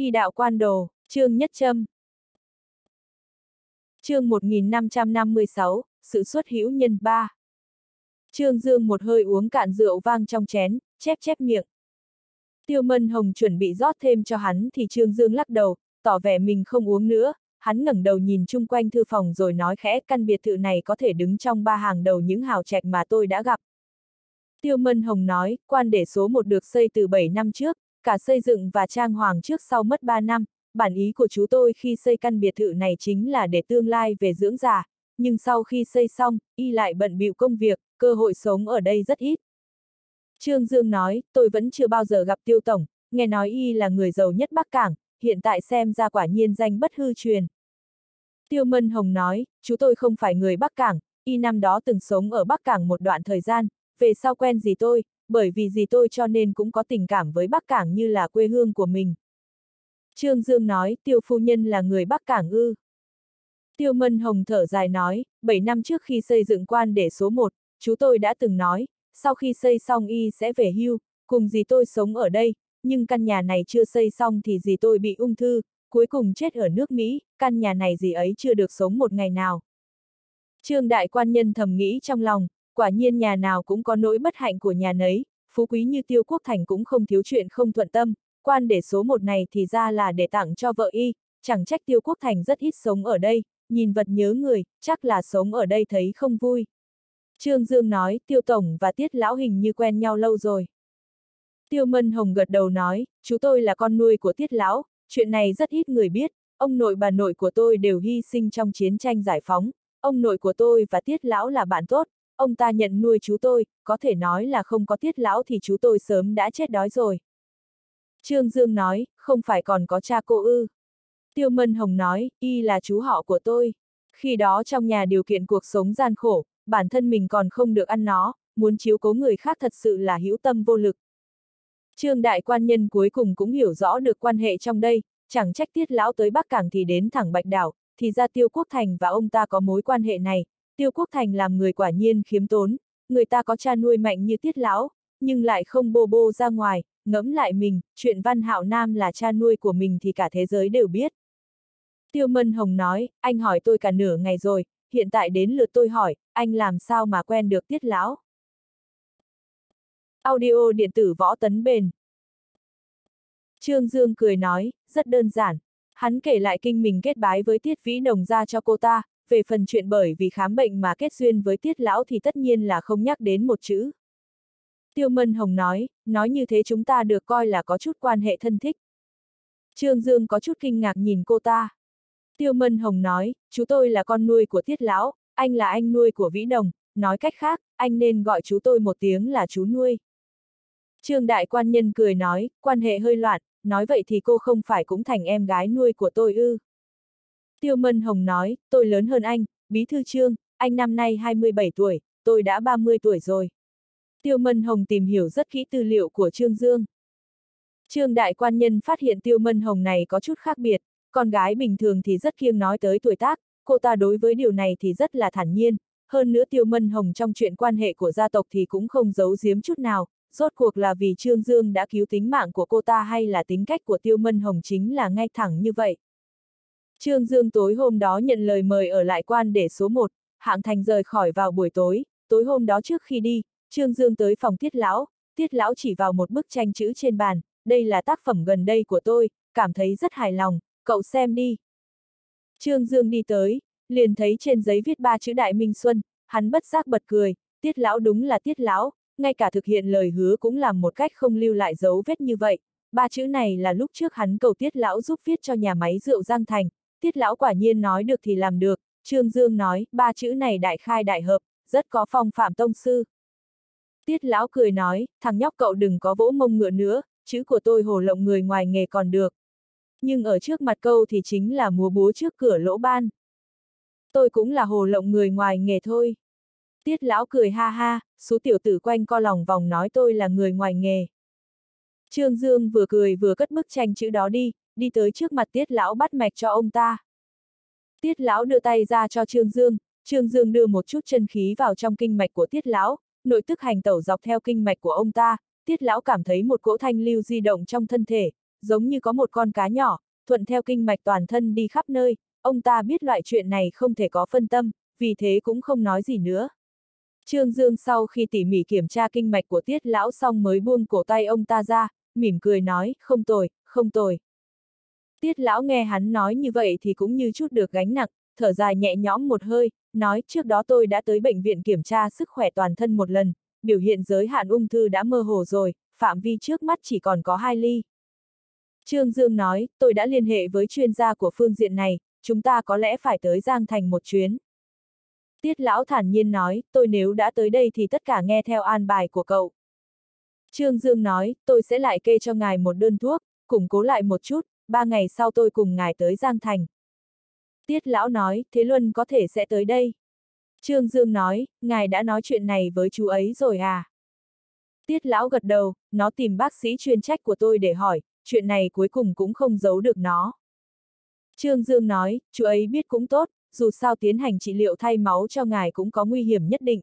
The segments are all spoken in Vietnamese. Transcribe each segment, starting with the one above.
Y đạo quan đồ, chương nhất châm. chương 1556, sự xuất hữu nhân ba. Trương Dương một hơi uống cạn rượu vang trong chén, chép chép miệng. Tiêu Mân Hồng chuẩn bị rót thêm cho hắn thì Trương Dương lắc đầu, tỏ vẻ mình không uống nữa, hắn ngẩng đầu nhìn chung quanh thư phòng rồi nói khẽ căn biệt thự này có thể đứng trong ba hàng đầu những hào trạch mà tôi đã gặp. Tiêu Mân Hồng nói, quan để số một được xây từ 7 năm trước, cả xây dựng và trang hoàng trước sau mất 3 năm, bản ý của chú tôi khi xây căn biệt thự này chính là để tương lai về dưỡng già, nhưng sau khi xây xong, y lại bận bịu công việc, cơ hội sống ở đây rất ít. Trương Dương nói, tôi vẫn chưa bao giờ gặp Tiêu Tổng, nghe nói y là người giàu nhất Bắc Cảng, hiện tại xem ra quả nhiên danh bất hư truyền. Tiêu Mân Hồng nói, chú tôi không phải người Bắc Cảng, y năm đó từng sống ở Bắc Cảng một đoạn thời gian, về sau quen gì tôi, bởi vì gì tôi cho nên cũng có tình cảm với Bắc Cảng như là quê hương của mình. Trương Dương nói, tiêu phu nhân là người Bắc Cảng ư. Tiêu Mân Hồng thở dài nói, 7 năm trước khi xây dựng quan để số 1, chú tôi đã từng nói, sau khi xây xong y sẽ về hưu, cùng gì tôi sống ở đây, nhưng căn nhà này chưa xây xong thì gì tôi bị ung thư, cuối cùng chết ở nước Mỹ, căn nhà này gì ấy chưa được sống một ngày nào. Trương đại quan nhân thầm nghĩ trong lòng, quả nhiên nhà nào cũng có nỗi bất hạnh của nhà nấy, phú quý như tiêu quốc thành cũng không thiếu chuyện không thuận tâm, quan để số một này thì ra là để tặng cho vợ y, chẳng trách tiêu quốc thành rất ít sống ở đây, nhìn vật nhớ người, chắc là sống ở đây thấy không vui. Trương Dương nói, tiêu tổng và tiết lão hình như quen nhau lâu rồi. Tiêu Mân Hồng gật đầu nói, chú tôi là con nuôi của tiết lão, chuyện này rất ít người biết, ông nội bà nội của tôi đều hy sinh trong chiến tranh giải phóng, ông nội của tôi và tiết lão là bạn tốt, ông ta nhận nuôi chú tôi, có thể nói là không có tiết lão thì chú tôi sớm đã chết đói rồi. Trương Dương nói, không phải còn có cha cô ư. Tiêu Mân Hồng nói, y là chú họ của tôi. Khi đó trong nhà điều kiện cuộc sống gian khổ, bản thân mình còn không được ăn nó, muốn chiếu cố người khác thật sự là hữu tâm vô lực. Trương đại quan nhân cuối cùng cũng hiểu rõ được quan hệ trong đây, chẳng trách tiết lão tới Bắc Cảng thì đến thẳng Bạch Đảo, thì ra Tiêu Quốc Thành và ông ta có mối quan hệ này, Tiêu Quốc Thành làm người quả nhiên khiếm tốn, người ta có cha nuôi mạnh như tiết lão, nhưng lại không bô bô ra ngoài, ngẫm lại mình, chuyện Văn Hạo Nam là cha nuôi của mình thì cả thế giới đều biết. Tiêu Mân Hồng nói, anh hỏi tôi cả nửa ngày rồi, hiện tại đến lượt tôi hỏi, anh làm sao mà quen được tiết lão? Audio điện tử võ tấn bền. Trương Dương cười nói, rất đơn giản. Hắn kể lại kinh mình kết bái với Tiết Vĩ Đồng ra cho cô ta, về phần chuyện bởi vì khám bệnh mà kết duyên với Tiết Lão thì tất nhiên là không nhắc đến một chữ. Tiêu Mân Hồng nói, nói như thế chúng ta được coi là có chút quan hệ thân thích. Trương Dương có chút kinh ngạc nhìn cô ta. Tiêu Mân Hồng nói, chú tôi là con nuôi của Tiết Lão, anh là anh nuôi của Vĩ Đồng, nói cách khác, anh nên gọi chú tôi một tiếng là chú nuôi. Trương Đại Quan Nhân cười nói, quan hệ hơi loạn, nói vậy thì cô không phải cũng thành em gái nuôi của tôi ư. Tiêu Mân Hồng nói, tôi lớn hơn anh, Bí Thư Trương, anh năm nay 27 tuổi, tôi đã 30 tuổi rồi. Tiêu Mân Hồng tìm hiểu rất kỹ tư liệu của Trương Dương. Trương Đại Quan Nhân phát hiện Tiêu Mân Hồng này có chút khác biệt, con gái bình thường thì rất kiêng nói tới tuổi tác, cô ta đối với điều này thì rất là thản nhiên, hơn nữa Tiêu Mân Hồng trong chuyện quan hệ của gia tộc thì cũng không giấu giếm chút nào, rốt cuộc là vì Trương Dương đã cứu tính mạng của cô ta hay là tính cách của Tiêu Mân Hồng chính là ngay thẳng như vậy. Trương Dương tối hôm đó nhận lời mời ở lại quan để số 1, hạng thành rời khỏi vào buổi tối, tối hôm đó trước khi đi, Trương Dương tới phòng tiết lão, tiết lão chỉ vào một bức tranh chữ trên bàn, đây là tác phẩm gần đây của tôi, cảm thấy rất hài lòng, cậu xem đi. Trương Dương đi tới, liền thấy trên giấy viết ba chữ Đại Minh Xuân, hắn bất giác bật cười, tiết lão đúng là tiết lão, ngay cả thực hiện lời hứa cũng làm một cách không lưu lại dấu vết như vậy. Ba chữ này là lúc trước hắn cầu tiết lão giúp viết cho nhà máy rượu Giang Thành, tiết lão quả nhiên nói được thì làm được, Trương Dương nói, ba chữ này đại khai đại hợp, rất có phong phạm tông sư. Tiết lão cười nói, thằng nhóc cậu đừng có vỗ mông ngựa nữa, chữ của tôi hồ lộng người ngoài nghề còn được. Nhưng ở trước mặt câu thì chính là múa búa trước cửa lỗ ban. Tôi cũng là hồ lộng người ngoài nghề thôi. Tiết lão cười ha ha, số tiểu tử quanh co lòng vòng nói tôi là người ngoài nghề. Trương Dương vừa cười vừa cất bức tranh chữ đó đi, đi tới trước mặt tiết lão bắt mạch cho ông ta. Tiết lão đưa tay ra cho Trương Dương, Trương Dương đưa một chút chân khí vào trong kinh mạch của tiết lão, nội tức hành tẩu dọc theo kinh mạch của ông ta, tiết lão cảm thấy một cỗ thanh lưu di động trong thân thể, giống như có một con cá nhỏ, thuận theo kinh mạch toàn thân đi khắp nơi, ông ta biết loại chuyện này không thể có phân tâm, vì thế cũng không nói gì nữa. Trương Dương sau khi tỉ mỉ kiểm tra kinh mạch của tiết lão xong mới buông cổ tay ông ta ra, mỉm cười nói, không tồi, không tồi. Tiết lão nghe hắn nói như vậy thì cũng như chút được gánh nặng, thở dài nhẹ nhõm một hơi, nói trước đó tôi đã tới bệnh viện kiểm tra sức khỏe toàn thân một lần, biểu hiện giới hạn ung thư đã mơ hồ rồi, phạm vi trước mắt chỉ còn có hai ly. Trương Dương nói, tôi đã liên hệ với chuyên gia của phương diện này, chúng ta có lẽ phải tới Giang Thành một chuyến. Tiết lão thản nhiên nói, tôi nếu đã tới đây thì tất cả nghe theo an bài của cậu. Trương Dương nói, tôi sẽ lại kê cho ngài một đơn thuốc, củng cố lại một chút, ba ngày sau tôi cùng ngài tới Giang Thành. Tiết lão nói, Thế Luân có thể sẽ tới đây. Trương Dương nói, ngài đã nói chuyện này với chú ấy rồi à? Tiết lão gật đầu, nó tìm bác sĩ chuyên trách của tôi để hỏi, chuyện này cuối cùng cũng không giấu được nó. Trương Dương nói, chú ấy biết cũng tốt, dù sao tiến hành trị liệu thay máu cho ngài cũng có nguy hiểm nhất định.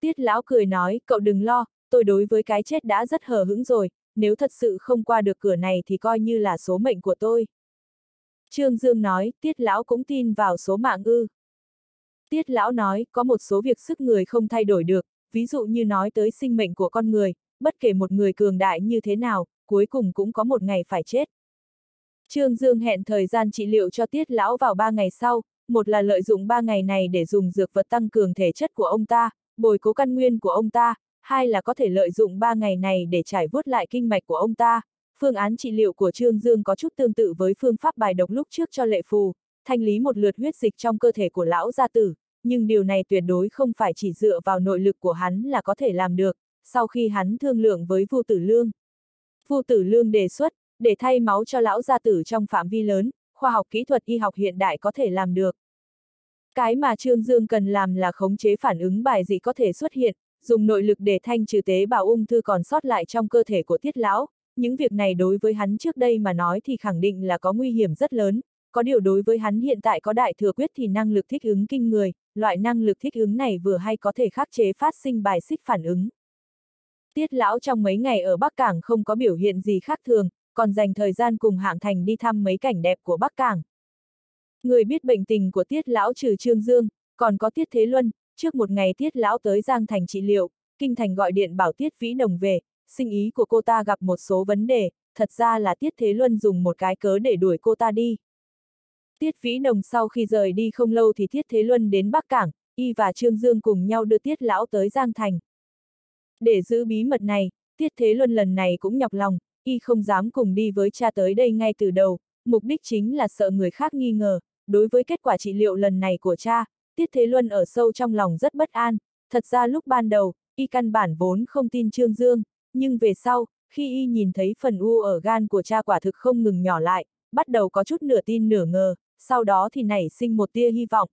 Tiết lão cười nói, cậu đừng lo, tôi đối với cái chết đã rất hờ hững rồi, nếu thật sự không qua được cửa này thì coi như là số mệnh của tôi. Trương Dương nói, tiết lão cũng tin vào số mạng ư. Tiết lão nói, có một số việc sức người không thay đổi được, ví dụ như nói tới sinh mệnh của con người, bất kể một người cường đại như thế nào, cuối cùng cũng có một ngày phải chết. Trương Dương hẹn thời gian trị liệu cho tiết lão vào ba ngày sau, một là lợi dụng ba ngày này để dùng dược vật tăng cường thể chất của ông ta, bồi cố căn nguyên của ông ta, hai là có thể lợi dụng ba ngày này để trải vuốt lại kinh mạch của ông ta. Phương án trị liệu của Trương Dương có chút tương tự với phương pháp bài độc lúc trước cho lệ phù, thanh lý một lượt huyết dịch trong cơ thể của lão gia tử, nhưng điều này tuyệt đối không phải chỉ dựa vào nội lực của hắn là có thể làm được, sau khi hắn thương lượng với Vu Tử Lương. Vu Tử Lương đề xuất, để thay máu cho lão gia tử trong phạm vi lớn, khoa học kỹ thuật y học hiện đại có thể làm được. Cái mà Trương Dương cần làm là khống chế phản ứng bài dị có thể xuất hiện, dùng nội lực để thanh trừ tế bào ung thư còn sót lại trong cơ thể của tiết lão. Những việc này đối với hắn trước đây mà nói thì khẳng định là có nguy hiểm rất lớn, có điều đối với hắn hiện tại có đại thừa quyết thì năng lực thích ứng kinh người, loại năng lực thích ứng này vừa hay có thể khắc chế phát sinh bài xích phản ứng. Tiết lão trong mấy ngày ở Bắc Cảng không có biểu hiện gì khác thường, còn dành thời gian cùng hạng thành đi thăm mấy cảnh đẹp của Bắc Cảng. Người biết bệnh tình của Tiết lão trừ Trương Dương, còn có Tiết Thế Luân, trước một ngày Tiết lão tới Giang Thành trị liệu, Kinh Thành gọi điện bảo Tiết Vĩ Đồng về, sinh ý của cô ta gặp một số vấn đề, thật ra là Tiết Thế Luân dùng một cái cớ để đuổi cô ta đi. Tiết Vĩ Đồng sau khi rời đi không lâu thì Tiết Thế Luân đến Bắc Cảng, y và Trương Dương cùng nhau đưa Tiết Lão tới Giang Thành. Để giữ bí mật này, Tiết Thế Luân lần này cũng nhọc lòng, y không dám cùng đi với cha tới đây ngay từ đầu, mục đích chính là sợ người khác nghi ngờ, đối với kết quả trị liệu lần này của cha, Tiết Thế Luân ở sâu trong lòng rất bất an, thật ra lúc ban đầu, y căn bản vốn không tin Trương Dương, nhưng về sau, khi y nhìn thấy phần u ở gan của cha quả thực không ngừng nhỏ lại, bắt đầu có chút nửa tin nửa ngờ, sau đó thì nảy sinh một tia hy vọng.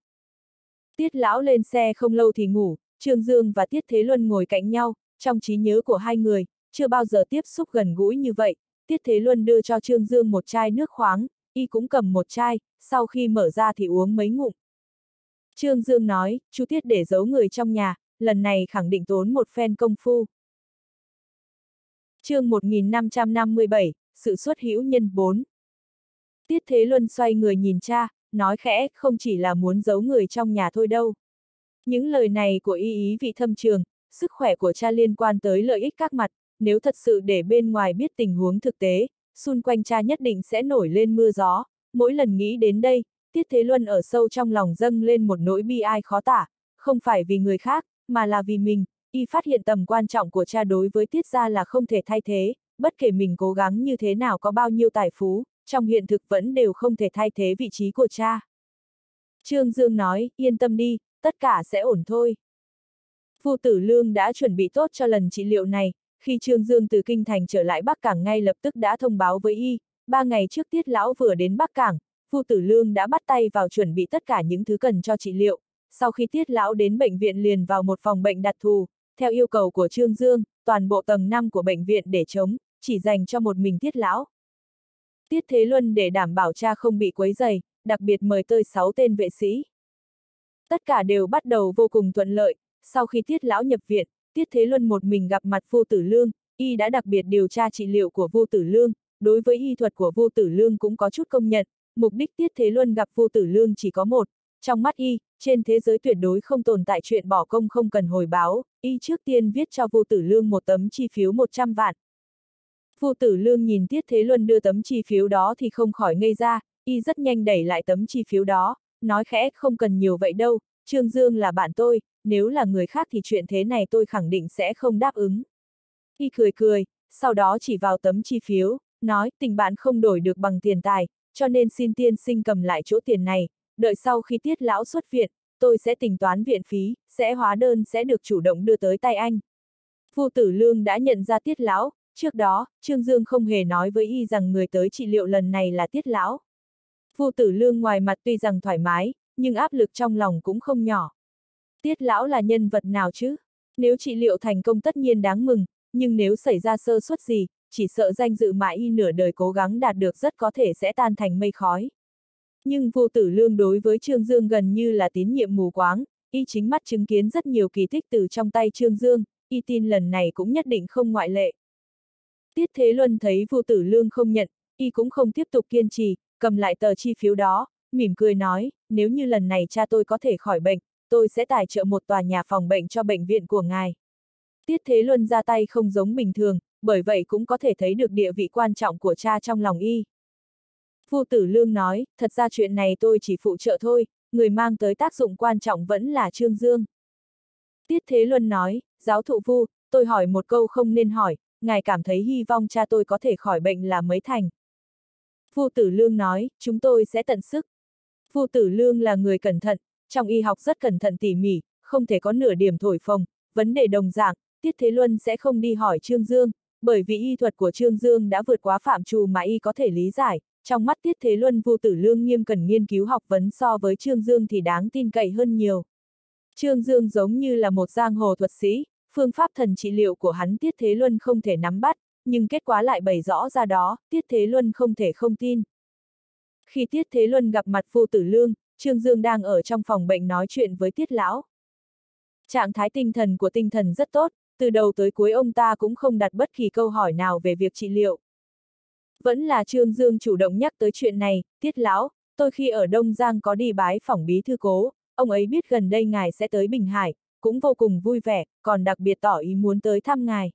Tiết lão lên xe không lâu thì ngủ, Trương Dương và Tiết Thế Luân ngồi cạnh nhau, trong trí nhớ của hai người, chưa bao giờ tiếp xúc gần gũi như vậy, Tiết Thế Luân đưa cho Trương Dương một chai nước khoáng, y cũng cầm một chai, sau khi mở ra thì uống mấy ngụm. Trương Dương nói, chú Tiết để giấu người trong nhà, lần này khẳng định tốn một phen công phu. chương 1557, sự xuất hữu nhân 4 Tiết Thế Luân xoay người nhìn cha, nói khẽ, không chỉ là muốn giấu người trong nhà thôi đâu. Những lời này của y ý vị thâm trường, sức khỏe của cha liên quan tới lợi ích các mặt, nếu thật sự để bên ngoài biết tình huống thực tế, xung quanh cha nhất định sẽ nổi lên mưa gió. Mỗi lần nghĩ đến đây, Tiết Thế Luân ở sâu trong lòng dâng lên một nỗi bi ai khó tả, không phải vì người khác, mà là vì mình, y phát hiện tầm quan trọng của cha đối với Tiết gia là không thể thay thế, bất kể mình cố gắng như thế nào có bao nhiêu tài phú, trong hiện thực vẫn đều không thể thay thế vị trí của cha. Trương Dương nói, yên tâm đi, tất cả sẽ ổn thôi. Phu tử Lương đã chuẩn bị tốt cho lần trị liệu này, khi Trương Dương từ Kinh Thành trở lại Bắc Cảng ngay lập tức đã thông báo với y, ba ngày trước Tiết Lão vừa đến Bắc Cảng, Phu tử Lương đã bắt tay vào chuẩn bị tất cả những thứ cần cho trị liệu. Sau khi Tiết Lão đến bệnh viện liền vào một phòng bệnh đặc thù, theo yêu cầu của Trương Dương, toàn bộ tầng 5 của bệnh viện để chống, chỉ dành cho một mình Tiết Lão. Tiết Thế Luân để đảm bảo cha không bị quấy dày, đặc biệt mời tới 6 tên vệ sĩ. Tất cả đều bắt đầu vô cùng thuận lợi, sau khi Tiết Lão nhập viện, Tiết Thế Luân một mình gặp mặt Vô Tử Lương, y đã đặc biệt điều tra trị liệu của Vô Tử Lương, đối với y thuật của vô tử lương cũng có chút công nhận, mục đích Tiết Thế Luân gặp vô tử lương chỉ có một, trong mắt y, trên thế giới tuyệt đối không tồn tại chuyện bỏ công không cần hồi báo, y trước tiên viết cho vô tử lương một tấm chi phiếu 100 vạn. Vô tử lương nhìn Tiết Thế Luân đưa tấm chi phiếu đó thì không khỏi ngây ra, y rất nhanh đẩy lại tấm chi phiếu đó, nói khẽ không cần nhiều vậy đâu, Trương Dương là bạn tôi, nếu là người khác thì chuyện thế này tôi khẳng định sẽ không đáp ứng. Y cười cười, sau đó chỉ vào tấm chi phiếu, nói tình bạn không đổi được bằng tiền tài, cho nên xin tiên sinh cầm lại chỗ tiền này, đợi sau khi tiết lão xuất viện, tôi sẽ tính toán viện phí, sẽ hóa đơn sẽ được chủ động đưa tới tay anh. Phu tử lương đã nhận ra tiết lão, trước đó, Trương Dương không hề nói với y rằng người tới trị liệu lần này là tiết lão. Phu tử lương ngoài mặt tuy rằng thoải mái, nhưng áp lực trong lòng cũng không nhỏ. Tiết lão là nhân vật nào chứ? Nếu trị liệu thành công tất nhiên đáng mừng, nhưng nếu xảy ra sơ suất gì, chỉ sợ danh dự mà y nửa đời cố gắng đạt được rất có thể sẽ tan thành mây khói. Nhưng vô tử lương đối với Trương Dương gần như là tín nhiệm mù quáng, y chính mắt chứng kiến rất nhiều kỳ tích từ trong tay Trương Dương, y tin lần này cũng nhất định không ngoại lệ. Tiết Thế Luân thấy vô tử lương không nhận, y cũng không tiếp tục kiên trì, cầm lại tờ chi phiếu đó, mỉm cười nói, nếu như lần này cha tôi có thể khỏi bệnh, tôi sẽ tài trợ một tòa nhà phòng bệnh cho bệnh viện của ngài. Tiết Thế Luân ra tay không giống bình thường, bởi vậy cũng có thể thấy được địa vị quan trọng của cha trong lòng y. Phu tử lương nói, thật ra chuyện này tôi chỉ phụ trợ thôi, người mang tới tác dụng quan trọng vẫn là Trương Dương. Tiết Thế Luân nói, giáo thụ Vu, tôi hỏi một câu không nên hỏi, ngài cảm thấy hy vọng cha tôi có thể khỏi bệnh là mấy thành. Phu tử lương nói, chúng tôi sẽ tận sức. Phu tử lương là người cẩn thận, trong y học rất cẩn thận tỉ mỉ, không thể có nửa điểm thổi phồng, vấn đề đồng dạng, Tiết Thế Luân sẽ không đi hỏi Trương Dương, bởi vì y thuật của Trương Dương đã vượt quá phạm trù mà y có thể lý giải, trong mắt Tiết Thế Luân Vu Tử Lương nghiêm cần nghiên cứu học vấn so với Trương Dương thì đáng tin cậy hơn nhiều. Trương Dương giống như là một giang hồ thuật sĩ, phương pháp thần trị liệu của hắn Tiết Thế Luân không thể nắm bắt, nhưng kết quả lại bày rõ ra đó, Tiết Thế Luân không thể không tin. Khi Tiết Thế Luân gặp mặt Vu Tử Lương, Trương Dương đang ở trong phòng bệnh nói chuyện với Tiết Lão. Trạng thái tinh thần của tinh thần rất tốt, từ đầu tới cuối ông ta cũng không đặt bất kỳ câu hỏi nào về việc trị liệu. Vẫn là Trương Dương chủ động nhắc tới chuyện này, tiết lão, tôi khi ở Đông Giang có đi bái phỏng bí thư cố, ông ấy biết gần đây ngài sẽ tới Bình Hải, cũng vô cùng vui vẻ, còn đặc biệt tỏ ý muốn tới thăm ngài.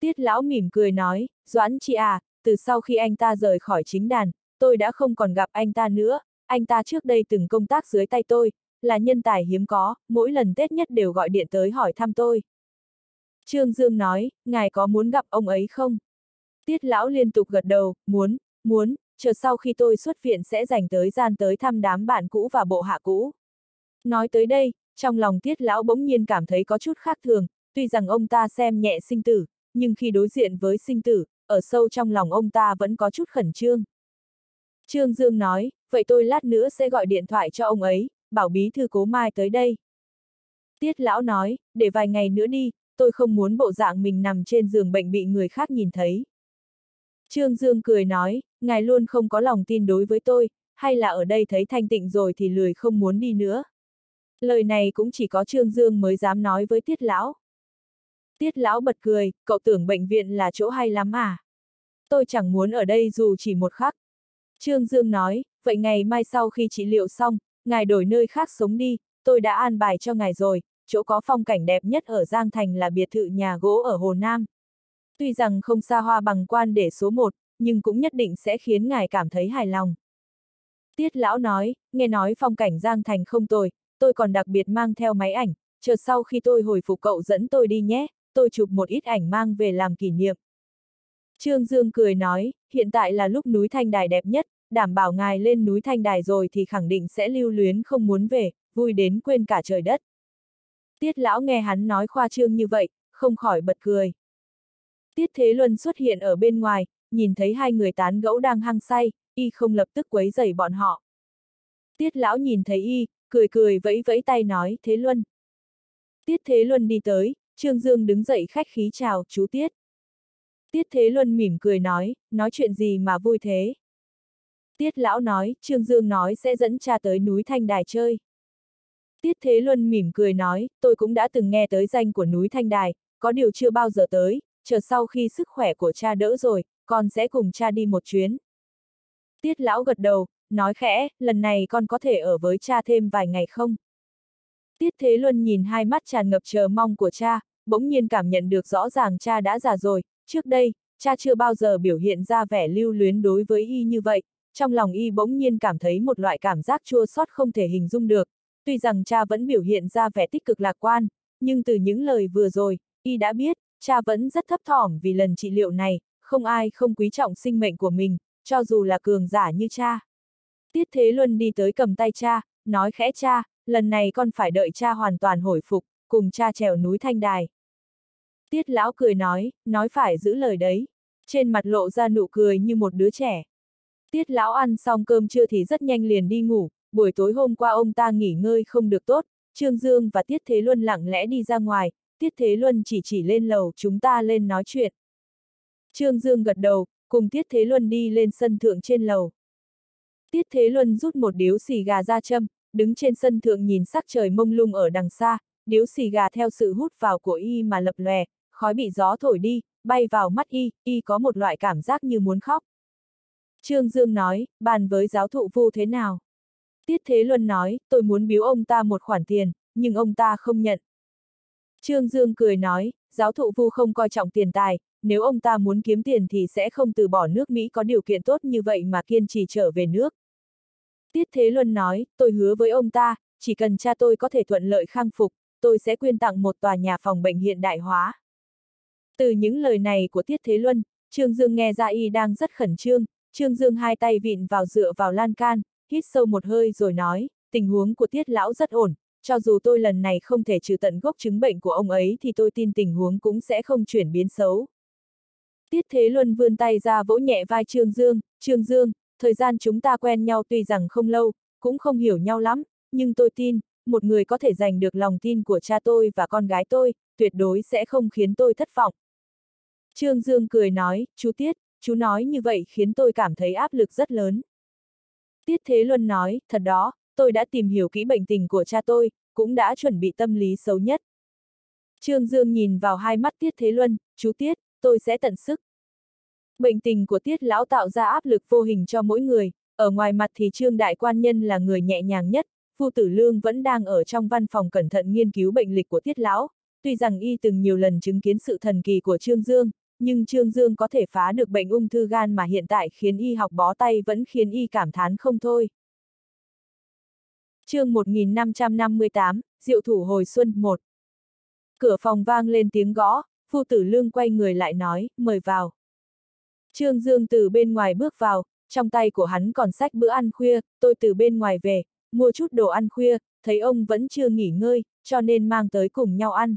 Tiết lão mỉm cười nói, Doãn chị à, từ sau khi anh ta rời khỏi chính đàn, tôi đã không còn gặp anh ta nữa, anh ta trước đây từng công tác dưới tay tôi, là nhân tài hiếm có, mỗi lần Tết nhất đều gọi điện tới hỏi thăm tôi. Trương Dương nói, ngài có muốn gặp ông ấy không? Tiết lão liên tục gật đầu, muốn, muốn, chờ sau khi tôi xuất viện sẽ dành tới gian tới thăm đám bạn cũ và bộ hạ cũ. Nói tới đây, trong lòng tiết lão bỗng nhiên cảm thấy có chút khác thường, tuy rằng ông ta xem nhẹ sinh tử, nhưng khi đối diện với sinh tử, ở sâu trong lòng ông ta vẫn có chút khẩn trương. Trương Dương nói, vậy tôi lát nữa sẽ gọi điện thoại cho ông ấy, bảo bí thư cố mai tới đây. Tiết lão nói, để vài ngày nữa đi, tôi không muốn bộ dạng mình nằm trên giường bệnh bị người khác nhìn thấy. Trương Dương cười nói, ngài luôn không có lòng tin đối với tôi, hay là ở đây thấy thanh tịnh rồi thì lười không muốn đi nữa. Lời này cũng chỉ có Trương Dương mới dám nói với Tiết Lão. Tiết Lão bật cười, cậu tưởng bệnh viện là chỗ hay lắm à? Tôi chẳng muốn ở đây dù chỉ một khắc. Trương Dương nói, vậy ngày mai sau khi trị liệu xong, ngài đổi nơi khác sống đi, tôi đã an bài cho ngài rồi, chỗ có phong cảnh đẹp nhất ở Giang Thành là biệt thự nhà gỗ ở Hồ Nam. Tuy rằng không xa hoa bằng quan để số một, nhưng cũng nhất định sẽ khiến ngài cảm thấy hài lòng. Tiết lão nói, nghe nói phong cảnh Giang Thành không tồi, tôi còn đặc biệt mang theo máy ảnh, chờ sau khi tôi hồi phục cậu dẫn tôi đi nhé, tôi chụp một ít ảnh mang về làm kỷ niệm. Trương Dương cười nói, hiện tại là lúc núi Thanh Đài đẹp nhất, đảm bảo ngài lên núi Thanh Đài rồi thì khẳng định sẽ lưu luyến không muốn về, vui đến quên cả trời đất. Tiết lão nghe hắn nói khoa trương như vậy, không khỏi bật cười. Tiết Thế Luân xuất hiện ở bên ngoài, nhìn thấy hai người tán gẫu đang hăng say, y không lập tức quấy rầy bọn họ. Tiết lão nhìn thấy y, cười cười vẫy vẫy tay nói, Thế Luân. Tiết Thế Luân đi tới, Trương Dương đứng dậy khách khí chào, chú Tiết. Tiết Thế Luân mỉm cười nói, nói chuyện gì mà vui thế? Tiết lão nói, Trương Dương nói sẽ dẫn cha tới núi Thanh Đài chơi. Tiết Thế Luân mỉm cười nói, tôi cũng đã từng nghe tới danh của núi Thanh Đài, có điều chưa bao giờ tới, chờ sau khi sức khỏe của cha đỡ rồi, con sẽ cùng cha đi một chuyến. Tiết lão gật đầu, nói khẽ, lần này con có thể ở với cha thêm vài ngày không? Tiết Thế Luân nhìn hai mắt tràn ngập chờ mong của cha, bỗng nhiên cảm nhận được rõ ràng cha đã già rồi, trước đây, cha chưa bao giờ biểu hiện ra vẻ lưu luyến đối với y như vậy, trong lòng y bỗng nhiên cảm thấy một loại cảm giác chua xót không thể hình dung được, tuy rằng cha vẫn biểu hiện ra vẻ tích cực lạc quan, nhưng từ những lời vừa rồi, y đã biết, cha vẫn rất thấp thỏm vì lần trị liệu này, không ai không quý trọng sinh mệnh của mình, cho dù là cường giả như cha. Tiết Thế Luân đi tới cầm tay cha, nói khẽ cha, lần này con phải đợi cha hoàn toàn hồi phục, cùng cha trèo núi Thanh Đài. Tiết lão cười nói, nói phải giữ lời đấy. Trên mặt lộ ra nụ cười như một đứa trẻ. Tiết lão ăn xong cơm trưa thì rất nhanh liền đi ngủ, buổi tối hôm qua ông ta nghỉ ngơi không được tốt, Trương Dương và Tiết Thế Luân lặng lẽ đi ra ngoài, Tiết Thế Luân chỉ chỉ lên lầu, chúng ta lên nói chuyện. Trương Dương gật đầu, cùng Tiết Thế Luân đi lên sân thượng trên lầu. Tiết Thế Luân rút một điếu xì gà ra châm, đứng trên sân thượng nhìn sắc trời mông lung ở đằng xa, điếu xì gà theo sự hút vào của y mà lập lòe, khói bị gió thổi đi, bay vào mắt y, y có một loại cảm giác như muốn khóc. Trương Dương nói, bàn với giáo thụ vu thế nào? Tiết Thế Luân nói, tôi muốn biếu ông ta một khoản tiền, nhưng ông ta không nhận. Trương Dương cười nói, giáo thụ vu không coi trọng tiền tài, nếu ông ta muốn kiếm tiền thì sẽ không từ bỏ nước Mỹ có điều kiện tốt như vậy mà kiên trì trở về nước. Tiết Thế Luân nói, tôi hứa với ông ta, chỉ cần cha tôi có thể thuận lợi khang phục, tôi sẽ quyên tặng một tòa nhà phòng bệnh hiện đại hóa. Từ những lời này của Tiết Thế Luân, Trương Dương nghe ra y đang rất khẩn trương, Trương Dương hai tay vịn vào dựa vào lan can, hít sâu một hơi rồi nói, tình huống của Tiết Lão rất ổn, cho dù tôi lần này không thể trừ tận gốc chứng bệnh của ông ấy thì tôi tin tình huống cũng sẽ không chuyển biến xấu. Tiết Thế Luân vươn tay ra vỗ nhẹ vai Trương Dương, Trương Dương, thời gian chúng ta quen nhau tuy rằng không lâu, cũng không hiểu nhau lắm, nhưng tôi tin, một người có thể giành được lòng tin của cha tôi và con gái tôi, tuyệt đối sẽ không khiến tôi thất vọng. Trương Dương cười nói, chú Tiết, chú nói như vậy khiến tôi cảm thấy áp lực rất lớn. Tiết Thế Luân nói, thật đó, tôi đã tìm hiểu kỹ bệnh tình của cha tôi, cũng đã chuẩn bị tâm lý xấu nhất. Trương Dương nhìn vào hai mắt Tiết Thế Luân, chú Tiết, tôi sẽ tận sức. Bệnh tình của Tiết Lão tạo ra áp lực vô hình cho mỗi người, ở ngoài mặt thì Trương Đại Quan Nhân là người nhẹ nhàng nhất, Phu Tử Lương vẫn đang ở trong văn phòng cẩn thận nghiên cứu bệnh lịch của Tiết Lão, tuy rằng y từng nhiều lần chứng kiến sự thần kỳ của Trương Dương, nhưng Trương Dương có thể phá được bệnh ung thư gan mà hiện tại khiến y học bó tay vẫn khiến y cảm thán không thôi. chương 1558, Diệu Thủ Hồi Xuân 1 Cửa phòng vang lên tiếng gõ, Phu Tử Lương quay người lại nói, mời vào. Trương Dương từ bên ngoài bước vào, trong tay của hắn còn sách bữa ăn khuya, tôi từ bên ngoài về, mua chút đồ ăn khuya, thấy ông vẫn chưa nghỉ ngơi, cho nên mang tới cùng nhau ăn.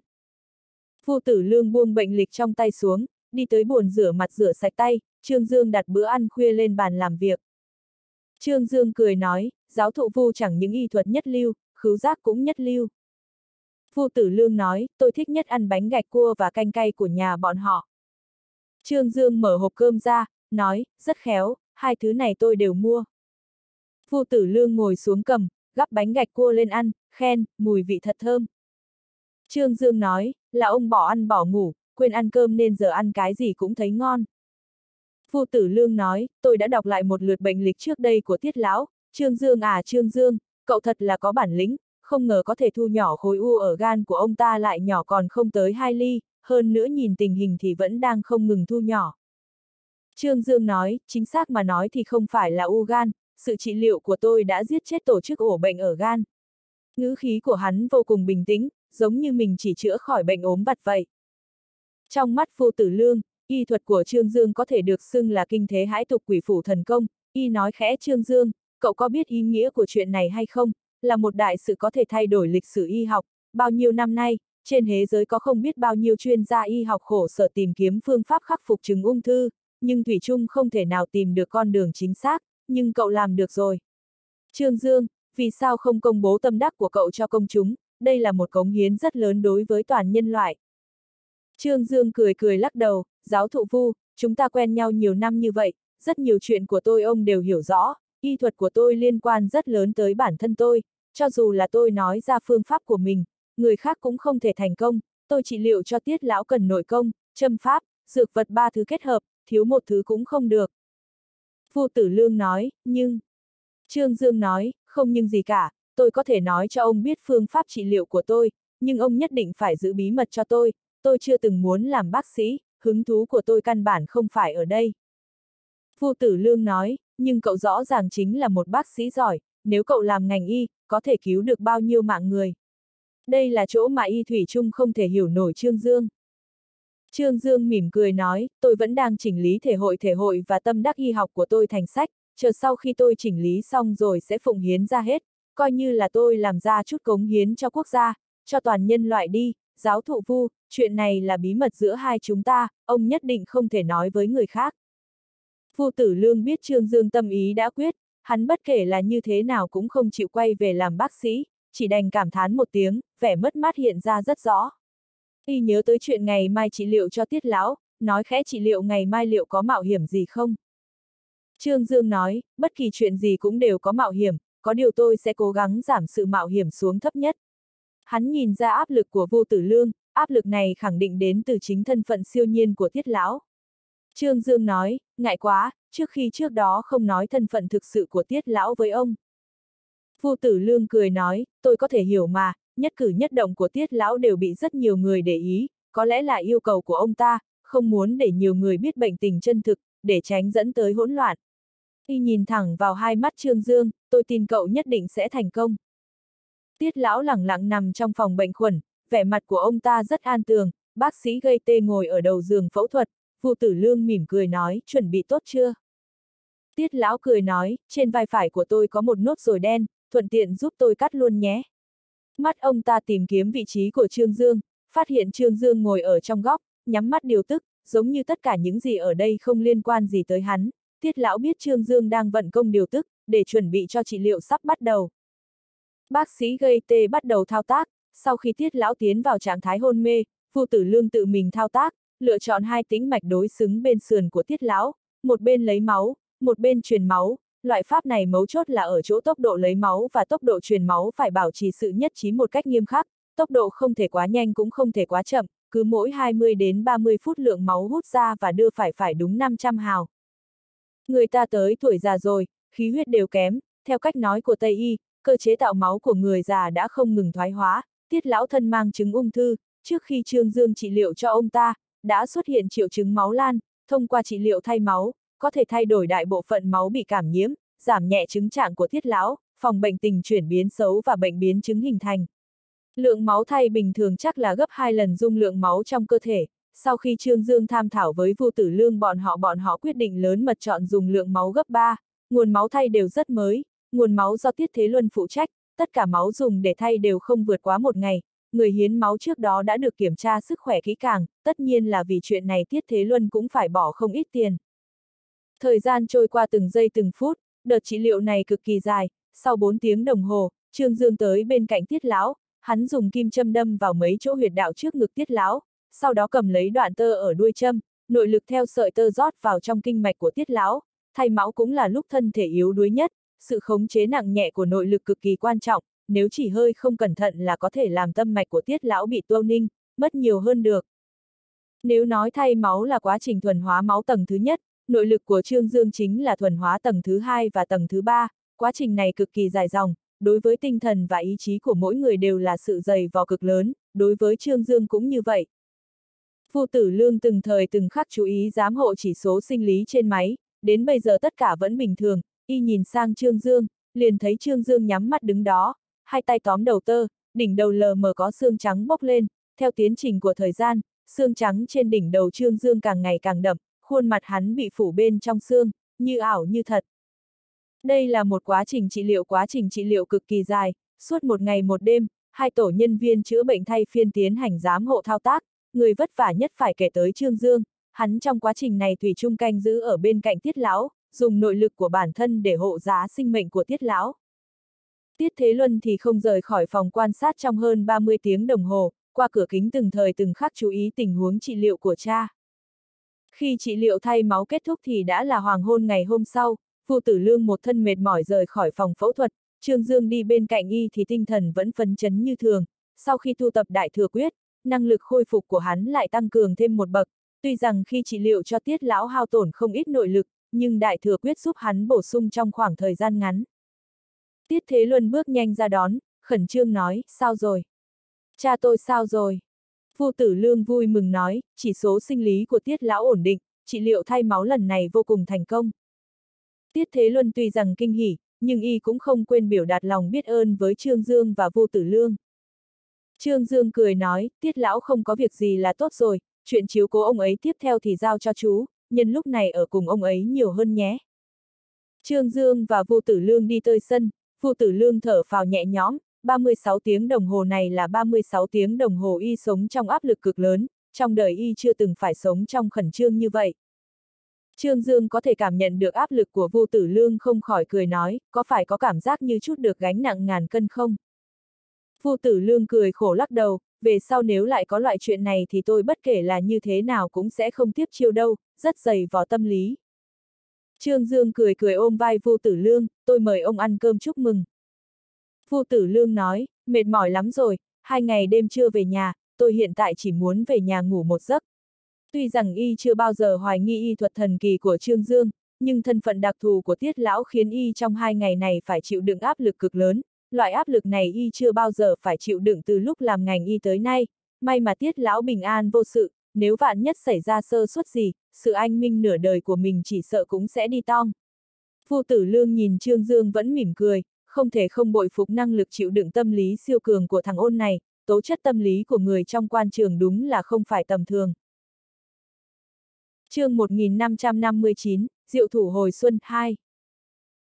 Phu tử lương buông bệnh lịch trong tay xuống, đi tới buồn rửa mặt rửa sạch tay, Trương Dương đặt bữa ăn khuya lên bàn làm việc. Trương Dương cười nói, giáo thụ vu chẳng những y thuật nhất lưu, khứu giác cũng nhất lưu. Phu tử lương nói, tôi thích nhất ăn bánh gạch cua và canh cay của nhà bọn họ. Trương Dương mở hộp cơm ra, nói, rất khéo, hai thứ này tôi đều mua. Phu tử lương ngồi xuống cầm, gắp bánh gạch cua lên ăn, khen, mùi vị thật thơm. Trương Dương nói, là ông bỏ ăn bỏ ngủ, quên ăn cơm nên giờ ăn cái gì cũng thấy ngon. Phu tử lương nói, tôi đã đọc lại một lượt bệnh lịch trước đây của tiết lão, Trương Dương à Trương Dương, cậu thật là có bản lĩnh, không ngờ có thể thu nhỏ khối u ở gan của ông ta lại nhỏ còn không tới 2 ly, hơn nữa nhìn tình hình thì vẫn đang không ngừng thu nhỏ. Trương Dương nói, chính xác mà nói thì không phải là u gan, sự trị liệu của tôi đã giết chết tổ chức ổ bệnh ở gan. Ngữ khí của hắn vô cùng bình tĩnh, giống như mình chỉ chữa khỏi bệnh ốm vặt vậy. Trong mắt phu tử lương, y thuật của Trương Dương có thể được xưng là kinh thế hãi tục quỷ phủ thần công, y nói khẽ Trương Dương, cậu có biết ý nghĩa của chuyện này hay không, là một đại sự có thể thay đổi lịch sử y học, bao nhiêu năm nay, trên thế giới có không biết bao nhiêu chuyên gia y học khổ sở tìm kiếm phương pháp khắc phục chứng ung thư, nhưng Thủy Trung không thể nào tìm được con đường chính xác, nhưng cậu làm được rồi. Trương Dương, vì sao không công bố tâm đắc của cậu cho công chúng, đây là một cống hiến rất lớn đối với toàn nhân loại. Trương Dương cười cười lắc đầu, giáo thụ vu, chúng ta quen nhau nhiều năm như vậy, rất nhiều chuyện của tôi ông đều hiểu rõ, y thuật của tôi liên quan rất lớn tới bản thân tôi, cho dù là tôi nói ra phương pháp của mình, người khác cũng không thể thành công, tôi trị liệu cho tiết lão cần nội công, châm pháp, dược vật ba thứ kết hợp, thiếu một thứ cũng không được. Vu Tử Lương nói, nhưng... Trương Dương nói, không nhưng gì cả, tôi có thể nói cho ông biết phương pháp trị liệu của tôi, nhưng ông nhất định phải giữ bí mật cho tôi, tôi chưa từng muốn làm bác sĩ, hứng thú của tôi căn bản không phải ở đây. Vu Tử Lương nói, nhưng cậu rõ ràng chính là một bác sĩ giỏi, nếu cậu làm ngành y, có thể cứu được bao nhiêu mạng người. Đây là chỗ mà y thủy chung không thể hiểu nổi Trương Dương. Trương Dương mỉm cười nói, tôi vẫn đang chỉnh lý thể hội thể hội và tâm đắc y học của tôi thành sách, chờ sau khi tôi chỉnh lý xong rồi sẽ phụng hiến ra hết, coi như là tôi làm ra chút cống hiến cho quốc gia, cho toàn nhân loại đi, giáo thụ vu, chuyện này là bí mật giữa hai chúng ta, ông nhất định không thể nói với người khác. Vu tử lương biết Trương Dương tâm ý đã quyết, hắn bất kể là như thế nào cũng không chịu quay về làm bác sĩ, chỉ đành cảm thán một tiếng, vẻ mất mát hiện ra rất rõ. Y nhớ tới chuyện ngày mai trị liệu cho tiết lão, nói khẽ trị liệu ngày mai liệu có mạo hiểm gì không? Trương Dương nói, bất kỳ chuyện gì cũng đều có mạo hiểm, có điều tôi sẽ cố gắng giảm sự mạo hiểm xuống thấp nhất. Hắn nhìn ra áp lực của vô tử lương, áp lực này khẳng định đến từ chính thân phận siêu nhiên của tiết lão. Trương Dương nói, ngại quá, trước khi trước đó không nói thân phận thực sự của tiết lão với ông. Vô tử lương cười nói, tôi có thể hiểu mà, nhất cử nhất động của tiết lão đều bị rất nhiều người để ý, có lẽ là yêu cầu của ông ta, không muốn để nhiều người biết bệnh tình chân thực, để tránh dẫn tới hỗn loạn. Y nhìn thẳng vào hai mắt Trương Dương, tôi tin cậu nhất định sẽ thành công. Tiết lão lẳng lặng nằm trong phòng bệnh khuẩn, vẻ mặt của ông ta rất an tường, bác sĩ gây tê ngồi ở đầu giường phẫu thuật, Vu Tử Lương mỉm cười nói, chuẩn bị tốt chưa? Tiết lão cười nói, trên vai phải của tôi có một nốt rồi đen, thuận tiện giúp tôi cắt luôn nhé. Mắt ông ta tìm kiếm vị trí của Trương Dương, phát hiện Trương Dương ngồi ở trong góc, nhắm mắt điều tức, giống như tất cả những gì ở đây không liên quan gì tới hắn. Tiết lão biết Trương Dương đang vận công điều tức, để chuẩn bị cho trị liệu sắp bắt đầu. Bác sĩ gây tê bắt đầu thao tác, sau khi tiết lão tiến vào trạng thái hôn mê, Vu Tử Lương tự mình thao tác, lựa chọn hai tĩnh mạch đối xứng bên sườn của tiết lão, một bên lấy máu, một bên truyền máu, loại pháp này mấu chốt là ở chỗ tốc độ lấy máu và tốc độ truyền máu phải bảo trì sự nhất trí một cách nghiêm khắc, tốc độ không thể quá nhanh cũng không thể quá chậm, cứ mỗi 20 đến 30 phút lượng máu hút ra và đưa phải phải đúng 500 hào. Người ta tới tuổi già rồi, khí huyết đều kém, theo cách nói của Tây Y, cơ chế tạo máu của người già đã không ngừng thoái hóa, tiết lão thân mang chứng ung thư, trước khi Trương Dương trị liệu cho ông ta, đã xuất hiện triệu chứng máu lan, thông qua trị liệu thay máu, có thể thay đổi đại bộ phận máu bị cảm nhiễm, giảm nhẹ chứng trạng của thiết lão, phòng bệnh tình chuyển biến xấu và bệnh biến chứng hình thành. Lượng máu thay bình thường chắc là gấp 2 lần dung lượng máu trong cơ thể. Sau khi Trương Dương tham thảo với Vu Tử Lương bọn họ bọn họ quyết định lớn mật chọn dùng lượng máu gấp 3, nguồn máu thay đều rất mới, nguồn máu do Tiết Thế Luân phụ trách, tất cả máu dùng để thay đều không vượt quá một ngày, người hiến máu trước đó đã được kiểm tra sức khỏe kỹ càng, tất nhiên là vì chuyện này Tiết Thế Luân cũng phải bỏ không ít tiền. Thời gian trôi qua từng giây từng phút, đợt trị liệu này cực kỳ dài, sau 4 tiếng đồng hồ, Trương Dương tới bên cạnh Tiết Lão, hắn dùng kim châm đâm vào mấy chỗ huyệt đạo trước ngực Tiết Lão, sau đó cầm lấy đoạn tơ ở đuôi châm, nội lực theo sợi tơ rót vào trong kinh mạch của Tiết Lão, thay máu cũng là lúc thân thể yếu đuối nhất, sự khống chế nặng nhẹ của nội lực cực kỳ quan trọng, nếu chỉ hơi không cẩn thận là có thể làm tâm mạch của Tiết Lão bị tuông ninh, mất nhiều hơn được. Nếu nói thay máu là quá trình thuần hóa máu tầng thứ nhất, nội lực của Trương Dương chính là thuần hóa tầng thứ hai và tầng thứ ba, quá trình này cực kỳ dài dòng, đối với tinh thần và ý chí của mỗi người đều là sự dày vò cực lớn, đối với Trương Dương cũng như vậy. Phu tử lương từng thời từng khắc chú ý giám hộ chỉ số sinh lý trên máy, đến bây giờ tất cả vẫn bình thường, y nhìn sang Trương Dương, liền thấy Trương Dương nhắm mắt đứng đó, hai tay tóm đầu tơ, đỉnh đầu lờ mờ có xương trắng bốc lên, theo tiến trình của thời gian, xương trắng trên đỉnh đầu Trương Dương càng ngày càng đậm, khuôn mặt hắn bị phủ bên trong xương, như ảo như thật. Đây là một quá trình trị liệu quá trình trị liệu cực kỳ dài, suốt một ngày một đêm, hai tổ nhân viên chữa bệnh thay phiên tiến hành giám hộ thao tác, người vất vả nhất phải kể tới Trương Dương, hắn trong quá trình này Thủy Trung canh giữ ở bên cạnh Tiết Lão, dùng nội lực của bản thân để hộ giá sinh mệnh của Tiết Lão. Tiết Thế Luân thì không rời khỏi phòng quan sát trong hơn 30 tiếng đồng hồ, qua cửa kính từng thời từng khắc chú ý tình huống trị liệu của cha. Khi trị liệu thay máu kết thúc thì đã là hoàng hôn ngày hôm sau, Phụ tử lương một thân mệt mỏi rời khỏi phòng phẫu thuật, Trương Dương đi bên cạnh y thì tinh thần vẫn phấn chấn như thường, sau khi thu tập đại thừa quyết, năng lực khôi phục của hắn lại tăng cường thêm một bậc, Tuy rằng khi trị liệu cho tiết lão hao tổn không ít nội lực, nhưng đại thừa quyết giúp hắn bổ sung trong khoảng thời gian ngắn. Tiết Thế Luân bước nhanh ra đón, khẩn trương nói, sao rồi? Cha tôi sao rồi? Vu tử lương vui mừng nói, chỉ số sinh lý của tiết lão ổn định, trị liệu thay máu lần này vô cùng thành công. Tiết Thế Luân tuy rằng kinh hỉ, nhưng y cũng không quên biểu đạt lòng biết ơn với Trương Dương và Vu Tử Lương. Trương Dương cười nói, Tiết Lão không có việc gì là tốt rồi, chuyện chiếu cố ông ấy tiếp theo thì giao cho chú, nhân lúc này ở cùng ông ấy nhiều hơn nhé. Trương Dương và Vu Tử Lương đi tới sân, Vu Tử Lương thở phào nhẹ nhõm, 36 tiếng đồng hồ này là 36 tiếng đồng hồ y sống trong áp lực cực lớn, trong đời y chưa từng phải sống trong khẩn trương như vậy. Trương Dương có thể cảm nhận được áp lực của Vu Tử Lương không khỏi cười nói, có phải có cảm giác như chút được gánh nặng ngàn cân không? Vu Tử Lương cười khổ lắc đầu, về sau nếu lại có loại chuyện này thì tôi bất kể là như thế nào cũng sẽ không tiếp chiêu đâu, rất dày vò tâm lý. Trương Dương cười cười ôm vai Vu Tử Lương, tôi mời ông ăn cơm chúc mừng. Vu Tử Lương nói, mệt mỏi lắm rồi, hai ngày đêm chưa về nhà, tôi hiện tại chỉ muốn về nhà ngủ một giấc. Tuy rằng y chưa bao giờ hoài nghi y thuật thần kỳ của Trương Dương, nhưng thân phận đặc thù của Tiết Lão khiến y trong hai ngày này phải chịu đựng áp lực cực lớn, loại áp lực này y chưa bao giờ phải chịu đựng từ lúc làm ngành y tới nay, may mà Tiết Lão bình an vô sự, nếu vạn nhất xảy ra sơ suất gì, sự anh minh nửa đời của mình chỉ sợ cũng sẽ đi tong. Phu tử lương nhìn Trương Dương vẫn mỉm cười, không thể không bội phục năng lực chịu đựng tâm lý siêu cường của thằng ôn này, tố chất tâm lý của người trong quan trường đúng là không phải tầm thường. chương 1559, Diệu thủ hồi xuân 2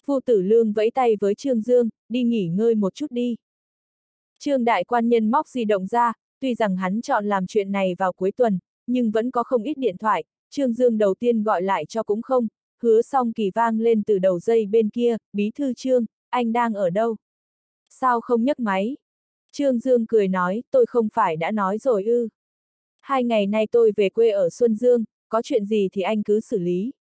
Phu tử lương vẫy tay với Trương Dương, đi nghỉ ngơi một chút đi. Trương đại quan nhân móc di động ra, tuy rằng hắn chọn làm chuyện này vào cuối tuần, nhưng vẫn có không ít điện thoại, Trương Dương đầu tiên gọi lại cho cũng không, hứa xong kỳ vang lên từ đầu dây bên kia, bí thư Trương, anh đang ở đâu? Sao không nhấc máy? Trương Dương cười nói, tôi không phải đã nói rồi ư. Hai ngày nay tôi về quê ở Xuân Dương, có chuyện gì thì anh cứ xử lý.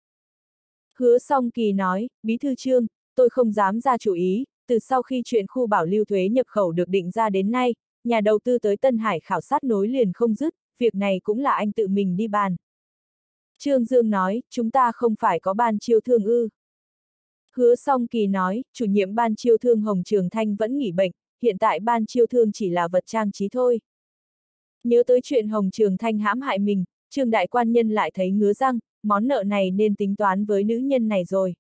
Hứa song kỳ nói, bí thư trương, tôi không dám ra chủ ý, từ sau khi chuyện khu bảo lưu thuế nhập khẩu được định ra đến nay, nhà đầu tư tới Tân Hải khảo sát nối liền không dứt, việc này cũng là anh tự mình đi bàn. Trương Dương nói, chúng ta không phải có ban chiêu thương ư. Hứa song kỳ nói, chủ nhiệm ban chiêu thương Hồng Trường Thanh vẫn nghỉ bệnh, hiện tại ban chiêu thương chỉ là vật trang trí thôi. Nhớ tới chuyện Hồng Trường Thanh hãm hại mình, Trương Đại Quan Nhân lại thấy ngứa răng, món nợ này nên tính toán với nữ nhân này rồi.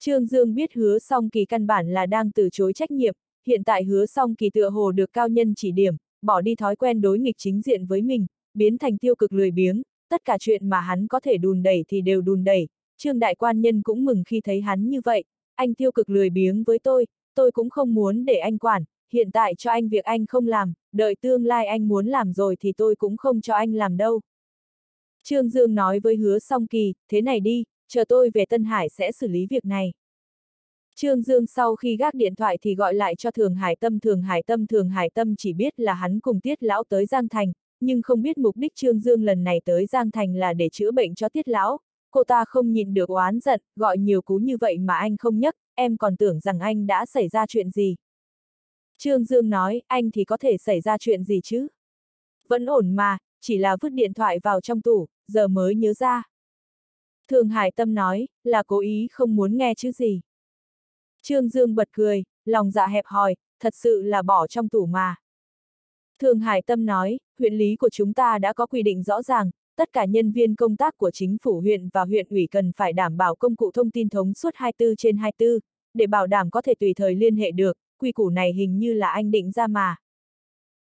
Trương Dương biết hứa song kỳ căn bản là đang từ chối trách nhiệm, hiện tại hứa song kỳ tựa hồ được cao nhân chỉ điểm, bỏ đi thói quen đối nghịch chính diện với mình, biến thành tiêu cực lười biếng, tất cả chuyện mà hắn có thể đùn đẩy thì đều đùn đẩy, Trương Đại Quan Nhân cũng mừng khi thấy hắn như vậy, anh tiêu cực lười biếng với tôi, tôi cũng không muốn để anh quản, hiện tại cho anh việc anh không làm, đợi tương lai anh muốn làm rồi thì tôi cũng không cho anh làm đâu. Trương Dương nói với hứa song kỳ, thế này đi, chờ tôi về Tân Hải sẽ xử lý việc này. Trương Dương sau khi gác điện thoại thì gọi lại cho Thường Hải Tâm Thường Hải Tâm Thường Hải Tâm chỉ biết là hắn cùng Tiết Lão tới Giang Thành, nhưng không biết mục đích Trương Dương lần này tới Giang Thành là để chữa bệnh cho Tiết Lão. Cô ta không nhịn được oán giận, gọi nhiều cú như vậy mà anh không nhắc, em còn tưởng rằng anh đã xảy ra chuyện gì. Trương Dương nói, anh thì có thể xảy ra chuyện gì chứ? Vẫn ổn mà, chỉ là vứt điện thoại vào trong tủ, giờ mới nhớ ra. Thường Hải Tâm nói, là cố ý không muốn nghe chứ gì. Trương Dương bật cười, lòng dạ hẹp hòi, thật sự là bỏ trong tủ mà. Thường Hải Tâm nói, huyện lý của chúng ta đã có quy định rõ ràng, tất cả nhân viên công tác của chính phủ huyện và huyện ủy cần phải đảm bảo công cụ thông tin thống suốt 24 trên 24, để bảo đảm có thể tùy thời liên hệ được, quy củ này hình như là anh định ra mà.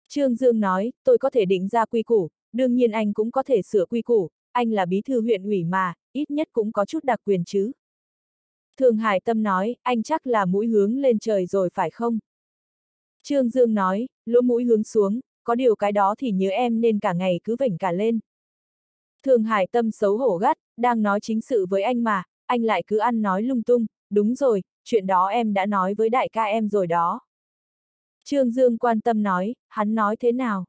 Trương Dương nói, tôi có thể định ra quy củ, đương nhiên anh cũng có thể sửa quy củ, anh là bí thư huyện ủy mà, ít nhất cũng có chút đặc quyền chứ. Thường Hải Tâm nói, anh chắc là mũi hướng lên trời rồi phải không? Trương Dương nói, lỗ mũi hướng xuống, có điều cái đó thì nhớ em nên cả ngày cứ vỉnh cả lên. Thường Hải Tâm xấu hổ gắt, đang nói chính sự với anh mà, anh lại cứ ăn nói lung tung, đúng rồi, chuyện đó em đã nói với đại ca em rồi đó. Trương Dương quan tâm nói, hắn nói thế nào?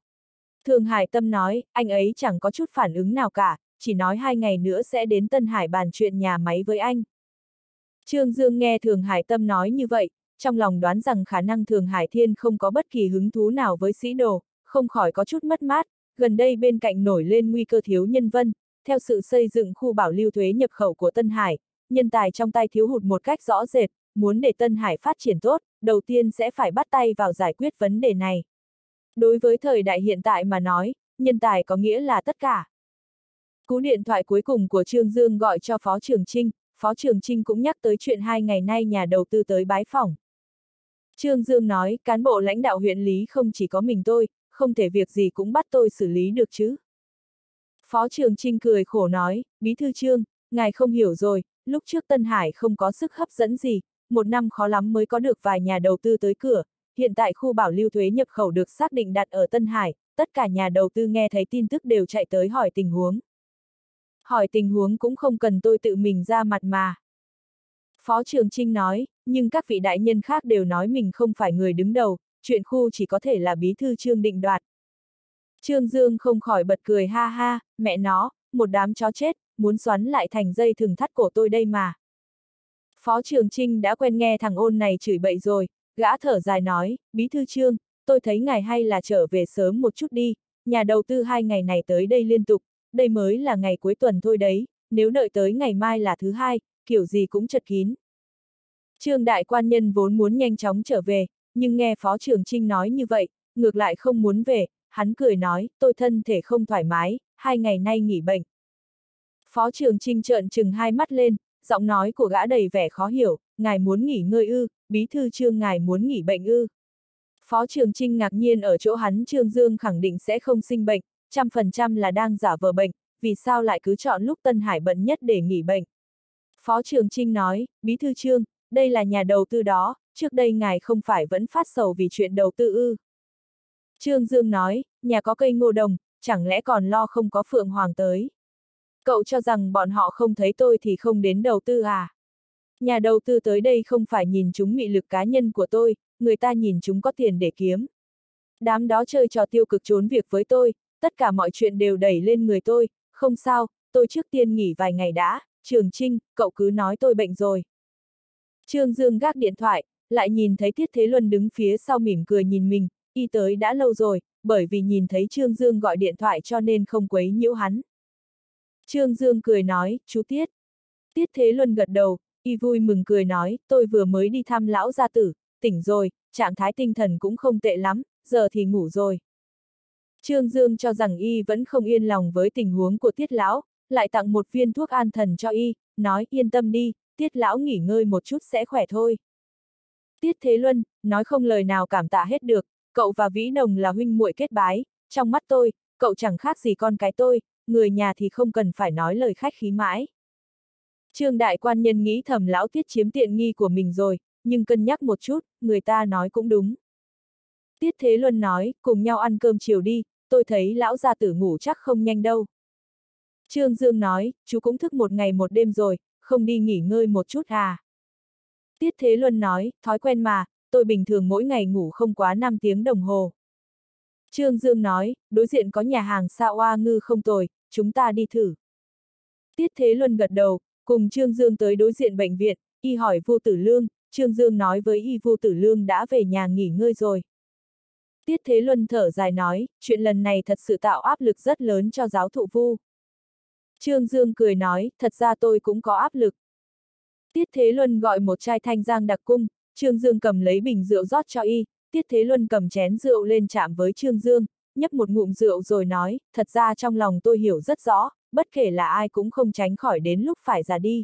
Thường Hải Tâm nói, anh ấy chẳng có chút phản ứng nào cả, chỉ nói hai ngày nữa sẽ đến Tân Hải bàn chuyện nhà máy với anh. Trương Dương nghe Thường Hải Tâm nói như vậy, trong lòng đoán rằng khả năng Thường Hải Thiên không có bất kỳ hứng thú nào với sĩ đồ, không khỏi có chút mất mát, gần đây bên cạnh nổi lên nguy cơ thiếu nhân vân, theo sự xây dựng khu bảo lưu thuế nhập khẩu của Tân Hải, nhân tài trong tay thiếu hụt một cách rõ rệt, muốn để Tân Hải phát triển tốt, đầu tiên sẽ phải bắt tay vào giải quyết vấn đề này. Đối với thời đại hiện tại mà nói, nhân tài có nghĩa là tất cả. Cú điện thoại cuối cùng của Trương Dương gọi cho Phó Trường Trinh, Phó Trường Trinh cũng nhắc tới chuyện hai ngày nay nhà đầu tư tới bái phỏng Trương Dương nói, cán bộ lãnh đạo huyện Lý không chỉ có mình tôi, không thể việc gì cũng bắt tôi xử lý được chứ. Phó Trường Trinh cười khổ nói, Bí thư Trương, ngài không hiểu rồi, lúc trước Tân Hải không có sức hấp dẫn gì, một năm khó lắm mới có được vài nhà đầu tư tới cửa, hiện tại khu bảo lưu thuế nhập khẩu được xác định đặt ở Tân Hải, tất cả nhà đầu tư nghe thấy tin tức đều chạy tới hỏi tình huống. Hỏi tình huống cũng không cần tôi tự mình ra mặt mà. Phó Trường Trinh nói, nhưng các vị đại nhân khác đều nói mình không phải người đứng đầu, chuyện khu chỉ có thể là bí thư Trương định đoạt. Trương Dương không khỏi bật cười ha ha, mẹ nó, một đám chó chết, muốn xoắn lại thành dây thừng thắt cổ tôi đây mà. Phó Trường Trinh đã quen nghe thằng ôn này chửi bậy rồi, gã thở dài nói, bí thư Trương, tôi thấy ngài hay là trở về sớm một chút đi, nhà đầu tư hai ngày này tới đây liên tục, đây mới là ngày cuối tuần thôi đấy, nếu đợi tới ngày mai là thứ hai, kiểu gì cũng chật kín. Trương đại quan nhân vốn muốn nhanh chóng trở về, nhưng nghe Phó Trường Trinh nói như vậy, ngược lại không muốn về, hắn cười nói, tôi thân thể không thoải mái, hai ngày nay nghỉ bệnh. Phó Trường Trinh trợn trừng hai mắt lên, giọng nói của gã đầy vẻ khó hiểu, ngài muốn nghỉ ngơi ư, bí thư trương ngài muốn nghỉ bệnh ư. Phó Trường Trinh ngạc nhiên ở chỗ hắn Trương Dương khẳng định sẽ không sinh bệnh, trăm phần trăm là đang giả vờ bệnh, vì sao lại cứ chọn lúc Tân Hải bận nhất để nghỉ bệnh. Phó Trường Trinh nói, bí thư Trương, đây là nhà đầu tư đó, trước đây ngài không phải vẫn phát sầu vì chuyện đầu tư ư. Trương Dương nói, nhà có cây ngô đồng, chẳng lẽ còn lo không có Phượng Hoàng tới. Cậu cho rằng bọn họ không thấy tôi thì không đến đầu tư à? Nhà đầu tư tới đây không phải nhìn chúng mị lực cá nhân của tôi, người ta nhìn chúng có tiền để kiếm. Đám đó chơi trò tiêu cực trốn việc với tôi, tất cả mọi chuyện đều đẩy lên người tôi, không sao, tôi trước tiên nghỉ vài ngày đã, Trường Trinh, cậu cứ nói tôi bệnh rồi. Trương Dương gác điện thoại, lại nhìn thấy Tiết Thế Luân đứng phía sau mỉm cười nhìn mình, y tới đã lâu rồi, bởi vì nhìn thấy Trương Dương gọi điện thoại cho nên không quấy nhiễu hắn. Trương Dương cười nói, chú Tiết. Tiết Thế Luân gật đầu, y vui mừng cười nói, tôi vừa mới đi thăm lão gia tử, tỉnh rồi, trạng thái tinh thần cũng không tệ lắm, giờ thì ngủ rồi. Trương Dương cho rằng y vẫn không yên lòng với tình huống của Tiết Lão, lại tặng một viên thuốc an thần cho y, nói yên tâm đi, Tiết Lão nghỉ ngơi một chút sẽ khỏe thôi. Tiết Thế Luân, nói không lời nào cảm tạ hết được, cậu và Vĩ Nồng là huynh muội kết bái, trong mắt tôi, cậu chẳng khác gì con cái tôi, người nhà thì không cần phải nói lời khách khí mãi. Trương đại quan nhân nghĩ thầm lão tiết chiếm tiện nghi của mình rồi, nhưng cân nhắc một chút, người ta nói cũng đúng. Tiết Thế Luân nói, cùng nhau ăn cơm chiều đi, tôi thấy lão gia tử ngủ chắc không nhanh đâu. Trương Dương nói, chú cũng thức một ngày một đêm rồi, không đi nghỉ ngơi một chút à. Tiết Thế Luân nói, thói quen mà, tôi bình thường mỗi ngày ngủ không quá 5 tiếng đồng hồ. Trương Dương nói, đối diện có nhà hàng xa oa ngư không tồi, chúng ta đi thử. Tiết Thế Luân gật đầu, cùng Trương Dương tới đối diện bệnh viện, y hỏi Vu Tử Lương, Trương Dương nói với y Vu Tử Lương đã về nhà nghỉ ngơi rồi. Tiết Thế Luân thở dài nói, chuyện lần này thật sự tạo áp lực rất lớn cho giáo thụ Vu. Trương Dương cười nói, thật ra tôi cũng có áp lực. Tiết Thế Luân gọi một chai thanh giang đặc cung, Trương Dương cầm lấy bình rượu rót cho y, Tiết Thế Luân cầm chén rượu lên chạm với Trương Dương, nhấp một ngụm rượu rồi nói, thật ra trong lòng tôi hiểu rất rõ, bất kể là ai cũng không tránh khỏi đến lúc phải già đi.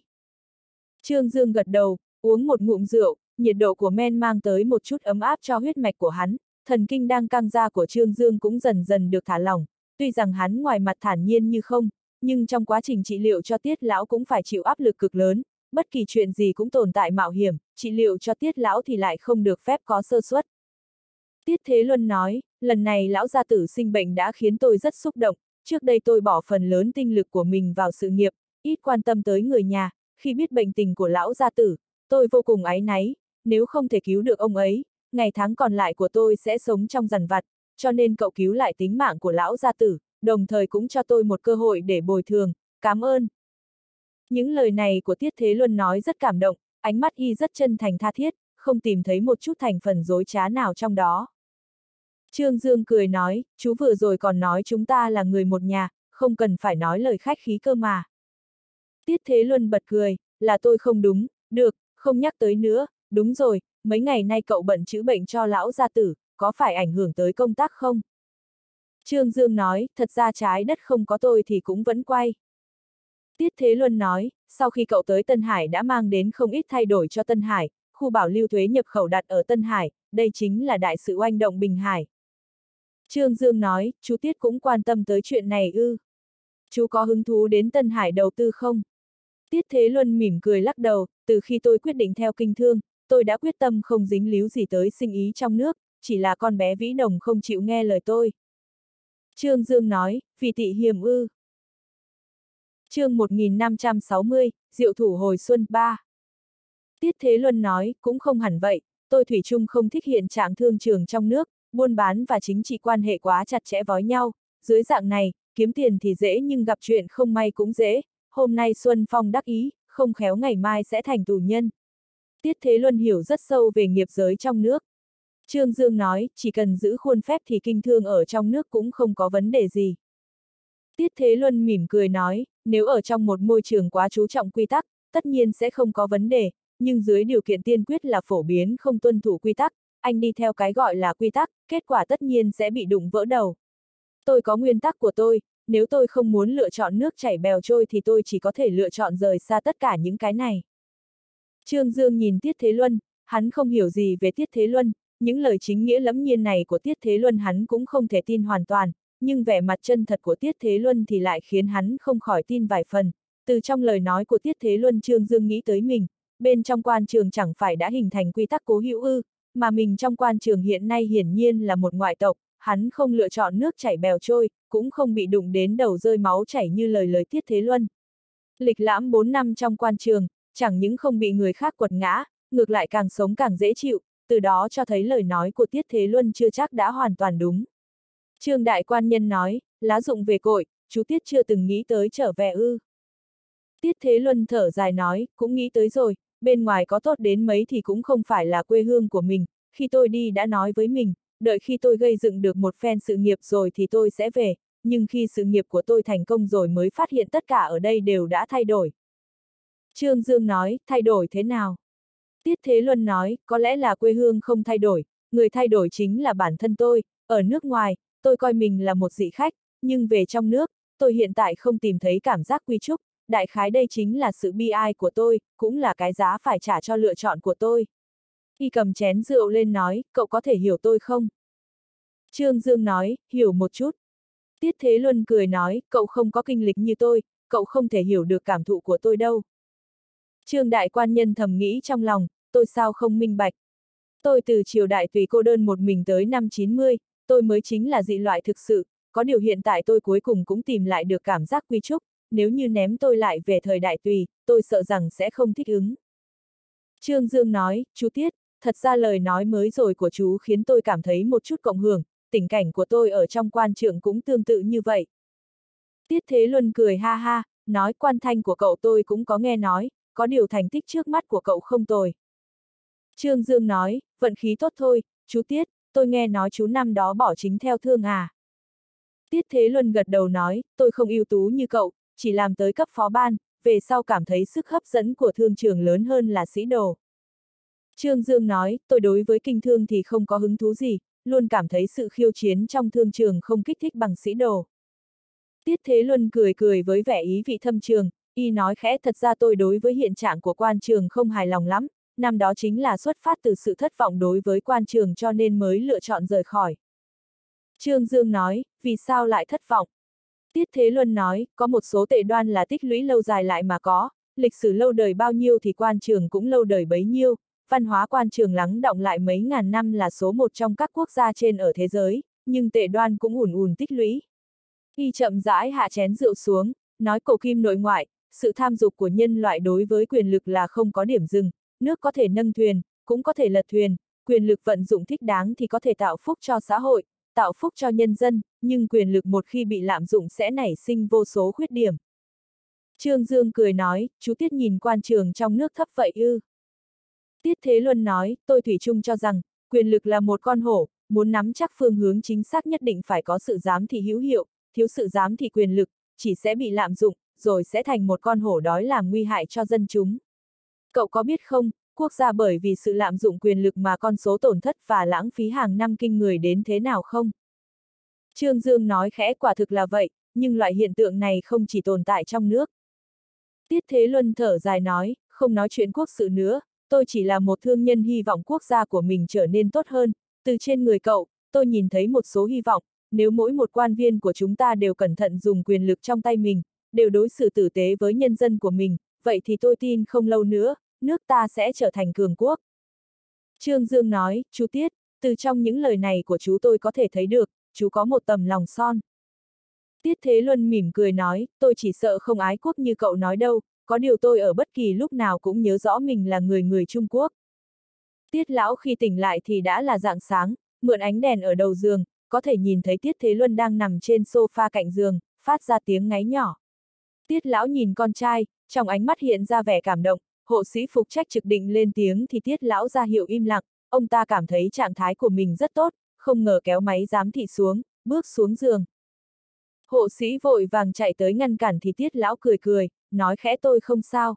Trương Dương gật đầu, uống một ngụm rượu, nhiệt độ của men mang tới một chút ấm áp cho huyết mạch của hắn, thần kinh đang căng ra của Trương Dương cũng dần dần được thả lỏng, tuy rằng hắn ngoài mặt thản nhiên như không, nhưng trong quá trình trị liệu cho tiết lão cũng phải chịu áp lực cực lớn, bất kỳ chuyện gì cũng tồn tại mạo hiểm, trị liệu cho tiết lão thì lại không được phép có sơ suất. Tiết Thế Luân nói, lần này lão gia tử sinh bệnh đã khiến tôi rất xúc động, trước đây tôi bỏ phần lớn tinh lực của mình vào sự nghiệp, ít quan tâm tới người nhà, khi biết bệnh tình của lão gia tử, tôi vô cùng áy náy, nếu không thể cứu được ông ấy, ngày tháng còn lại của tôi sẽ sống trong rằn vặt, cho nên cậu cứu lại tính mạng của lão gia tử, đồng thời cũng cho tôi một cơ hội để bồi thường, cảm ơn. Những lời này của Tiết Thế Luân nói rất cảm động, ánh mắt y rất chân thành tha thiết, không tìm thấy một chút thành phần dối trá nào trong đó. Trương Dương cười nói, chú vừa rồi còn nói chúng ta là người một nhà, không cần phải nói lời khách khí cơ mà. Tiết Thế Luân bật cười, là tôi không đúng, được, không nhắc tới nữa, đúng rồi, mấy ngày nay cậu bận chữa bệnh cho lão gia tử, có phải ảnh hưởng tới công tác không? Trương Dương nói, thật ra trái đất không có tôi thì cũng vẫn quay. Tiết Thế Luân nói, sau khi cậu tới Tân Hải đã mang đến không ít thay đổi cho Tân Hải, khu bảo lưu thuế nhập khẩu đặt ở Tân Hải, đây chính là đại sự oanh động Bình Hải. Trương Dương nói, chú Tiết cũng quan tâm tới chuyện này ư. Chú có hứng thú đến Tân Hải đầu tư không? Tiết Thế Luân mỉm cười lắc đầu, từ khi tôi quyết định theo kinh thương, tôi đã quyết tâm không dính líu gì tới sinh ý trong nước, chỉ là con bé vĩ đồng không chịu nghe lời tôi. Trương Dương nói, vì tị hiểm ư. chương 1560, Diệu Thủ Hồi Xuân 3. Tiết Thế Luân nói, cũng không hẳn vậy, tôi Thủy chung không thích hiện trạng thương trường trong nước, buôn bán và chính trị quan hệ quá chặt chẽ với nhau, dưới dạng này, kiếm tiền thì dễ nhưng gặp chuyện không may cũng dễ, hôm nay Xuân Phong đắc ý, không khéo ngày mai sẽ thành tù nhân. Tiết Thế Luân hiểu rất sâu về nghiệp giới trong nước. Trương Dương nói, chỉ cần giữ khuôn phép thì kinh thương ở trong nước cũng không có vấn đề gì. Tiết Thế Luân mỉm cười nói, nếu ở trong một môi trường quá chú trọng quy tắc, tất nhiên sẽ không có vấn đề, nhưng dưới điều kiện tiên quyết là phổ biến không tuân thủ quy tắc, anh đi theo cái gọi là quy tắc, kết quả tất nhiên sẽ bị đụng vỡ đầu. Tôi có nguyên tắc của tôi, nếu tôi không muốn lựa chọn nước chảy bèo trôi thì tôi chỉ có thể lựa chọn rời xa tất cả những cái này. Trương Dương nhìn Tiết Thế Luân, hắn không hiểu gì về Tiết Thế Luân, những lời chính nghĩa lẫm nhiên này của Tiết Thế Luân hắn cũng không thể tin hoàn toàn, nhưng vẻ mặt chân thật của Tiết Thế Luân thì lại khiến hắn không khỏi tin vài phần. Từ trong lời nói của Tiết Thế Luân Trương Dương nghĩ tới mình, bên trong quan trường chẳng phải đã hình thành quy tắc cố hữu ư, mà mình trong quan trường hiện nay hiển nhiên là một ngoại tộc, hắn không lựa chọn nước chảy bèo trôi, cũng không bị đụng đến đầu rơi máu chảy như lời lời Tiết Thế Luân. Lịch lãm 4 năm trong quan trường, chẳng những không bị người khác quật ngã, ngược lại càng sống càng dễ chịu, từ đó cho thấy lời nói của Tiết Thế Luân chưa chắc đã hoàn toàn đúng. Trương Đại Quan Nhân nói, lá dụng về cội, chú Tiết chưa từng nghĩ tới trở về ư. Tiết Thế Luân thở dài nói, cũng nghĩ tới rồi, bên ngoài có tốt đến mấy thì cũng không phải là quê hương của mình, khi tôi đi đã nói với mình, đợi khi tôi gây dựng được một phen sự nghiệp rồi thì tôi sẽ về, nhưng khi sự nghiệp của tôi thành công rồi mới phát hiện tất cả ở đây đều đã thay đổi. Trương Dương nói, thay đổi thế nào? Tiết Thế Luân nói, có lẽ là quê hương không thay đổi, người thay đổi chính là bản thân tôi, ở nước ngoài, tôi coi mình là một dị khách, nhưng về trong nước, tôi hiện tại không tìm thấy cảm giác quy trúc, đại khái đây chính là sự bi ai của tôi, cũng là cái giá phải trả cho lựa chọn của tôi. Y cầm chén rượu lên nói, cậu có thể hiểu tôi không? Trương Dương nói, hiểu một chút. Tiết Thế Luân cười nói, cậu không có kinh lịch như tôi, cậu không thể hiểu được cảm thụ của tôi đâu. Trương Đại Quan Nhân thầm nghĩ trong lòng, tôi sao không minh bạch. Tôi từ triều đại tùy cô đơn một mình tới năm 90, tôi mới chính là dị loại thực sự, có điều hiện tại tôi cuối cùng cũng tìm lại được cảm giác quy trúc, nếu như ném tôi lại về thời đại tùy, tôi sợ rằng sẽ không thích ứng. Trương Dương nói, chú Tiết, thật ra lời nói mới rồi của chú khiến tôi cảm thấy một chút cộng hưởng, tình cảnh của tôi ở trong quan trường cũng tương tự như vậy. Tiết Thế Luân cười ha ha, nói quan thanh của cậu tôi cũng có nghe nói, có điều thành tích trước mắt của cậu không tồi. Trương Dương nói, vận khí tốt thôi, chú Tiết, tôi nghe nói chú năm đó bỏ chính theo thương à. Tiết Thế Luân gật đầu nói, tôi không ưu tú như cậu, chỉ làm tới cấp phó ban, về sau cảm thấy sức hấp dẫn của thương trường lớn hơn là sĩ đồ. Trương Dương nói, tôi đối với kinh thương thì không có hứng thú gì, luôn cảm thấy sự khiêu chiến trong thương trường không kích thích bằng sĩ đồ. Tiết Thế Luân cười cười với vẻ ý vị thâm trường, y nói khẽ thật ra tôi đối với hiện trạng của quan trường không hài lòng lắm, năm đó chính là xuất phát từ sự thất vọng đối với quan trường cho nên mới lựa chọn rời khỏi. Trương Dương nói, vì sao lại thất vọng? Tiết Thế Luân nói, có một số tệ đoan là tích lũy lâu dài lại mà có, lịch sử lâu đời bao nhiêu thì quan trường cũng lâu đời bấy nhiêu, văn hóa quan trường lắng động lại mấy ngàn năm là số một trong các quốc gia trên ở thế giới, nhưng tệ đoan cũng ùn ùn tích lũy. Y chậm rãi hạ chén rượu xuống, nói cổ kim nội ngoại, sự tham dục của nhân loại đối với quyền lực là không có điểm dừng, nước có thể nâng thuyền, cũng có thể lật thuyền, quyền lực vận dụng thích đáng thì có thể tạo phúc cho xã hội, tạo phúc cho nhân dân, nhưng quyền lực một khi bị lạm dụng sẽ nảy sinh vô số khuyết điểm. Trương Dương cười nói, chú Tiết nhìn quan trường trong nước thấp vậy ư. Tiết Thế Luân nói, tôi Thủy chung cho rằng, quyền lực là một con hổ, muốn nắm chắc phương hướng chính xác nhất định phải có sự giám thị hữu hiệu, thiếu sự giám thị quyền lực, chỉ sẽ bị lạm dụng, rồi sẽ thành một con hổ đói làm nguy hại cho dân chúng. Cậu có biết không, quốc gia bởi vì sự lạm dụng quyền lực mà con số tổn thất và lãng phí hàng năm kinh người đến thế nào không? Trương Dương nói khẽ quả thực là vậy, nhưng loại hiện tượng này không chỉ tồn tại trong nước. Tiết Thế Luân thở dài nói, không nói chuyện quốc sự nữa, tôi chỉ là một thương nhân hy vọng quốc gia của mình trở nên tốt hơn, từ trên người cậu, tôi nhìn thấy một số hy vọng, nếu mỗi một quan viên của chúng ta đều cẩn thận dùng quyền lực trong tay mình, đều đối xử tử tế với nhân dân của mình, vậy thì tôi tin không lâu nữa, nước ta sẽ trở thành cường quốc. Trương Dương nói, chú Tiết, từ trong những lời này của chú tôi có thể thấy được, chú có một tầm lòng son. Tiết Thế Luân mỉm cười nói, tôi chỉ sợ không ái quốc như cậu nói đâu, có điều tôi ở bất kỳ lúc nào cũng nhớ rõ mình là người người Trung Quốc. Tiết lão khi tỉnh lại thì đã là dạng sáng, mượn ánh đèn ở đầu giường, có thể nhìn thấy Tiết Thế Luân đang nằm trên sofa cạnh giường, phát ra tiếng ngáy nhỏ. Tiết lão nhìn con trai, trong ánh mắt hiện ra vẻ cảm động, hộ sĩ phục trách trực định lên tiếng thì Tiết lão ra hiệu im lặng, ông ta cảm thấy trạng thái của mình rất tốt, không ngờ kéo máy giám thị xuống, bước xuống giường. Hộ sĩ vội vàng chạy tới ngăn cản thì Tiết lão cười cười, nói khẽ tôi không sao.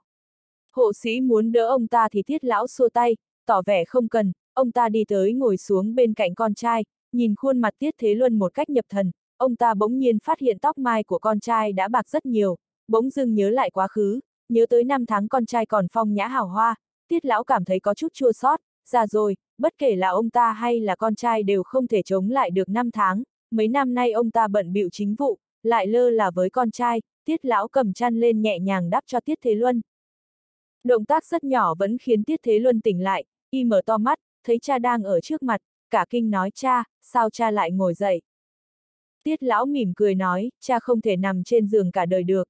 Hộ sĩ muốn đỡ ông ta thì Tiết lão xua tay, tỏ vẻ không cần, ông ta đi tới ngồi xuống bên cạnh con trai, nhìn khuôn mặt Tiết Thế Luân một cách nhập thần, ông ta bỗng nhiên phát hiện tóc mai của con trai đã bạc rất nhiều, bỗng dưng nhớ lại quá khứ, nhớ tới năm tháng con trai còn phong nhã hào hoa, Tiết lão cảm thấy có chút chua xót, già rồi, bất kể là ông ta hay là con trai đều không thể chống lại được năm tháng, mấy năm nay ông ta bận bịu chính vụ, lại lơ là với con trai, Tiết lão cầm chăn lên nhẹ nhàng đắp cho Tiết Thế Luân. Động tác rất nhỏ vẫn khiến Tiết Thế Luân tỉnh lại, y mở to mắt, thấy cha đang ở trước mặt, cả kinh nói cha, sao cha lại ngồi dậy. Tiết lão mỉm cười nói, cha không thể nằm trên giường cả đời được.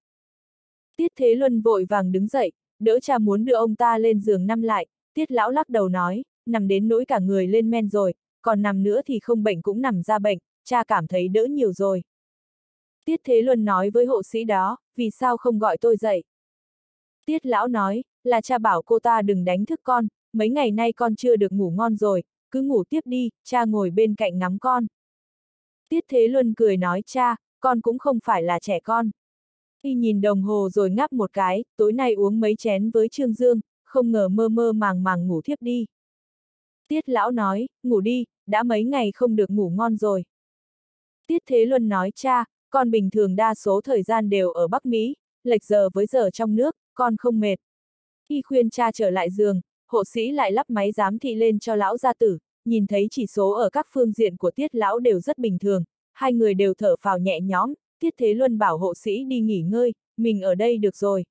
Tiết Thế Luân vội vàng đứng dậy, đỡ cha muốn đưa ông ta lên giường nằm lại, Tiết lão lắc đầu nói, nằm đến nỗi cả người lên men rồi, còn nằm nữa thì không bệnh cũng nằm ra bệnh, cha cảm thấy đỡ nhiều rồi. Tiết Thế Luân nói với hộ sĩ đó, vì sao không gọi tôi dậy? Tiết lão nói, là cha bảo cô ta đừng đánh thức con, mấy ngày nay con chưa được ngủ ngon rồi, cứ ngủ tiếp đi, cha ngồi bên cạnh ngắm con. Tiết Thế Luân cười nói cha, con cũng không phải là trẻ con. Y nhìn đồng hồ rồi ngáp một cái, tối nay uống mấy chén với Trương Dương, không ngờ mơ mơ màng màng ngủ thiếp đi. Tiết lão nói, ngủ đi, đã mấy ngày không được ngủ ngon rồi. Tiết Thế Luân nói cha, con bình thường đa số thời gian đều ở Bắc Mỹ, lệch giờ với giờ trong nước, con không mệt. Y khuyên cha trở lại giường, hộ sĩ lại lắp máy giám thị lên cho lão gia tử, nhìn thấy chỉ số ở các phương diện của tiết lão đều rất bình thường, hai người đều thở phào nhẹ nhõm, tiết thế luân bảo hộ sĩ đi nghỉ ngơi, mình ở đây được rồi.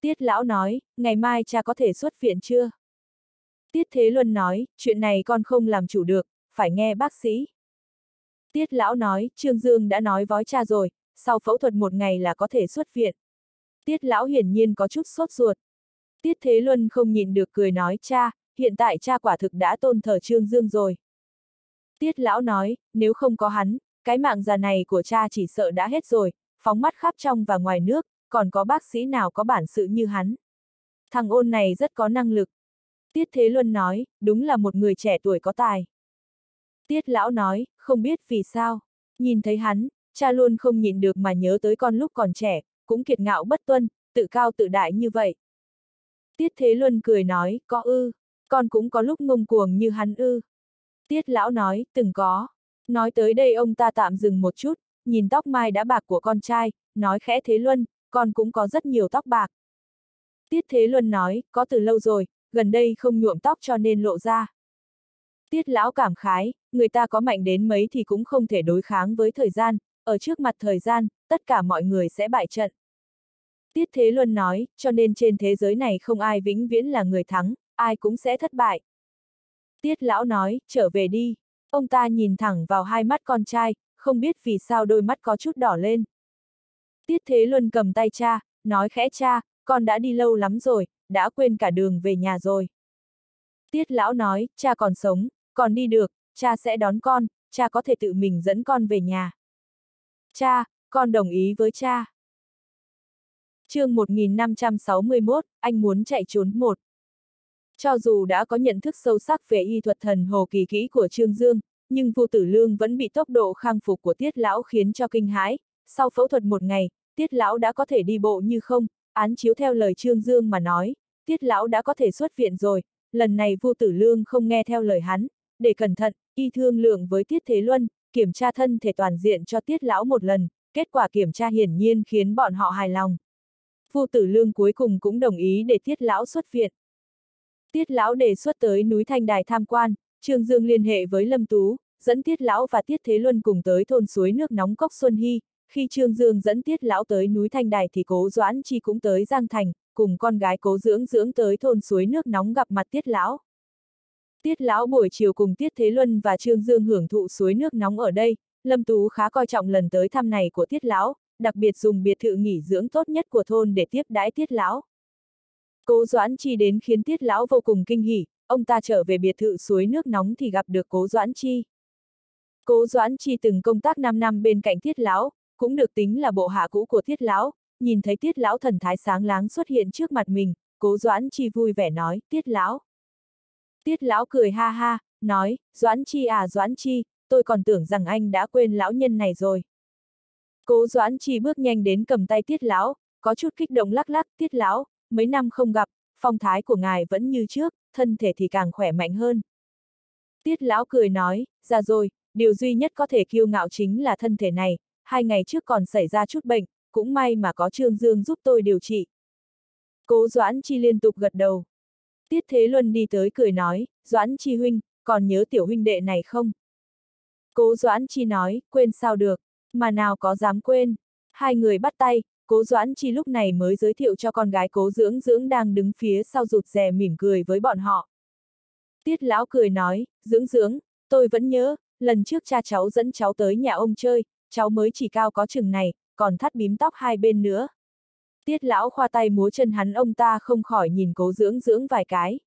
Tiết lão nói, ngày mai cha có thể xuất viện chưa? Tiết thế luân nói, chuyện này con không làm chủ được, phải nghe bác sĩ. Tiết lão nói, Trương Dương đã nói với cha rồi, sau phẫu thuật một ngày là có thể xuất viện. Tiết lão hiển nhiên có chút sốt ruột. Tiết Thế Luân không nhìn được cười nói cha, hiện tại cha quả thực đã tôn thờ Trương Dương rồi. Tiết lão nói, nếu không có hắn, cái mạng già này của cha chỉ sợ đã hết rồi, phóng mắt khắp trong và ngoài nước, còn có bác sĩ nào có bản sự như hắn. Thằng ôn này rất có năng lực. Tiết Thế Luân nói, đúng là một người trẻ tuổi có tài. Tiết lão nói, không biết vì sao. Nhìn thấy hắn, cha luôn không nhìn được mà nhớ tới con lúc còn trẻ, cũng kiệt ngạo bất tuân, tự cao tự đại như vậy. Tiết Thế Luân cười nói, có ư, con cũng có lúc ngông cuồng như hắn ư. Tiết lão nói, từng có. Nói tới đây ông ta tạm dừng một chút, nhìn tóc mai đã bạc của con trai, nói khẽ Thế Luân, con cũng có rất nhiều tóc bạc. Tiết Thế Luân nói, có từ lâu rồi, gần đây không nhuộm tóc cho nên lộ ra. Tiết lão cảm khái, người ta có mạnh đến mấy thì cũng không thể đối kháng với thời gian, ở trước mặt thời gian, tất cả mọi người sẽ bại trận. Tiết Thế Luân nói, cho nên trên thế giới này không ai vĩnh viễn là người thắng, ai cũng sẽ thất bại. Tiết Lão nói, trở về đi. Ông ta nhìn thẳng vào hai mắt con trai, không biết vì sao đôi mắt có chút đỏ lên. Tiết Thế Luân cầm tay cha, nói khẽ cha, con đã đi lâu lắm rồi, đã quên cả đường về nhà rồi. Tiết Lão nói, cha còn sống, còn đi được, cha sẽ đón con, cha có thể tự mình dẫn con về nhà. Cha, con đồng ý với cha chương 1561, anh muốn chạy trốn một. Cho dù đã có nhận thức sâu sắc về y thuật thần hồ kỳ kỹ của Trương Dương, nhưng Vu Tử Lương vẫn bị tốc độ khang phục của Tiết Lão khiến cho kinh hãi. Sau phẫu thuật một ngày, Tiết Lão đã có thể đi bộ như không, án chiếu theo lời Trương Dương mà nói, Tiết Lão đã có thể xuất viện rồi, lần này Vu Tử Lương không nghe theo lời hắn, để cẩn thận, y thương lượng với Tiết Thế Luân, kiểm tra thân thể toàn diện cho Tiết Lão một lần, kết quả kiểm tra hiển nhiên khiến bọn họ hài lòng. Vu Tử Lương cuối cùng cũng đồng ý để Tiết Lão xuất viện. Tiết Lão đề xuất tới núi Thanh Đài tham quan, Trương Dương liên hệ với Lâm Tú, dẫn Tiết Lão và Tiết Thế Luân cùng tới thôn suối nước nóng Cốc Xuân Hy, khi Trương Dương dẫn Tiết Lão tới núi Thanh Đài thì cố Doãn Chi cũng tới Giang Thành, cùng con gái cố dưỡng dưỡng tới thôn suối nước nóng gặp mặt Tiết Lão. Tiết Lão buổi chiều cùng Tiết Thế Luân và Trương Dương hưởng thụ suối nước nóng ở đây, Lâm Tú khá coi trọng lần tới thăm này của Tiết Lão, đặc biệt dùng biệt thự nghỉ dưỡng tốt nhất của thôn để tiếp đãi Tiết Lão. Cố Doãn Chi đến khiến Tiết Lão vô cùng kinh hỉ, ông ta trở về biệt thự suối nước nóng thì gặp được Cố Doãn Chi. Cố Doãn Chi từng công tác 5 năm bên cạnh Tiết Lão, cũng được tính là bộ hạ cũ của Tiết Lão, nhìn thấy Tiết Lão thần thái sáng láng xuất hiện trước mặt mình, Cố Doãn Chi vui vẻ nói, Tiết Lão. Tiết Lão cười ha ha, nói, Doãn Chi à Doãn Chi, tôi còn tưởng rằng anh đã quên lão nhân này rồi. Cố Doãn Chi bước nhanh đến cầm tay Tiết Lão, có chút kích động lắc lắc, Tiết Lão, mấy năm không gặp, phong thái của ngài vẫn như trước, thân thể thì càng khỏe mạnh hơn. Tiết Lão cười nói, ra rồi, điều duy nhất có thể kiêu ngạo chính là thân thể này, hai ngày trước còn xảy ra chút bệnh, cũng may mà có Trương Dương giúp tôi điều trị. Cố Doãn Chi liên tục gật đầu. Tiết Thế Luân đi tới cười nói, Doãn Chi huynh, còn nhớ tiểu huynh đệ này không? Cố Doãn Chi nói, quên sao được, mà nào có dám quên. Hai người bắt tay, Cố Doãn Chi lúc này mới giới thiệu cho con gái Cố Dưỡng Dưỡng đang đứng phía sau rụt rè mỉm cười với bọn họ. Tiết Lão cười nói, Dưỡng Dưỡng, tôi vẫn nhớ, lần trước cha cháu dẫn cháu tới nhà ông chơi, cháu mới chỉ cao có chừng này, còn thắt bím tóc hai bên nữa. Tiết Lão khoa tay múa chân hắn ông ta không khỏi nhìn Cố Dưỡng Dưỡng vài cái.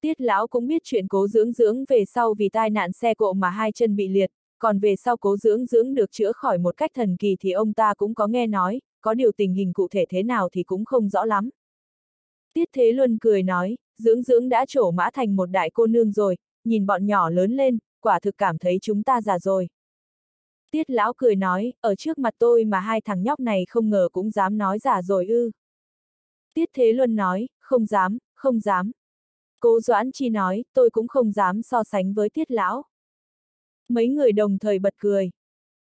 Tiết Lão cũng biết chuyện Cố Dưỡng Dưỡng về sau vì tai nạn xe cộ mà hai chân bị liệt, còn về sau Cố Dưỡng Dưỡng được chữa khỏi một cách thần kỳ thì ông ta cũng có nghe nói, có điều tình hình cụ thể thế nào thì cũng không rõ lắm. Tiết Thế Luân cười nói, dưỡng dưỡng đã trổ mã thành một đại cô nương rồi, nhìn bọn nhỏ lớn lên, quả thực cảm thấy chúng ta già rồi. Tiết Lão cười nói, ở trước mặt tôi mà hai thằng nhóc này không ngờ cũng dám nói già rồi ư. Tiết Thế Luân nói, không dám, không dám. Cố Doãn Chi nói, tôi cũng không dám so sánh với Tiết Lão. Mấy người đồng thời bật cười.